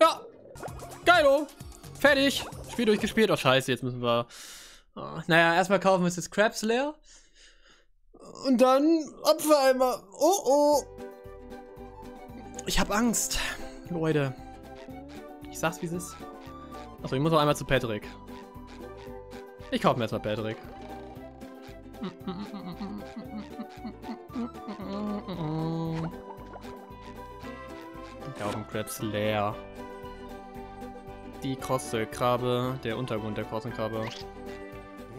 Ja. Geilo. Fertig. Spiel durchgespielt. Oh, scheiße, jetzt müssen wir... Oh, naja, erstmal kaufen wir uns jetzt Crabs leer. Und dann Apfeleimer. Oh, oh. Ich hab Angst. Leute. Ich sag's, wie es ist. Achso, ich muss noch einmal zu Patrick. Ich kaufe mir erstmal Patrick. Gaubenkrabs leer. Die Krosselkrabbe, der Untergrund der Krosselkrabbe.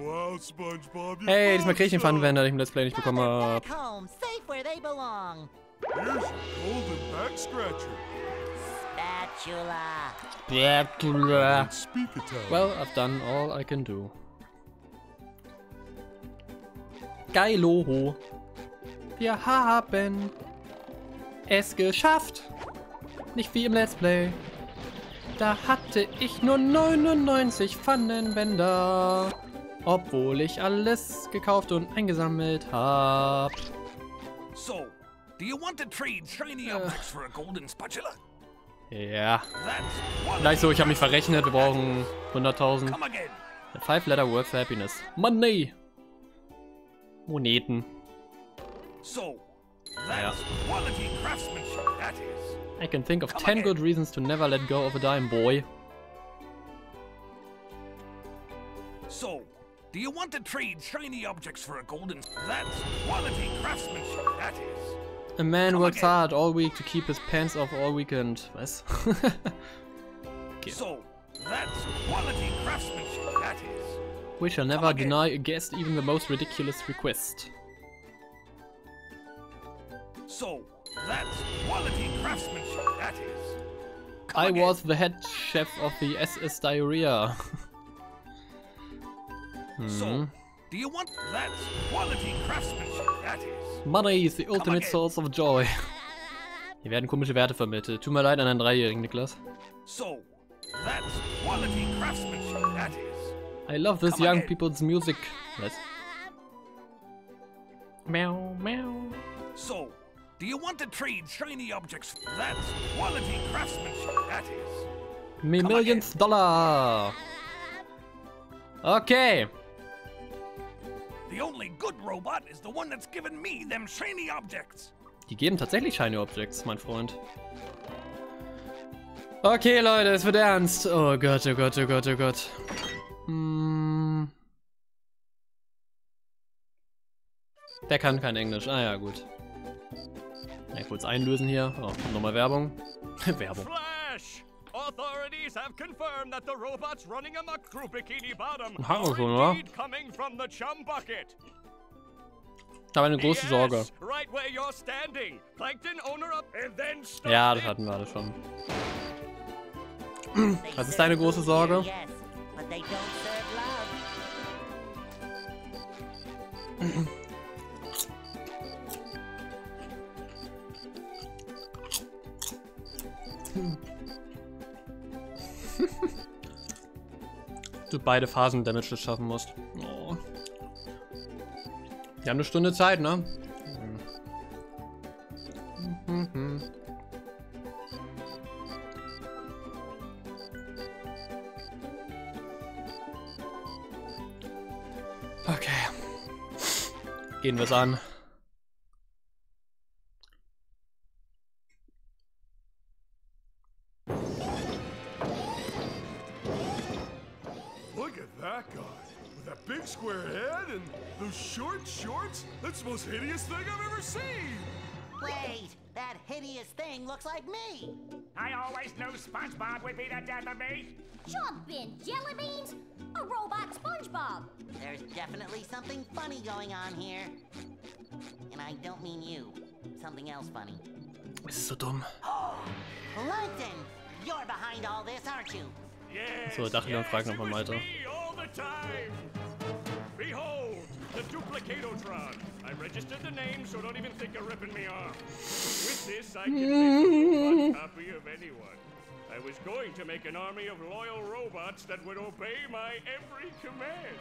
Wow, SpongeBob. you Hey, diesmal krieg ich den. Pfannenwender, den ich im Let's Play nicht bekommen hab. Back home, safe where they belong. Here's your golden back scratcher. Spatula. Spatula. Well, I've done all I can do. Geiloho. Wir haben es geschafft. Nicht wie im Let's Play. Da hatte ich nur 99 Pfannenwender. Obwohl ich alles gekauft und eingesammelt hab. So, do you want to trade shiny objects for a golden spatula? Ja. Vielleicht so, ich habe mich verrechnet. Wir brauchen 100.000. Come again. A five letter word for happiness. Money. Moneten. So, is. I can think of 10 good reasons to never let go of a dime, boy. So, do you want to trade shiny objects for a golden... That's quality craftsmanship, that is. A man Come works again. hard all week to keep his pants off all weekend. Was? *laughs* okay. So, that's quality craftsmanship, that is. We shall never deny a guest even the most ridiculous request. So, that's quality craftsmanship, that is. I was the head chef of the SS Diarrhea. *laughs* So, hmm. do you want... That's quality craftsmanship, that is. Money is the ultimate source of joy. Hier werden komische Werte vermittelt. Tut mir leid an einen Dreijährigen, Niklas. So, that's quality craftsmanship, that is. I love this Come young again. people's music. Was? Meow, meow. So, do you want to trade shiny objects? That's quality craftsmanship, that is. Me millions Dollar. Okay. The only good robot is the one that's given me them shiny objects. Die geben tatsächlich Shiny Objects, mein Freund. Okay, Leute, es wird ernst. Oh Gott, oh Gott, oh Gott, oh Gott. Hm. Der kann kein Englisch. Ah ja, gut. Ja, kurz einlösen hier. Oh, nochmal Werbung. *laughs* Werbung authorities have confirmed that the robots running amok through Bikini Bottom are ne? indeed coming from the chum bucket. Ich habe eine große Sorge. Ja, das hatten wir alle schon. Was ist deine große Sorge? Hm. *clears throat* du beide Phasen Damage schaffen musst. Oh. Wir haben eine Stunde Zeit, ne? Okay. Gehen wir es an. Short shorts. That's the most hideous thing I've ever seen. Wait, that hideous thing looks like me. I always knew SpongeBob would be the death of me. Jump in, jelly beans! A robot SpongeBob! There's definitely something funny going on here. And I don't mean you. Something else funny. Es ist so dumm. Plankton! *gasps* You're behind all this, aren't you? Yes, So, Dachleon fragt yes, noch mal it was weiter. me all the time. Behold, the Duplicatotron. I registered the name, so don't even think of ripping me off. With this, I can make a *laughs* copy of anyone. I was going to make an army of loyal robots that would obey my every command.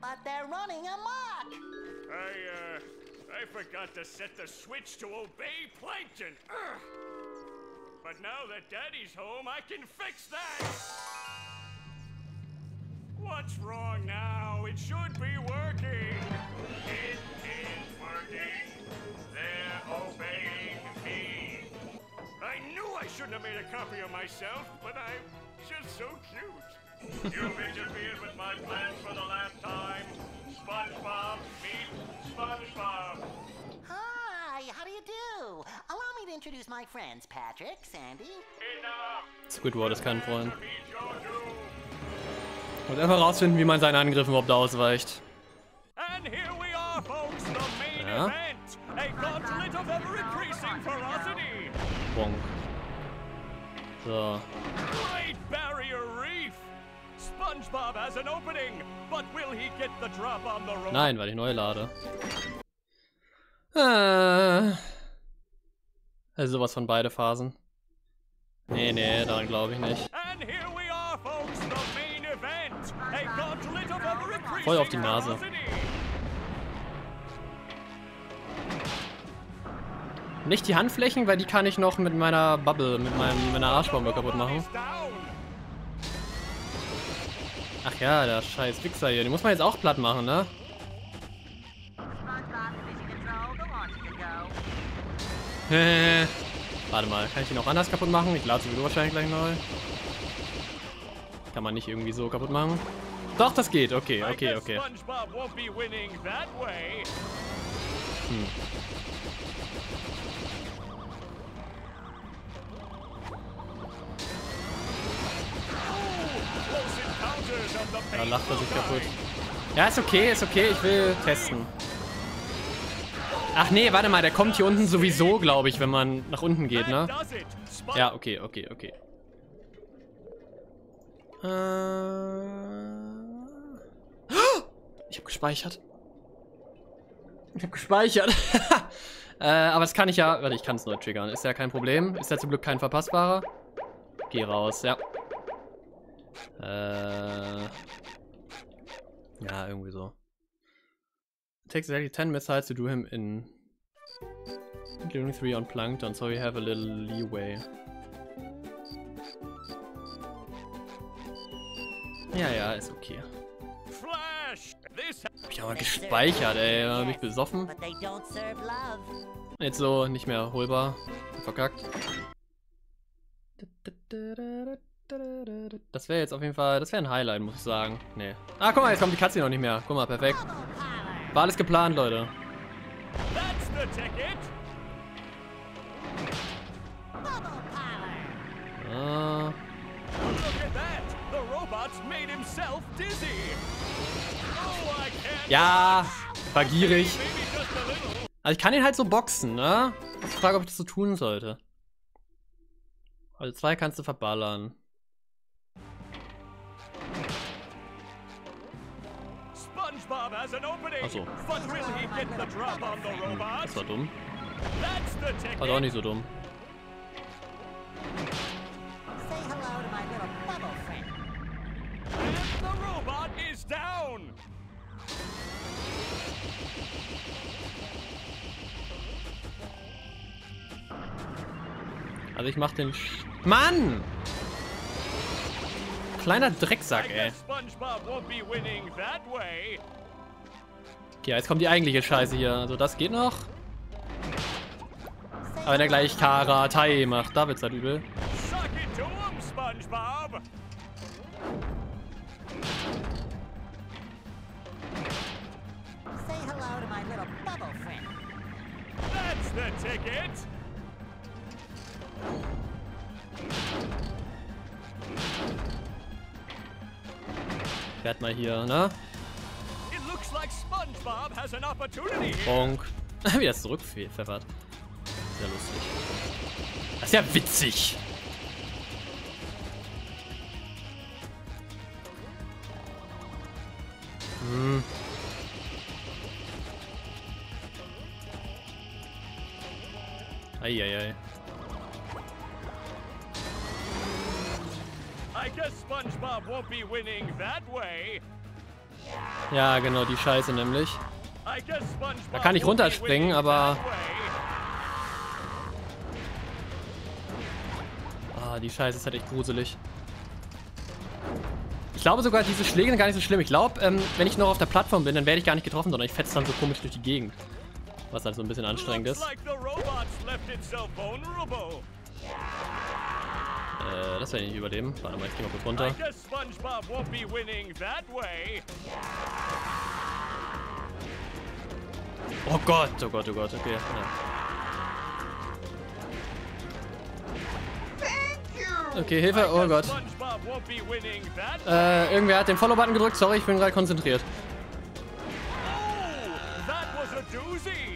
But they're running amok! I, uh, I forgot to set the switch to obey Plankton. Ugh. But now that Daddy's home, I can fix that. What's wrong now? It should be working. It is working. They're obeying me. I knew I shouldn't have made a copy of myself, but I'm just so cute. You've interfered with my plans for the last time. SpongeBob, meet SpongeBob. Hi, how do you do? Allow me to introduce my friends, Patrick, Sandy. Enough. Squidward ist kein Freund. Und einfach rausfinden, wie man seinen Angriffen überhaupt ausweicht. And here we are, folks, the main Ja. event. A gauntlet of ever-increasing ferocity. Bonk. So. Nein, weil ich neu lade. Ah. Also sowas von beide Phasen. Nee, nee, daran glaube ich nicht. Voll auf die Nase. Nicht die Handflächen, weil die kann ich noch mit meiner Bubble, mit meinem, meiner Arschbombe kaputt machen. Ach ja, der scheiß Wichser hier. Den muss man jetzt auch platt machen, ne? *laughs* Warte mal, kann ich den auch anders kaputt machen? Ich lade sowieso wahrscheinlich gleich neu. Kann man nicht irgendwie so kaputt machen? Doch, das geht. Okay, okay, okay. Hm. Da lacht er sich kaputt. Ja, ist okay, ist okay. Ich will testen. Ach nee, warte mal, der kommt hier unten sowieso, glaube ich, wenn man nach unten geht, ne? Ja, okay, okay, okay. Äh... Ich habe gespeichert. Ich habe gespeichert. *laughs* äh, aber das kann ich ja... Warte, ich kann es neu triggern. Ist ja kein Problem. Ist ja zum Glück kein verpassbarer. Geh raus, ja. Äh... Ja, irgendwie so. It takes exactly 10 missiles to do him in... Including 3 on Plankton, so we have a little leeway. Ja, ja, ist okay. Hab ich aber gespeichert, ey. Hab ich besoffen. Jetzt so nicht mehr holbar. Verkackt. Das wäre jetzt auf jeden Fall, das wäre ein Highlight, muss ich sagen. Nee. Ah, guck mal, jetzt kommt die Katze noch nicht mehr. Guck mal, perfekt. War alles geplant, Leute. Ah. Ja, war gierig. Also ich kann ihn halt so boxen, ne? Ich frage, ob ich das so tun sollte. Also zwei kannst du verballern. SpongeBob SpongeBob has an opening. Ach so. But will he get the drop on the robot? Das war dumm. The ticket. Also auch nicht so dumm. Also ich mach den... Sch Mann! Kleiner Drecksack, ey. Okay, jetzt kommt die eigentliche Scheiße hier. Also das geht noch. Aber wenn er gleich Karatai macht, da wird's halt übel. Say hello to my little bubble friend. That's the ticket. Werd mal hier, ne? It looks like SpongeBob has an opportunity here. Bonk. *laughs* Wie das zurückpfeffert. Sehr lustig. Das ist ja witzig. Hm. Eieiei. I guess SpongeBob won't be winning that way. Ja, genau, die Scheiße nämlich. Da kann ich runterspringen, aber... Ah, die Scheiße ist halt echt gruselig. Ich glaube sogar, diese Schläge sind gar nicht so schlimm. Ich glaube, ähm, wenn ich noch auf der Plattform bin, dann werde ich gar nicht getroffen, sondern ich fetze dann so komisch durch die Gegend. Was halt so ein bisschen anstrengend Looks ist. like the robot's left itself vulnerable. Äh, das werde ich nicht überleben. Warte mal, ich gehe mal kurz runter. Oh Gott, oh Gott, oh Gott, okay. Ja. Okay, Hilfe, oh Gott. Äh, irgendwer hat den Follow-Button gedrückt. Sorry, ich bin gerade konzentriert.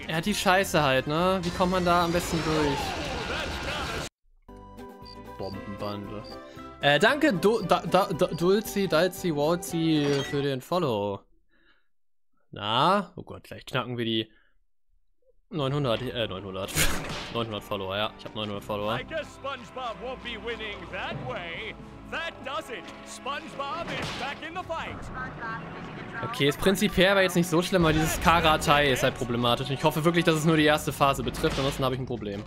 Er hat die Scheiße halt, ne? Wie kommt man da am besten durch? Bombenbande. Äh, danke, du, da, da, Dulci, Dalzi, Walzi für den Follow. Na? Oh Gott, gleich knacken wir die 900, äh, 900. 900 *laughs* Follower, ja. Ich habe 900 Follower. I guess SpongeBob won't be winning that way. That does it. SpongeBob is back in the fight. Okay, ist prinzipiell aber jetzt nicht so schlimm, aber dieses Karatai ist halt problematisch. Ich hoffe wirklich, dass es nur die erste Phase betrifft, ansonsten habe ich ein Problem.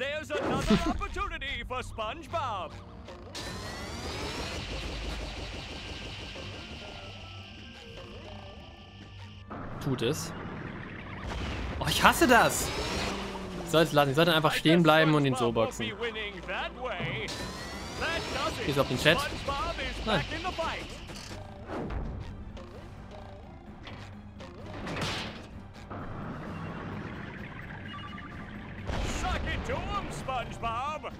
There's another *laughs* opportunity for SpongeBob. Tut es. Oh, ich hasse das! Ich sollte es lassen. Ich sollte einfach stehen bleiben und ihn so boxen. Gehst du auf den Chat? Nein. Suck it to him, SpongeBob.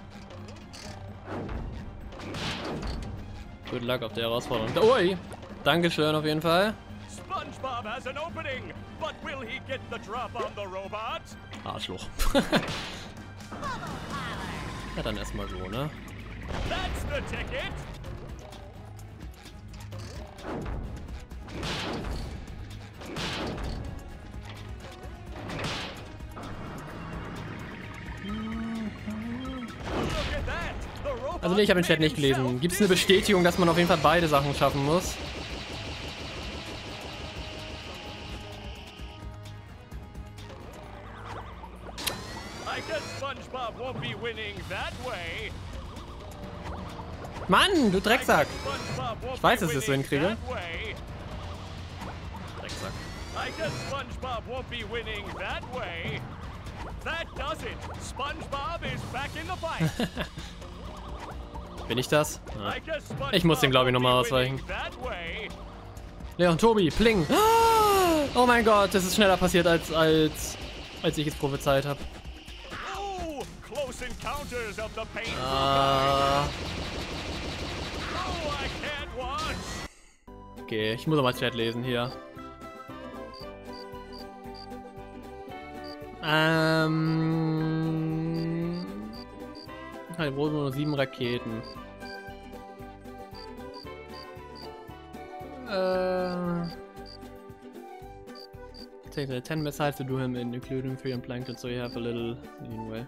Good luck auf der Herausforderung. Ui! Dankeschön auf jeden Fall. SpongeBob has an opening, but will he get the drop on the robot? Arschloch. *laughs* ja, dann erstmal so, ne? That's the ticket. Also nee, ich habe den Chat nicht gelesen. Gibt es eine Bestätigung, dass man auf jeden Fall beide Sachen schaffen muss? I guess SpongeBob won't be winning that way. Mann, du Drecksack! SpongeBob won't Ich weiß, be dass ich das so winning hinkriege. that way. Drecksack. That does it. SpongeBob is back in the fight. *laughs* Bin ich das? Ja. Ich muss SpongeBob glaube ich, nochmal ausweichen. Leon, Tobi, Pling. *gasps* Oh mein Gott, das ist schneller passiert, als, als, als ich es prophezeit habe. Oh, Ah, Oh, okay, ich muss noch mal Chat lesen hier. Ähm. Halt wohl nur sieben Raketen. Äh. Take the 10 missiles to do him in, including free and so you have a little leeway.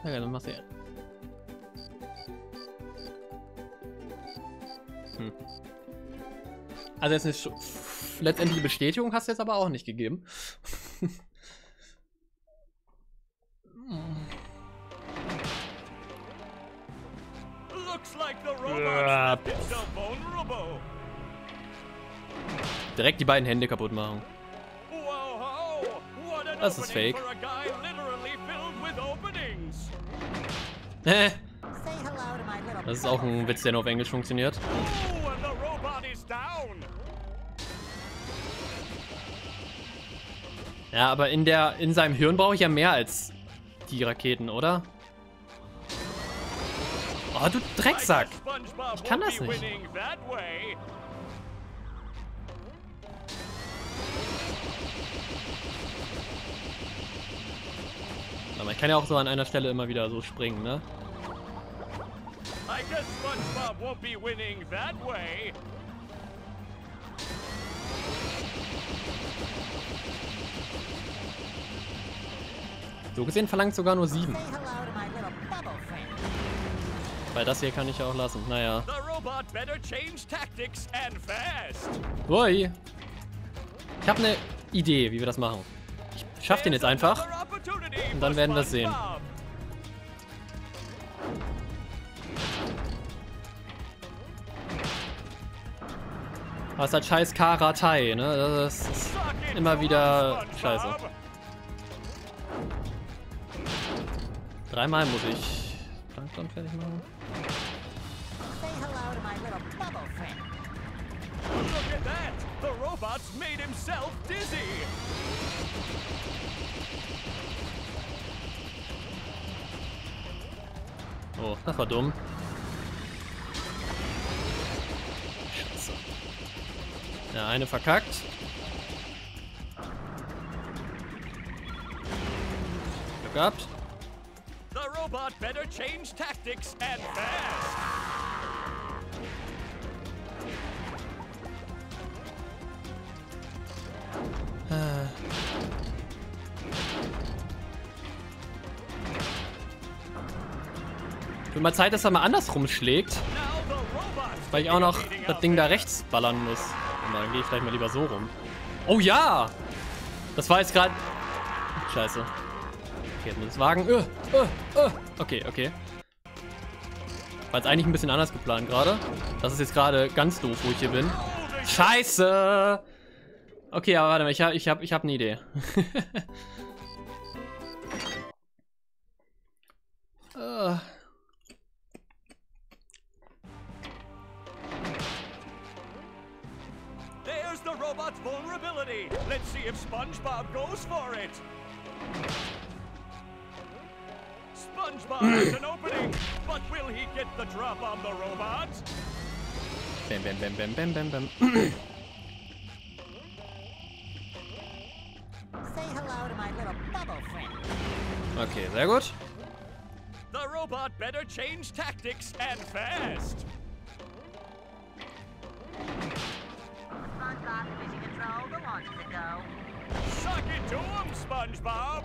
Okay, dann mach's ja. Hm. Also jetzt eine letztendliche Bestätigung hast du jetzt aber auch nicht gegeben. *laughs* Direkt die beiden Hände kaputt machen. Das ist fake. Das ist auch ein Witz, der nur auf Englisch funktioniert. Ja, aber in der in seinem Hirn brauche ich ja mehr als die Raketen, oder? Oh, du Drecksack! Ich kann das nicht. Aber ich kann ja auch so an einer Stelle immer wieder so springen, ne? I guess SpongeBob won't be winning that way. So gesehen verlangt sogar nur sieben. Weil das hier kann ich auch lassen. Naja. The robot better change tactics and fast. Ui. Ich habe eine Idee, wie wir das machen. Ich schaff den jetzt einfach. Und dann werden wir sehen. Aber es ist halt scheiß Karatei, ne? Das ist immer wieder scheiße. Dreimal muss ich Plankton fertig machen. Look at that! The robot's made himself dizzy! Oh, das war dumm. Scheiße. Ja, eine verkackt. Glück gehabt. The robot better change tactics and fast! Wird mal Zeit, dass er mal andersrum schlägt, weil ich auch noch das Ding da rechts ballern muss. Und dann gehe ich vielleicht mal lieber so rum. Oh ja! Das war jetzt gerade... Scheiße. Okay, jetzt muss ich wagen. Äh, äh, äh. Okay, okay. War jetzt eigentlich ein bisschen anders geplant gerade. Das ist jetzt gerade ganz doof, wo ich hier bin. Scheiße! Okay, aber warte mal, ich habe ich hab, ich hab eine Idee. *laughs* Äh. Robot's. Let's see if SpongeBob goes for it. SpongeBob has an opening, but will he get the drop on the robot? Bam, bam, bam, bam, bam, bam, bam. Say hello to my little bubble friend. Okay, sehr gut. The robot better change tactics and fast. SpongeBob Mission Control, is a go. Suck it to him, SpongeBob.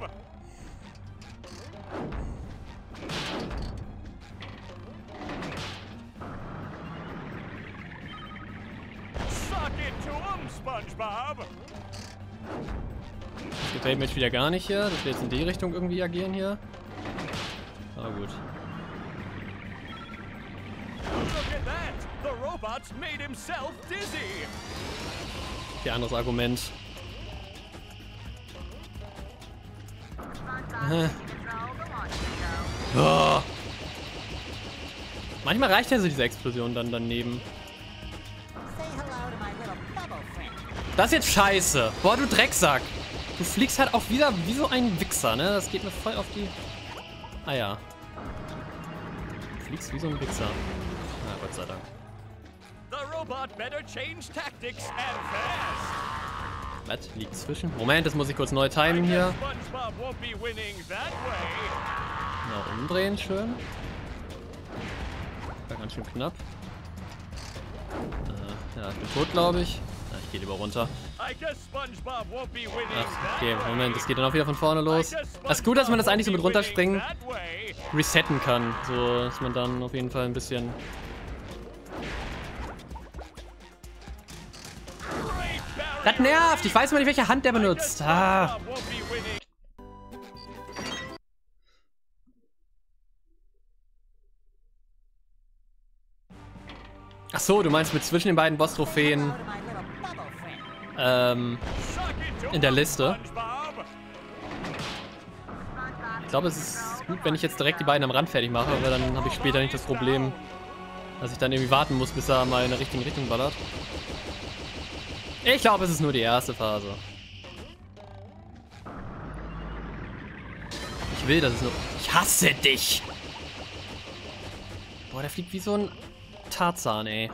Suck it to him, SpongeBob. Das gefällt mir jetzt wieder gar nicht hier, dass wir jetzt in die Richtung irgendwie agieren hier. Aber gut. Look at that! The robot's made himself dizzy! Okay, anderes Argument. Oh. Manchmal reicht ja so diese Explosion dann daneben. Das ist jetzt scheiße. Boah, du Drecksack. Du fliegst halt auch wieder wie so ein Wichser, ne? Das geht mir voll auf die... Ah ja. Du fliegst wie so ein Wichser. Na, Gott sei Dank. Was liegt zwischen? Moment, das muss ich kurz neu timen hier. Na, umdrehen, schön. War ganz schön knapp. Äh, ja, ich bin tot, glaube ich. Ja, Ich gehe lieber runter. Ach, okay. Moment, das geht dann auch wieder von vorne los. Es ist gut, dass man das eigentlich so mit runterspringen resetten kann. So, dass man dann auf jeden Fall ein bisschen... Das nervt! Ich weiß immer nicht, welche Hand der benutzt. Ah. Ach so, du meinst mit zwischen den beiden Boss-Trophäen ähm, in der Liste. Ich glaube, es ist gut, wenn ich jetzt direkt die beiden am Rand fertig mache, weil dann habe ich später nicht das Problem, dass ich dann irgendwie warten muss, bis er mal in der richtigen Richtung ballert. Ich glaube, es ist nur die erste Phase. Ich will, dass es nur... Ich hasse dich! Boah, der fliegt wie so ein Tarzan, ey.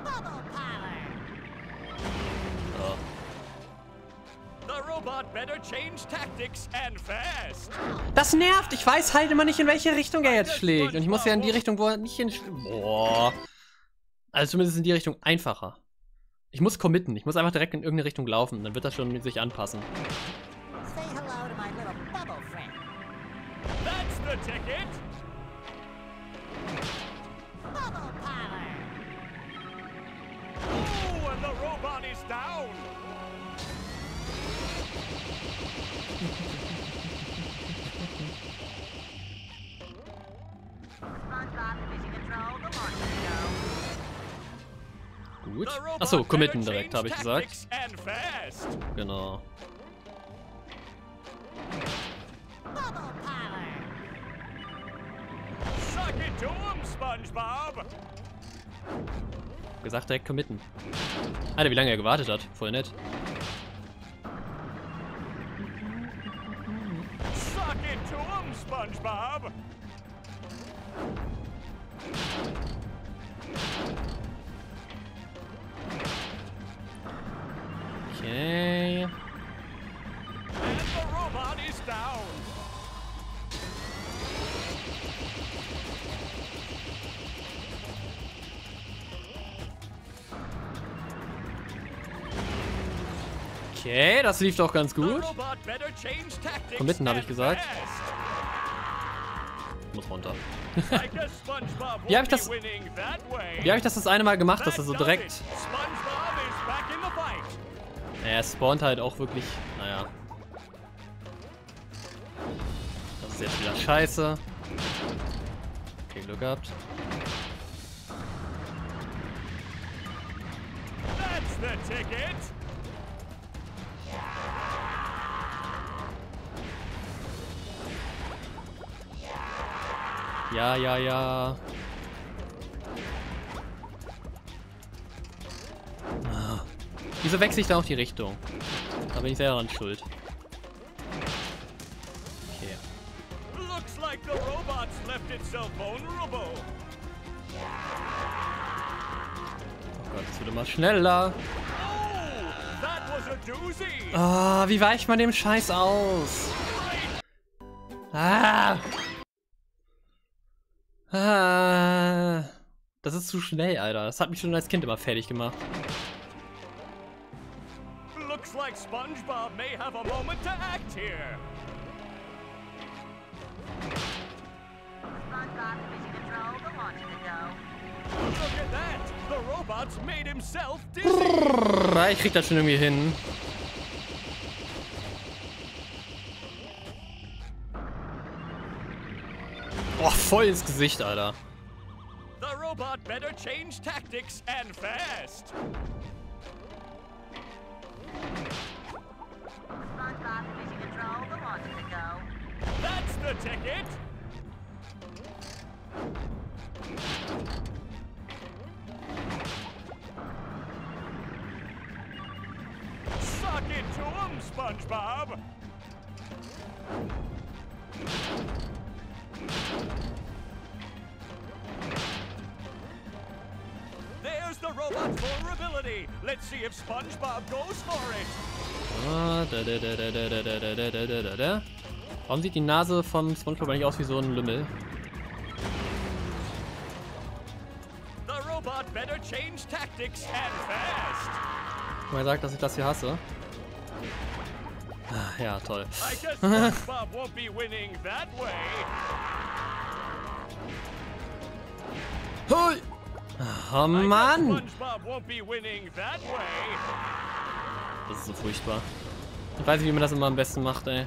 So. The robot better change tactics and fast. Das nervt! Ich weiß halt immer nicht, in welche Richtung er jetzt schlägt. Und ich muss ja in die Richtung, wo er nicht hin... Boah. Also zumindest in die Richtung einfacher. Ich muss committen. Ich muss einfach direkt in irgendeine Richtung laufen. Dann wird das schon sich anpassen. Gut. Achso, committen direkt, habe ich gesagt. Genau. Bubble power. Suck it to him, SpongeBob. Gesagt direkt committen. Alter, wie lange er gewartet hat. Voll nett. Suck it to him, SpongeBob. Okay. Okay, das lief doch ganz gut. Komm mitten, habe ich gesagt. Ich muss runter. *laughs* wie habe ich das? Ich das das eine Mal gemacht, dass er so direkt naja, er spawnt halt auch wirklich... Naja. Das ist jetzt wieder scheiße. Okay, Glück gehabt. That's the ticket. Ja, ja, ja. Wieso wechsle ich da auch die Richtung? Da bin ich selber dran schuld. Okay. Looks like the robot's left itself vulnerable. Oh Gott, es wird immer schneller. Oh. Ah, wie weicht man dem Scheiß aus? Ah! Ah! Das ist zu schnell, Alter. Das hat mich schon als Kind immer fertig gemacht. Looks like SpongeBob may have a moment to act here. SpongeBob Division Control, the launch. Look at that. The robot's made himself dizzy. Ich krieg das schon irgendwie hin. Oh, voll ins Gesicht, Alter. The robot better change tactics and fast. SpongeBob. That's the ticket. Suck it to him, SpongeBob. There's the robot's vulnerability. Let's see if SpongeBob goes for it. Ah, da, da, da, da, da, da, da, da, da, da, da. Warum sieht die Nase von SpongeBob eigentlich aus wie so ein Lümmel? The robot better change tactics and fast. Wer sagt, dass ich das hier hasse? Ah, Ja, toll. I guess SpongeBob won't be winning that way. Hui! Oh Mann! Das ist so furchtbar. Ich weiß nicht, wie man das immer am besten macht, ey.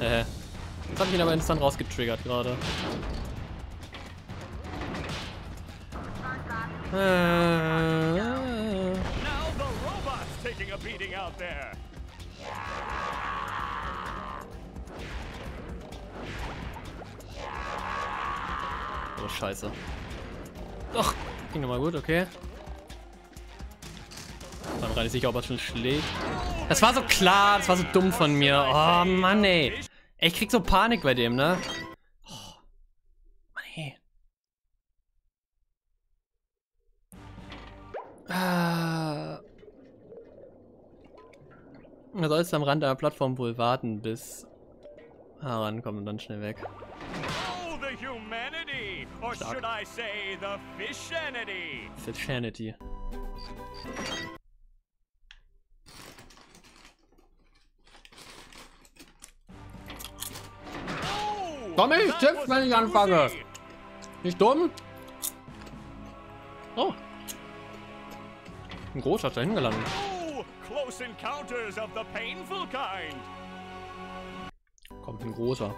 Äh. Jetzt hab ich ihn aber instant rausgetriggert gerade. Äh. Oh, scheiße. Doch, ging nochmal gut, okay. Dann rein ich sicher, ob er schon schlägt. Das war so klar, das war so dumm von mir. Oh, Mann, ey. Ich krieg so Panik bei dem, ne? Oh. Mann, ey. Ah. Du am Rand einer Plattform wohl warten, bis er rankommt und dann schnell weg. Oh, the humanity! Or Stark. should I say the fishanity? Fishanity. Komm ich, tipp, was wenn ich anfange. Nicht dumm? Oh. Ein großer ist da hingelandet. Oh, close encounters of the painful kind. Kommt ein großer.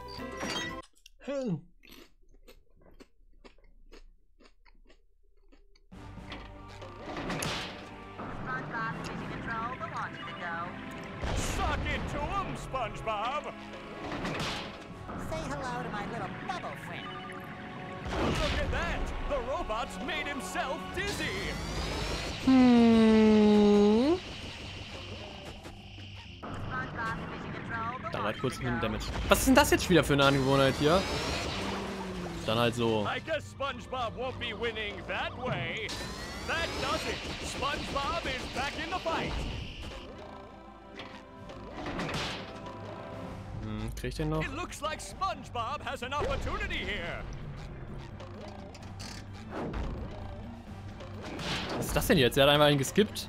Hm. Suck it to him, SpongeBob. Say hello to my little bubble friend. Look at that. The robot's made himself dizzy. Hm. Da war kurz ein Damage. Was ist denn das jetzt wieder für eine Angewohnheit hier? Dann halt so. I guess SpongeBob won't be winning that way. That does it. SpongeBob is back in the fight. Hm, krieg ich den noch? It looks like SpongeBob has an opportunity here. Was ist das denn jetzt? Er hat einmal einen geskippt.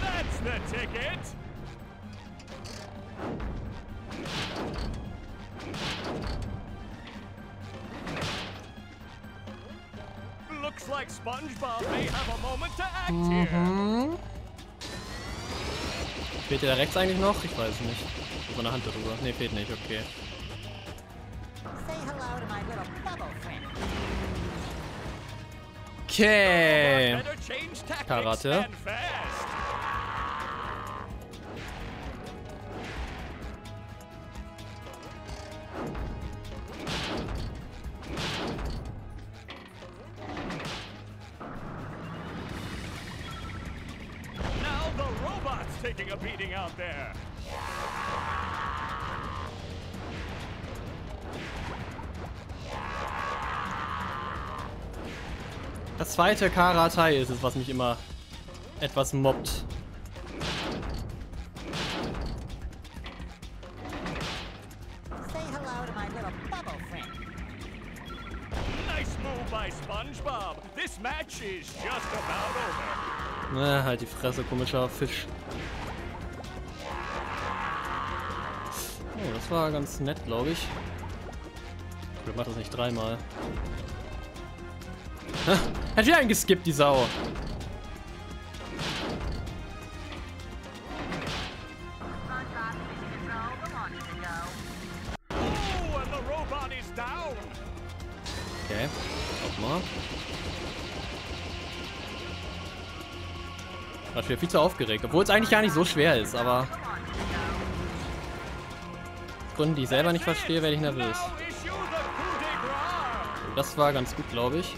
That's the ticket. Looks like SpongeBob may have a moment to act here. Fehlt dir da rechts eigentlich noch? Ich weiß es nicht. So eine Hand darüber. Ne, fehlt nicht, okay. Okay. Karate. Zweite Karatai ist es, was mich immer etwas mobbt. Say hello to my little bubble friend. Nice move by SpongeBob. This match is just about over. Na, halt die Fresse, komischer Fisch. Oh, das war ganz nett, glaube ich. Ich mach das nicht dreimal. Ha, Hat wieder einen geskippt, die Sau. Okay, guck mal. War viel zu aufgeregt, obwohl es eigentlich gar nicht so schwer ist, aber... Gründen, die ich selber nicht verstehe, werde ich nervös. Das war ganz gut, glaube ich.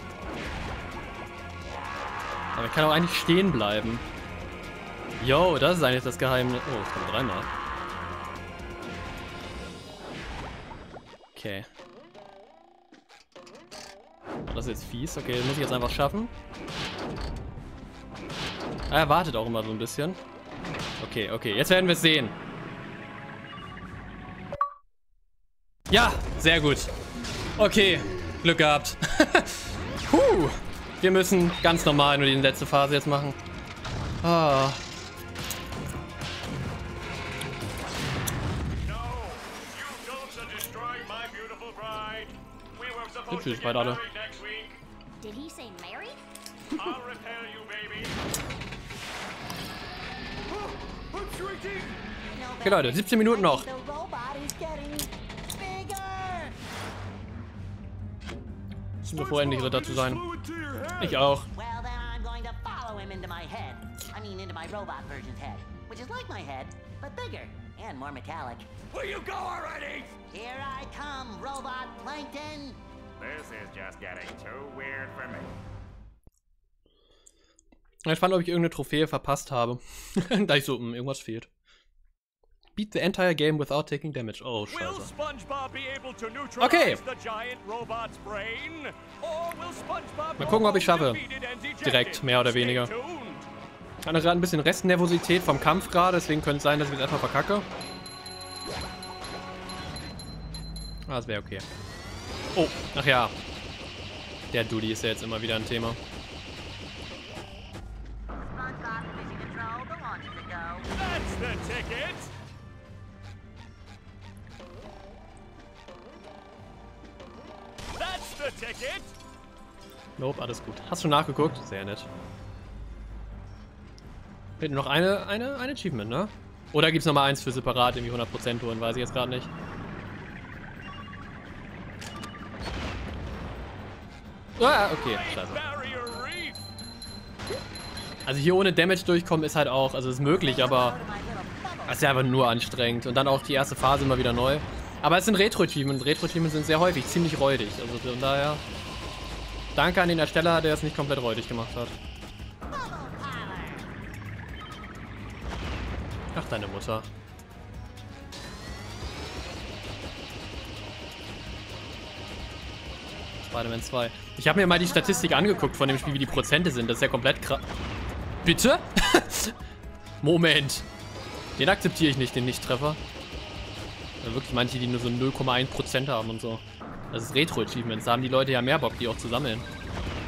Aber ich kann auch eigentlich stehen bleiben. Yo, das ist eigentlich das Geheimnis. Oh, es kommt dreimal. Okay. Das ist jetzt fies. Okay, das muss ich jetzt einfach schaffen. Ah, er wartet auch immer so ein bisschen. Okay, okay, jetzt werden wir es sehen. Ja, sehr gut. Okay, Glück gehabt. *laughs* Puh. Wir müssen ganz normal nur die letzte Phase jetzt machen. Ah. Hübsch, beide alle. Okay, Leute, 17 Minuten noch. Head. I mean, into my robot version's head, which is like my head, but bigger and more metallic. Will you go already? Here I come, robot plankton. This is just getting too weird for me. Ich fand, ob ich irgendeine Trophäe verpasst habe. *laughs* da ich so, mh, irgendwas fehlt. Beat the entire game without taking damage. Oh, scheiße. Okay. Mal gucken, ob ich go schaffe. Direkt, mehr oder weniger. Ich hatte gerade ein bisschen Restnervosität vom Kampf gerade, deswegen könnte es sein, dass ich jetzt einfach verkacke. Ah, das wäre okay. Oh, ach ja. Der Dudi ist ja jetzt immer wieder ein Thema. Nope, alles gut. Hast du nachgeguckt? Sehr nett. Fehlt noch eine, eine, ein Achievement, ne? Oder gibt es nochmal eins für separat, irgendwie 100% holen, weiß ich jetzt gerade nicht. Ah, okay, scheiße. Also hier ohne Damage durchkommen ist halt auch, also ist möglich, aber es ist ja einfach nur anstrengend. Und dann auch die erste Phase immer wieder neu. Aber es sind Retro-Achievements. Retro-Achievements sind sehr häufig ziemlich räudig. Also von daher, danke an den Ersteller, der es nicht komplett räudig gemacht hat. Ach, deine Mutter. Spider-Man 2. Ich habe mir mal die Statistik angeguckt von dem Spiel, wie die Prozente sind. Das ist ja komplett krass. Bitte? *laughs* Moment. Den akzeptiere ich nicht, den Nichttreffer. Ja, wirklich manche, die nur so 0,1% haben und so. Das ist Retro-Achievements. Da haben die Leute ja mehr Bock, die auch zu sammeln.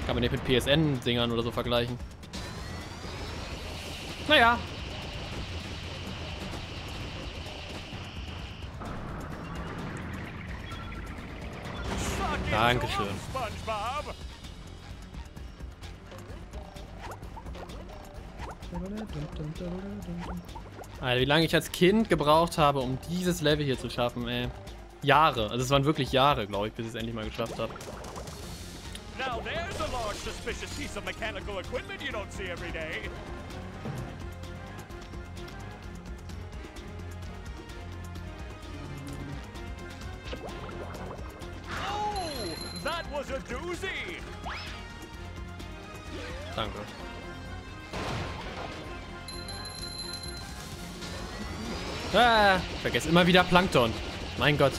Kann man nicht mit PSN-Dingern oder so vergleichen. Naja. Suck it Dankeschön. up, SpongeBob. Alter, wie lange ich als Kind gebraucht habe, um dieses Level hier zu schaffen, ey. Jahre. Also es waren wirklich Jahre, glaube ich, bis ich es endlich mal geschafft habe. Now there's Ah, ich vergesse immer wieder Plankton. Mein Gott.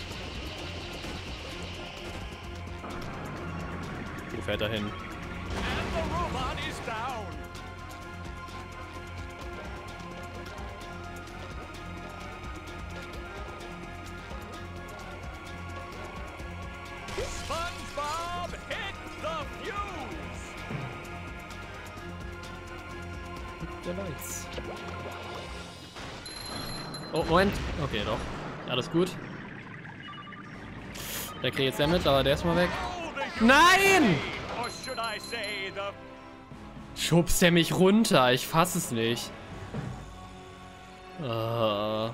Wo fährt er hin? Okay, doch. Alles gut. Der kriegt jetzt Damage, aber der ist mal weg. Nein! Schubst er mich runter? Ich fass es nicht. Äh.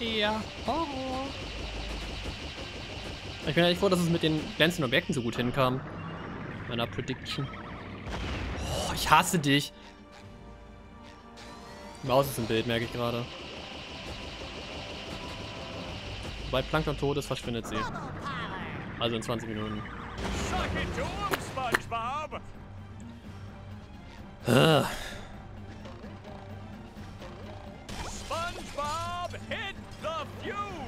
Ja, Horror. Ich bin eigentlich froh, dass es mit den glänzenden Objekten so gut hinkam. Meiner Prediction. Oh, ich hasse dich. Die Maus ist im Bild, merke ich gerade. Sobald Plankton tot ist, verschwindet sie. Also in 20 Minuten. SpongeBob? SpongeBob hit the fuse.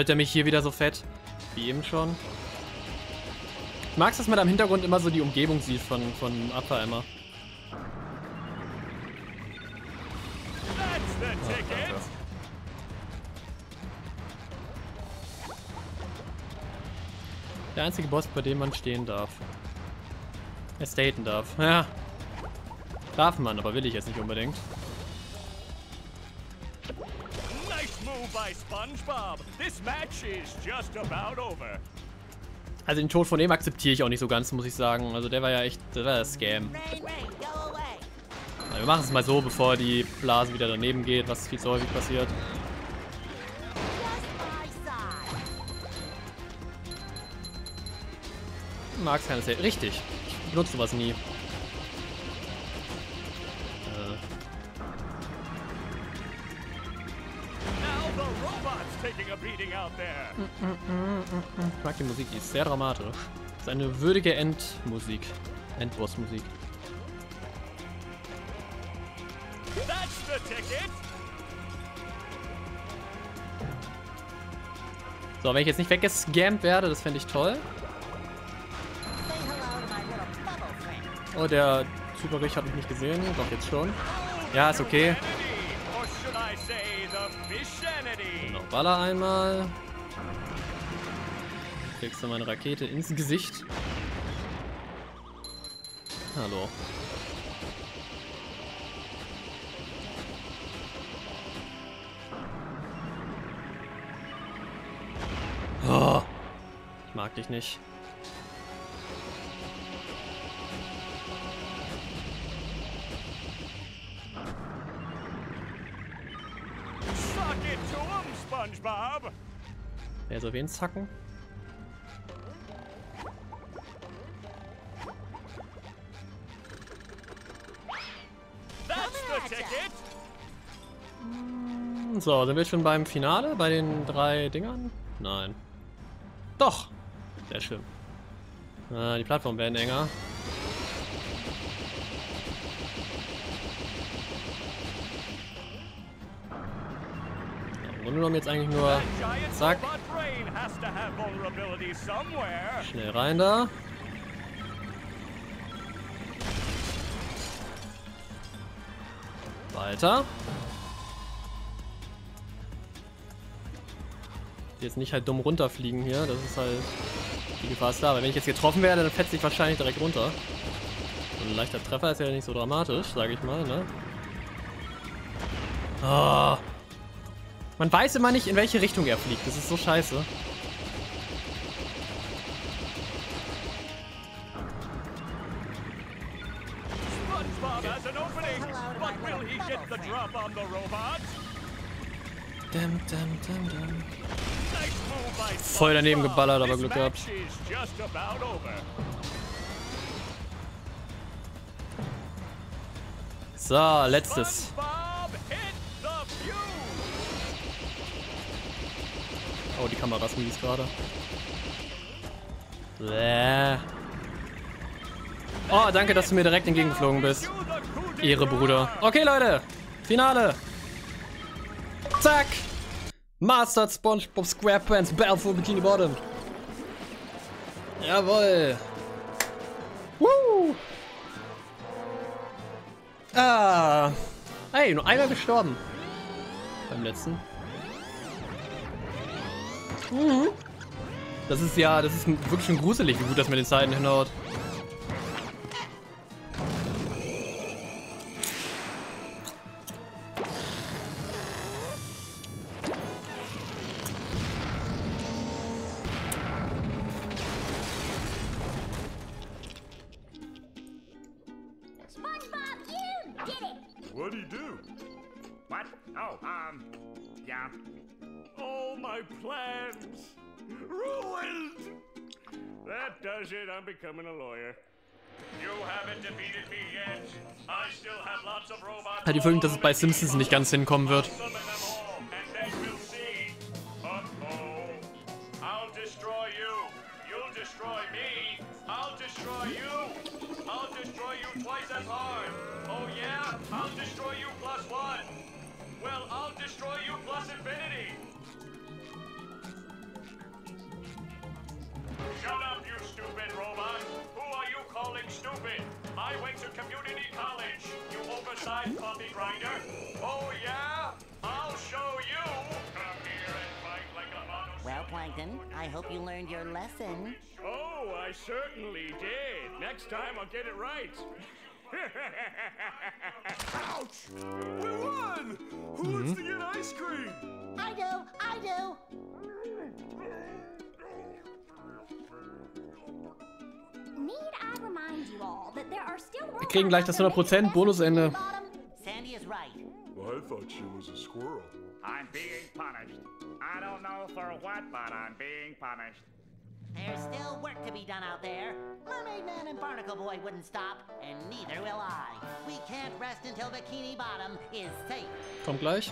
Trollt er mich hier wieder so fett. Wie eben schon. Ich mag es, dass man da im Hintergrund immer so die Umgebung sieht von, von Upper immer. Oh. Der einzige Boss, bei dem man stehen darf. Er staten darf. *laughs* Ja. Darf man, aber will ich jetzt nicht unbedingt. By SpongeBob. This match is just about over. Also den Tod von dem akzeptiere ich auch nicht so ganz, muss ich sagen. Also der war ja echt, der war ja Scam. Rain, rain, wir machen es mal so, bevor die Blase wieder daneben geht, was viel zu häufig passiert. Just my side. Mag's keine State. Richtig. Ich benutze sowas nie. Die ist sehr dramatisch. Das ist eine würdige Endmusik. Endbossmusik. That's the ticket. So, wenn ich jetzt nicht weggescammt werde, das fände ich toll. Oh, der Superrich hat mich nicht gesehen. Doch, jetzt schon. Ja, ist okay. Noch Baller einmal. Kriegst du meine Rakete ins Gesicht. Hallo. Oh, ich mag dich nicht. Suck it to 'em, SpongeBob. Wer soll wen zacken? So, sind wir schon beim Finale? Bei den drei Dingern? Nein. Doch! Sehr schön. Ah, die Plattformen werden enger. Grunde genommen jetzt eigentlich nur zack, schnell rein da. Weiter. Jetzt nicht halt dumm runterfliegen hier, das ist halt die Gefahr ist da. Aber wenn ich jetzt getroffen werde, dann fetze ich wahrscheinlich direkt runter. So ein leichter Treffer ist ja nicht so dramatisch, sage ich mal, ne? Ah. Man weiß immer nicht, in welche Richtung er fliegt. Das ist so scheiße. Voll daneben geballert, aber Glück gehabt. So, letztes. Oh, die Kamera ist mies gerade. Bäh. Oh, danke, dass du mir direkt entgegengeflogen bist. Ehre. Bruder. Okay, Leute. Finale. Zack. Mastered SpongeBob SquarePants Battle for Bikini Bottom. Jawoll. Woo. Ah. Hey, nur einmal gestorben. Beim letzten. Mhm. Das ist ja, das ist wirklich schon gruselig, wie gut das mit den Zeiten hinhaut. That does it. I'm becoming a lawyer. You haven't defeated me yet. I still have lots of robots. Hat die Folge, dass es bei Simpsons nicht ganz hinkommen wird. Summon them all, and then we'll see. Uh-oh. I'll destroy you. You'll destroy Shut up, you stupid robot. Who are you calling stupid? I went to community college, you oversized coffee grinder. Oh yeah? I'll show you. Come here and fight like a mono. Well, Plankton, I hope you learned your lesson. Oh, I certainly did. Next time I'll get it right. Ouch! We won! Who wants hmm? to get ice cream? I do, I do. *laughs* Wir kriegen gleich das 100% Bonusende. Sandy is right. Well, I thought she was a squirrel. I'm being punished. I don't know for what, but I'm being punished. There's still work to be done out there. Mermaid Man and Barnacle Boy wouldn't stop, and neither will I. We can't rest until Bikini Bottom is safe. Kommt gleich.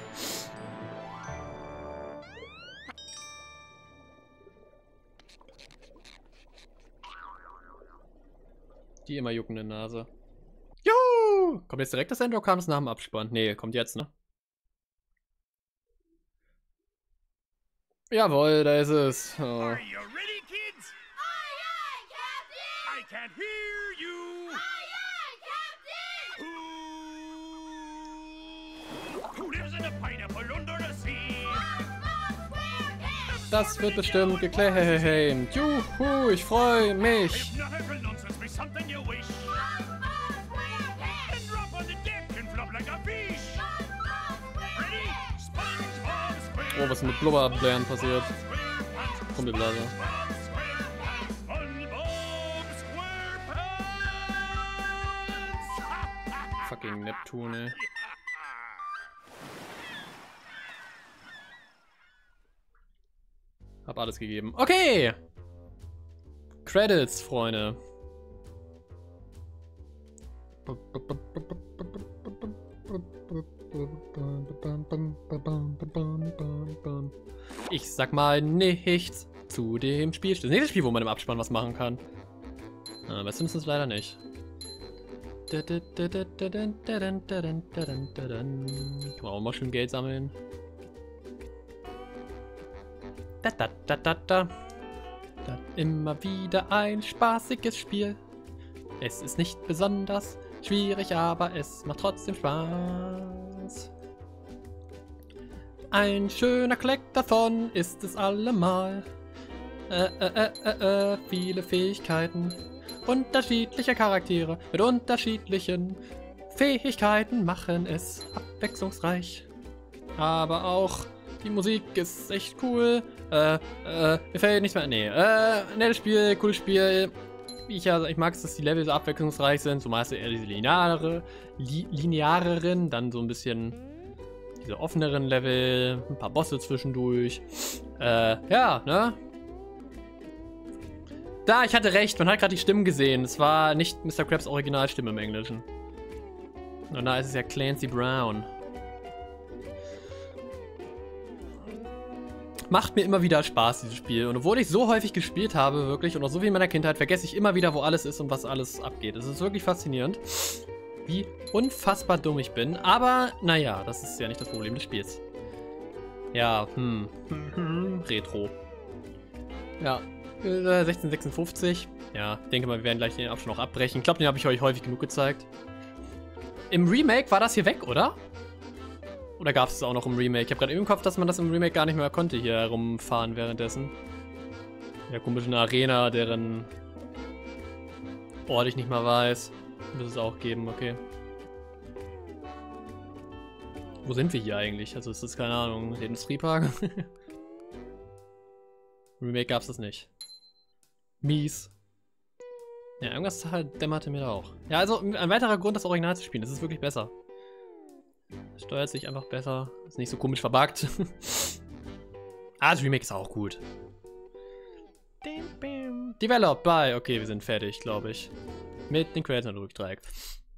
Die immer juckende Nase. Juhu! Kommt jetzt direkt das Ende oder kam es nach dem Abspann? Nee, kommt jetzt, ne? Jawohl, da ist es. Oh. Are you ready, kids? Aye, aye, Captain! I can't hear you! Aye, aye, Captain! Who, who lives in a pineapple under the sea? Das wird bestimmt geclaimed. Juhu, ich freue mich. Something you wish. And drop on the deck and flop like a fish. Ready? SpongeBob SquarePants. Oh, was ist mit Blubberblären passiert? Kumpelblase. Fucking Neptun, ey. Hab alles gegeben. Okay! Credits, Freunde. Ich sag mal nichts zu dem Spiel. Das nächste Spiel, wo man im Abspann was machen kann. Äh, bei Simpsons leider nicht. Kann man auch mal schön Geld sammeln. Da, da, da, da, da. Da immer wieder ein spaßiges Spiel. Es ist nicht besonders schwierig, aber es macht trotzdem Spaß. Ein schöner Kleck davon ist es allemal. Äh, äh, äh, äh, äh, viele Fähigkeiten. Unterschiedliche Charaktere mit unterschiedlichen Fähigkeiten machen es abwechslungsreich. Aber auch die Musik ist echt cool. Äh, äh, mir fällt nichts mehr. Nee, äh, nettes Spiel, cooles Spiel. Ich, ja, ich mag es, dass die Level so abwechslungsreich sind. So meist eher diese lineare, li lineareren, dann so ein bisschen diese offeneren Level, ein paar Bosse zwischendurch. Äh, ja, ne? Da, ich hatte recht, man hat gerade die Stimmen gesehen. Es war nicht Mr. Krabs Originalstimme im Englischen. Und da ist es ja Clancy Brown. Macht mir immer wieder Spaß, dieses Spiel. Und obwohl ich so häufig gespielt habe, wirklich, und auch so wie in meiner Kindheit, vergesse ich immer wieder, wo alles ist und was alles abgeht. Es ist wirklich faszinierend, wie unfassbar dumm ich bin. Aber, naja, das ist ja nicht das Problem des Spiels. Ja, hm. Retro. Ja, äh, 1656. Ja, denke mal, wir werden gleich den Abschnitt noch abbrechen. Ich glaube, den habe ich euch häufig genug gezeigt. Im Remake war das hier weg, oder? Oder gab es es auch noch im Remake? Ich habe gerade im Kopf, dass man das im Remake gar nicht mehr konnte, hier herumfahren währenddessen. Ja, komische Arena, deren Ort ich nicht mal weiß. Muss es auch geben, okay. Wo sind wir hier eigentlich? Also ist das, keine Ahnung, der Industriepark? *laughs* Remake gab es das nicht. Mies. Ja, irgendwas halt dämmerte mir da auch. Ja, also ein weiterer Grund, das Original zu spielen. Das ist wirklich besser. Steuert sich einfach besser. Ist nicht so komisch verbuggt. *laughs* ah, das Remake ist auch gut. Developed by. Okay, wir sind fertig, glaube ich. Mit den Credits und Rückdreieck.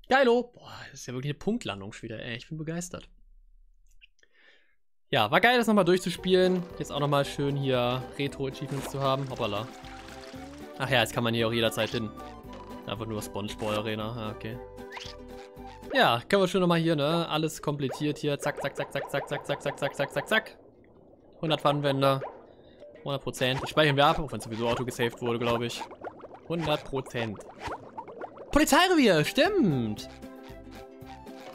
Geilo! Boah, das ist ja wirklich eine Punktlandung schon wieder, ey. Ich bin begeistert. Ja, war geil, das nochmal durchzuspielen. Jetzt auch nochmal schön hier Retro-Achievements zu haben. Hoppala. Ach ja, jetzt kann man hier auch jederzeit hin. Einfach nur Spongebob Arena. Ah, okay. Ja, können wir schon nochmal hier, ne? Alles komplettiert hier. Zack, zack, zack, zack, zack, zack, zack, zack, zack, zack, zack, zack. 100 Pfannenwände. 100 Prozent. Speichern wir ab, auch wenn sowieso Auto gesaved wurde, glaube ich. 100 Prozent. Polizeirevier, stimmt.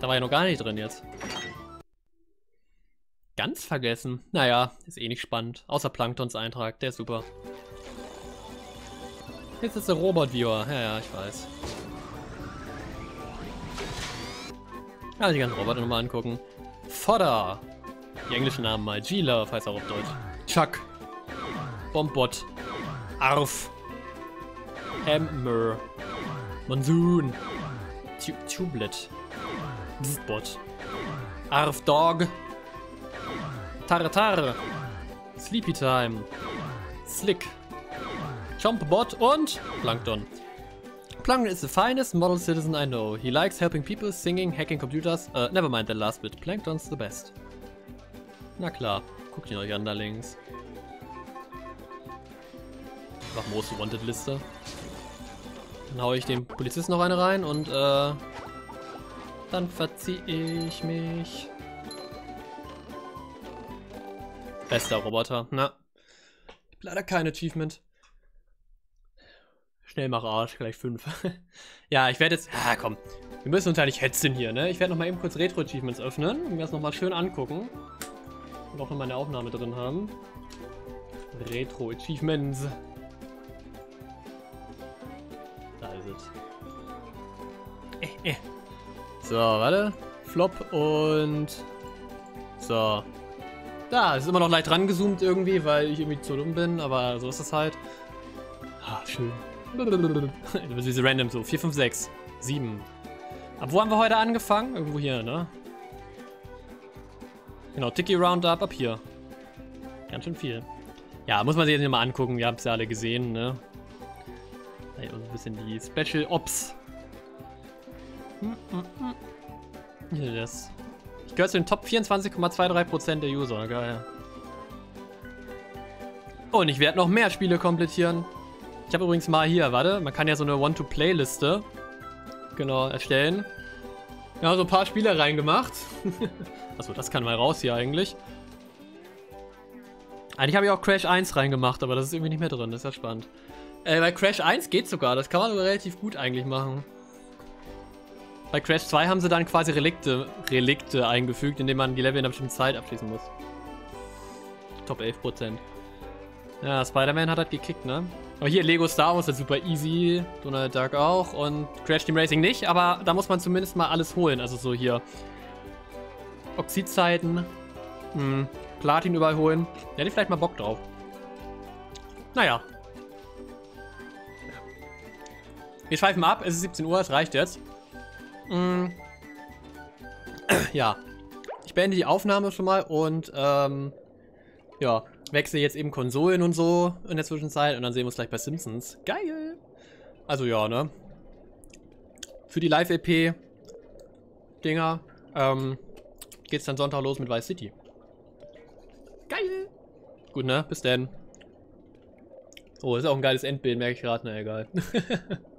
Da war ja noch gar nicht drin jetzt. Ganz vergessen. Naja, ist eh nicht spannend. Außer Planktons Eintrag, der ist super. Jetzt ist der Robot-Viewer. Ja, ja, ich weiß. Also die ganzen Roboter nochmal angucken. Fodder. Die englischen Namen mal. G-Love heißt auch auf Deutsch. Chuck. Bombot. Arf. Hammer. Monsoon. Tu Tublet. Bzbot. Arf Dog. Tartar. Sleepy Time. Slick. Chompbot und Plankton. Plankton is the finest model citizen I know. He likes helping people, singing, hacking computers. Uh, never mind the last bit. Plankton's the best. Na klar. Guckt ihn euch an da links. Mach Most Wanted Liste. Dann hau ich dem Polizisten noch eine rein und äh, dann verziehe ich mich. Bester Roboter. Na. Leider kein Achievement. Schnell mach Arsch, gleich 5. *laughs* ja, ich werde jetzt. Ah, komm. Wir müssen uns ja nicht hetzen hier, ne? Ich werde noch mal eben kurz Retro-Achievements öffnen und mir das noch mal schön angucken. Und auch mal eine Aufnahme drin haben. Retro-Achievements. Da ist es. Äh, äh. So, warte. Flop und... So. Da, ist immer noch leicht rangezoomt irgendwie, weil ich irgendwie zu dumm bin, aber so ist es halt. Ah, schön. *laughs* Diese random so. 4, 5, 6, 7. Ab wo haben wir heute angefangen? Irgendwo hier, ne? Genau, Tiki Roundup ab hier. Ganz schön viel. Ja, muss man sich jetzt mal angucken. Wir haben es ja alle gesehen, ne? Hier so ein bisschen die Special Ops. Hm, hm, hm. Hier das. Ich gehöre zu den Top 24,23% der User. Geil. Und ich werde noch mehr Spiele komplettieren. Ich habe übrigens mal hier, warte, man kann ja so eine One-to-Play-Liste genau erstellen. Ja, so ein paar Spiele reingemacht. *laughs* Achso, das kann mal raus hier eigentlich. Eigentlich habe ich auch Crash 1 reingemacht, aber das ist irgendwie nicht mehr drin. Das ist ja spannend. Äh, bei Crash 1 geht sogar. Das kann man sogar relativ gut eigentlich machen. Bei Crash 2 haben sie dann quasi Relikte, Relikte eingefügt, indem man die Level in einer bestimmten Zeit abschließen muss. Top 11%. Ja, Spider-Man hat halt gekickt, ne? Aber hier Lego Star Wars ist super easy, Donald Duck auch und Crash Team Racing nicht, aber da muss man zumindest mal alles holen. Also so hier Oxidzeiten, hm, Platin überall holen. Da hätte ich vielleicht mal Bock drauf. Naja. Wir schweifen ab, es ist 17 Uhr, es reicht jetzt. Hm. Ja. Ich beende die Aufnahme schon mal und ähm, ja, wechsle jetzt eben Konsolen und so in der Zwischenzeit und dann sehen wir uns gleich bei Simpsons. Geil! Also ja, ne? Für die Live-EP-Dinger ähm, geht's dann Sonntag los mit Vice City. Geil! Gut, ne? Bis dann. Oh, ist auch ein geiles Endbild, merke ich gerade. Na, egal. *laughs*